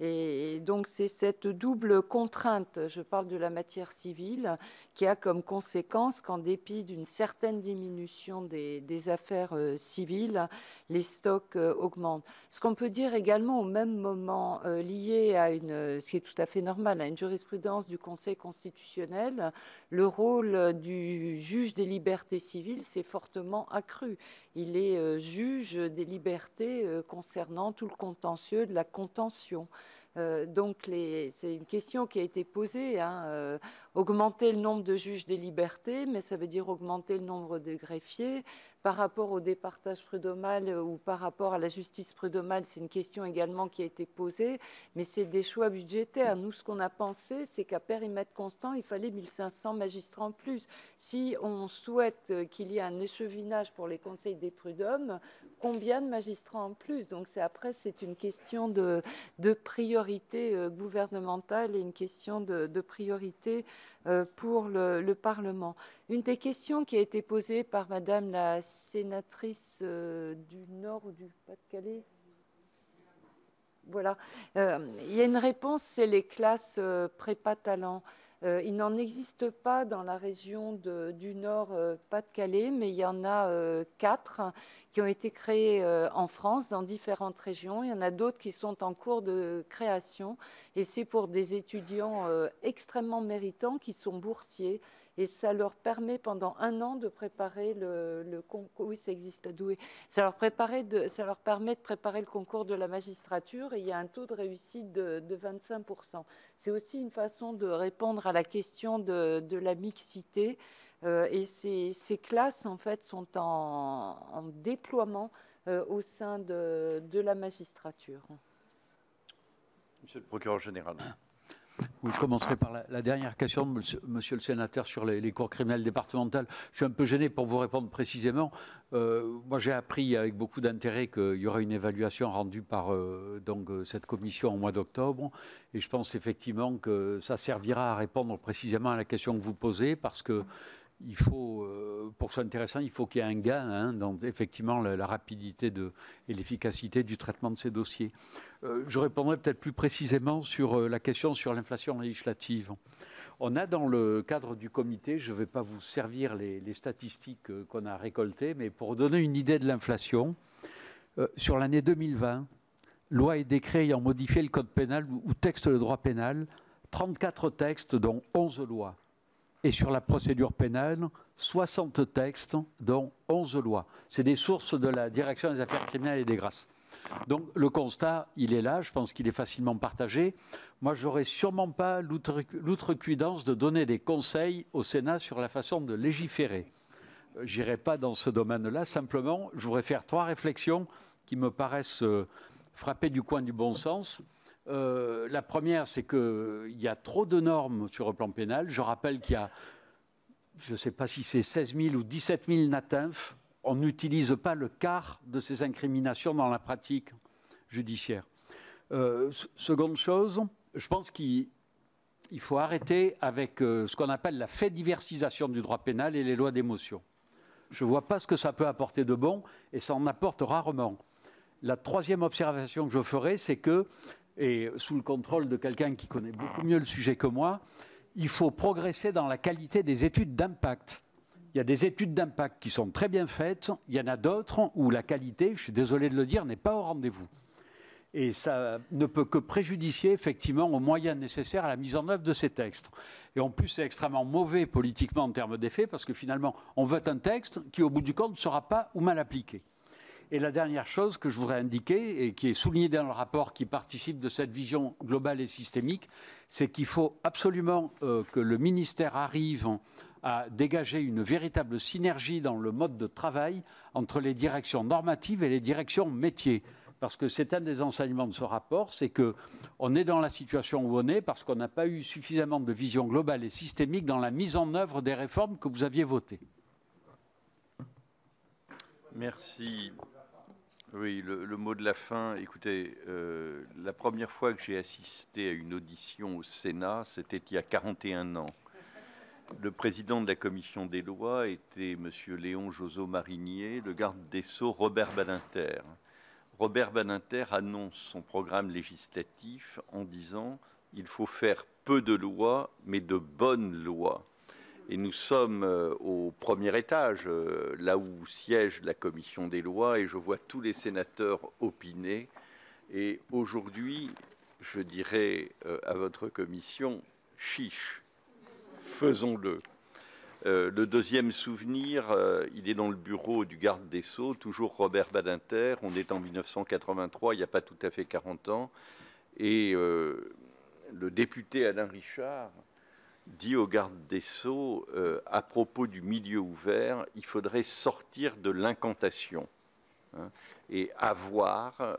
Et donc c'est cette double contrainte, je parle de la matière civile, qui a comme conséquence qu'en dépit d'une certaine diminution des, affaires euh, civiles, les stocks euh, augmentent. Ce qu'on peut dire également au même moment, euh, lié à une, ce qui est tout à fait normal, à une jurisprudence du Conseil constitutionnel, le rôle du juge des libertés civiles s'est fortement accru. Il est juge des libertés concernant tout le contentieux de la contention. Euh, donc, c'est une question qui a été posée. Hein, euh, augmenter le nombre de juges des libertés, mais ça veut dire augmenter le nombre de greffiers. Par rapport au départage prud'homal euh, ou par rapport à la justice prud'homale, c'est une question également qui a été posée, mais c'est des choix budgétaires. Nous, ce qu'on a pensé, c'est qu'à périmètre constant, il fallait 1500 magistrats en plus. Si on souhaite qu'il y ait un échevinage pour les conseils des prud'hommes, combien de magistrats en plus? Donc après, c'est une question de, priorité euh, gouvernementale et une question de, priorité euh, pour le, Parlement. Une des questions qui a été posée par Madame la sénatrice euh, du Nord ou du Pas-de-Calais? Voilà. il y a une réponse, c'est les classes prépa talent. Euh, il n'en existe pas dans la région du Nord euh, Pas-de-Calais, mais il y en a euh, quatre qui ont été créés en France dans différentes régions. Il y en a d'autres qui sont en cours de création et c'est pour des étudiants extrêmement méritants qui sont boursiers et ça leur permet pendant un an de préparer le, concours. Oui, ça existe à Douai. Ça leur, leur permet de préparer le concours de la magistrature et il y a un taux de réussite de, 25%. C'est aussi une façon de répondre à la question de, la mixité. Euh, et ces, classes, en fait, sont en, déploiement euh, au sein de, de la magistrature. Monsieur le procureur général. Oui, je commencerai par la, dernière question monsieur, le sénateur sur les, cours criminelles départementales. Je suis un peu gêné pour vous répondre précisément. Euh, moi, j'ai appris avec beaucoup d'intérêt qu'il y aura une évaluation rendue par euh, donc, euh, cette commission au mois d'octobre. Et je pense effectivement que ça servira à répondre précisément à la question que vous posez parce que il faut, euh, pour que ce soit intéressant, il faut qu'il y ait un gain hein, dans effectivement la, rapidité de, et l'efficacité du traitement de ces dossiers. Euh, je répondrai peut-être plus précisément sur euh, la question sur l'inflation législative. On a dans le cadre du comité, je ne vais pas vous servir les, statistiques qu'on a récoltées, mais pour donner une idée de l'inflation, sur l'année 2020, loi et décret ayant modifié le code pénal ou texte de droit pénal, 34 textes, dont 11 lois et sur la procédure pénale, 60 textes, dont 11 lois. C'est des sources de la Direction des affaires criminelles et des grâces. Donc le constat, il est là, je pense qu'il est facilement partagé. Moi, je n'aurais sûrement pas l'outrecuidance de donner des conseils au Sénat sur la façon de légiférer. Euh, je n'irai pas dans ce domaine-là, simplement, je voudrais faire trois réflexions qui me paraissent euh, frapper du coin du bon sens. Euh, la première, c'est qu'il y a trop de normes sur le plan pénal. Je rappelle qu'il y a, je ne sais pas si c'est 16 000 ou 17 000 natinf. On n'utilise pas le quart de ces incriminations dans la pratique judiciaire. Euh, seconde chose, je pense qu'il faut arrêter avec euh, ce qu'on appelle la fait diversisation du droit pénal et les lois d'émotion. Je ne vois pas ce que ça peut apporter de bon et ça en apporte rarement. La troisième observation que je ferai, c'est que et sous le contrôle de quelqu'un qui connaît beaucoup mieux le sujet que moi, il faut progresser dans la qualité des études d'impact. Il y a des études d'impact qui sont très bien faites, il y en a d'autres où la qualité, je suis désolé de le dire, n'est pas au rendez-vous. Et ça ne peut que préjudicier effectivement aux moyens nécessaires à la mise en œuvre de ces textes. Et en plus, c'est extrêmement mauvais politiquement en termes d'effet, parce que finalement, on vote un texte qui, au bout du compte, ne sera pas ou mal appliqué. Et la dernière chose que je voudrais indiquer, et qui est soulignée dans le rapport qui participe de cette vision globale et systémique, c'est qu'il faut absolument euh, que le ministère arrive à dégager une véritable synergie dans le mode de travail entre les directions normatives et les directions métiers. Parce que c'est un des enseignements de ce rapport, c'est qu'on est dans la situation où on est parce qu'on n'a pas eu suffisamment de vision globale et systémique dans la mise en œuvre des réformes que vous aviez votées. Merci. Oui, le, mot de la fin. Écoutez, euh, la première fois que j'ai assisté à une audition au Sénat, c'était il y a 41 ans. Le président de la commission des lois était M. Léon Joso Marinier, le garde des Sceaux Robert Badinter. Robert Badinter annonce son programme législatif en disant il faut faire peu de lois, mais de bonnes lois. Et nous sommes euh, au premier étage, euh, là où siège la commission des lois, et je vois tous les sénateurs opiner. Et aujourd'hui, je dirais euh, à votre commission, chiche, faisons-le. le deuxième souvenir, il est dans le bureau du garde des Sceaux, toujours Robert Badinter. On est en 1983, il n'y a pas tout à fait 40 ans. Et le député Alain Richard dit au garde des Sceaux, à propos du milieu ouvert, il faudrait sortir de l'incantation hein, et avoir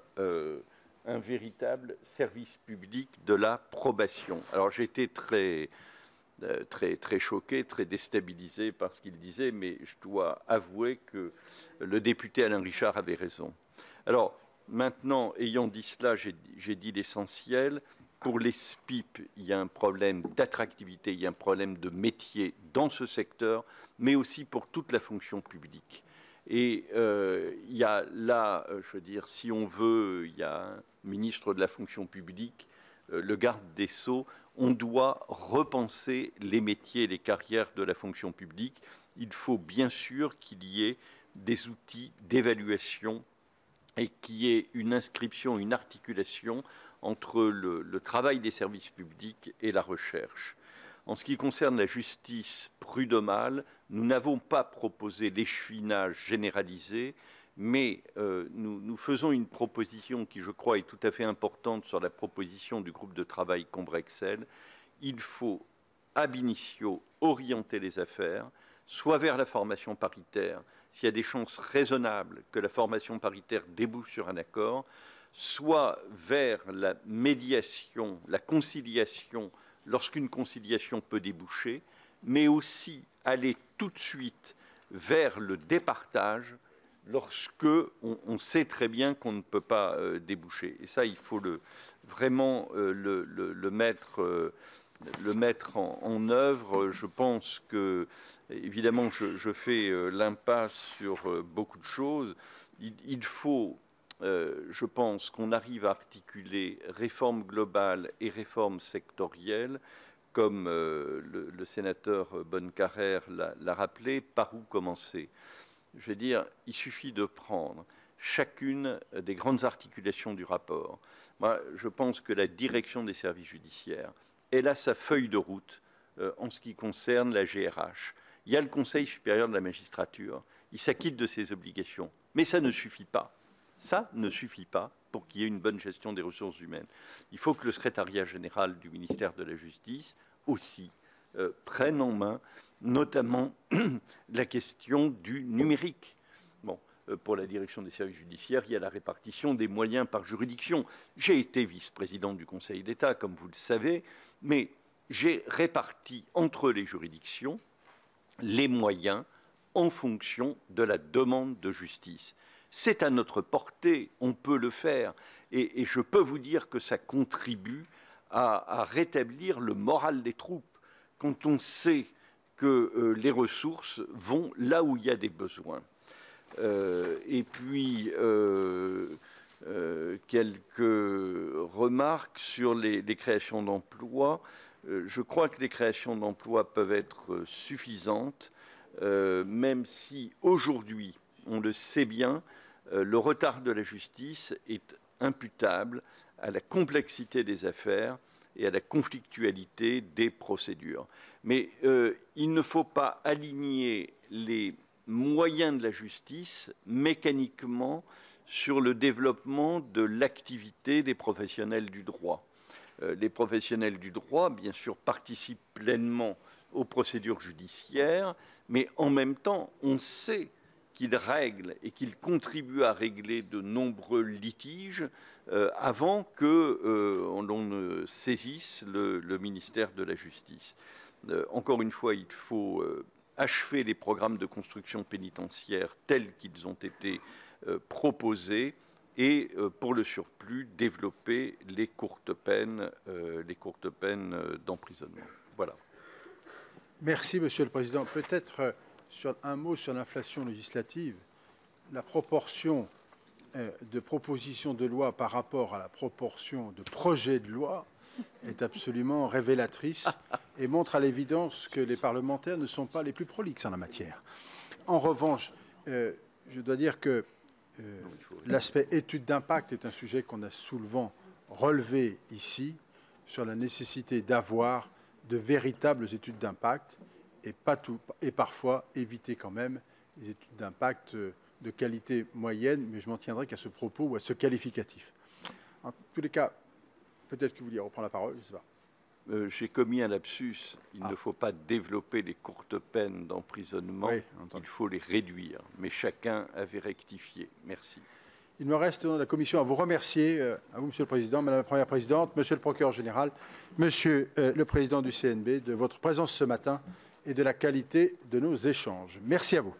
un véritable service public de la probation. Alors j'étais très, euh, très, très choqué, très déstabilisé par ce qu'il disait, mais je dois avouer que le député Alain Richard avait raison. Alors maintenant, ayant dit cela, j'ai dit l'essentiel. Pour les SPIP, il y a un problème d'attractivité, il y a un problème de métier dans ce secteur, mais aussi pour toute la fonction publique. Et euh, il y a là, euh, je veux dire, si on veut, il y a un ministre de la fonction publique, euh, le garde des Sceaux, on doit repenser les métiers les carrières de la fonction publique. Il faut bien sûr qu'il y ait des outils d'évaluation et qu'il y ait une inscription, une articulation entre le travail des services publics et la recherche. En ce qui concerne la justice prud'homale, nous n'avons pas proposé l'échevinage généralisé, mais euh, nous, faisons une proposition qui, je crois, est tout à fait importante sur la proposition du groupe de travail Combrexel. Il faut, ab initio, orienter les affaires, soit vers la formation paritaire, s'il y a des chances raisonnables que la formation paritaire débouche sur un accord, soit vers la médiation, la conciliation lorsqu'une conciliation peut déboucher, mais aussi aller tout de suite vers le départage lorsque on, sait très bien qu'on ne peut pas euh, déboucher. Et ça, il faut vraiment euh, le, mettre, euh, le mettre en, œuvre. Je pense que, évidemment, je, fais l'impasse sur beaucoup de choses. il faut euh, je pense qu'on arrive à articuler réforme globale et réforme sectorielle, comme euh, le, sénateur Bonnecarrère l'a rappelé, par où commencer? Je veux dire, il suffit de prendre chacune des grandes articulations du rapport. Moi, je pense que la direction des services judiciaires, elle a sa feuille de route euh, en ce qui concerne la GRH. Il y a le Conseil supérieur de la magistrature, il s'acquitte de ses obligations, mais ça ne suffit pas. Ça ne suffit pas pour qu'il y ait une bonne gestion des ressources humaines. Il faut que le secrétariat général du ministère de la Justice aussi euh, prenne en main notamment la question du numérique. Bon, euh, pour la direction des services judiciaires, il y a la répartition des moyens par juridiction. J'ai été vice-président du Conseil d'État, comme vous le savez, mais j'ai réparti entre les juridictions les moyens en fonction de la demande de justice. C'est à notre portée, on peut le faire. Et, je peux vous dire que ça contribue à, rétablir le moral des troupes quand on sait que euh, les ressources vont là où il y a des besoins. Euh, et puis, euh, quelques remarques sur les, créations d'emplois. je crois que les créations d'emplois peuvent être suffisantes, même si aujourd'hui, on le sait bien, le retard de la justice est imputable à la complexité des affaires et à la conflictualité des procédures. Mais euh, il ne faut pas aligner les moyens de la justice mécaniquement sur le développement de l'activité des professionnels du droit. Euh, les professionnels du droit, bien sûr, participent pleinement aux procédures judiciaires, mais en même temps, on sait qu'il règle et qu'il contribue à régler de nombreux litiges euh, avant que euh, l'on ne saisisse le, ministère de la Justice. Euh, encore une fois, il faut achever les programmes de construction pénitentiaire tels qu'ils ont été proposés et pour le surplus développer les courtes peines, les courtes peines d'emprisonnement. Voilà. Merci, Monsieur le Président. Peut-être un mot sur l'inflation législative. La proportion euh, de propositions de loi par rapport à la proportion de projets de loi est absolument révélatrice et montre à l'évidence que les parlementaires ne sont pas les plus prolixes en la matière. En revanche, euh, je dois dire que euh, l'aspect étude d'impact est un sujet qu'on a souvent relevé ici sur la nécessité d'avoir de véritables études d'impact et, pas tout, et parfois éviter quand même les études d'impact de qualité moyenne, mais je m'en tiendrai qu'à ce propos ou à ce qualificatif. En tous les cas, peut-être que vous vouliez reprendre la parole, je ne sais pas. Euh, J'ai commis un lapsus. Il Ah. ne faut pas développer les courtes peines d'emprisonnement. Oui, Il faut les réduire. Mais chacun avait rectifié. Merci. Il me reste, au nom de la Commission, à vous remercier, euh, à vous, Monsieur le Président, Madame la Première Présidente, Monsieur le Procureur Général, Monsieur euh, le Président du CNB, de votre présence ce matin et de la qualité de nos échanges. Merci à vous.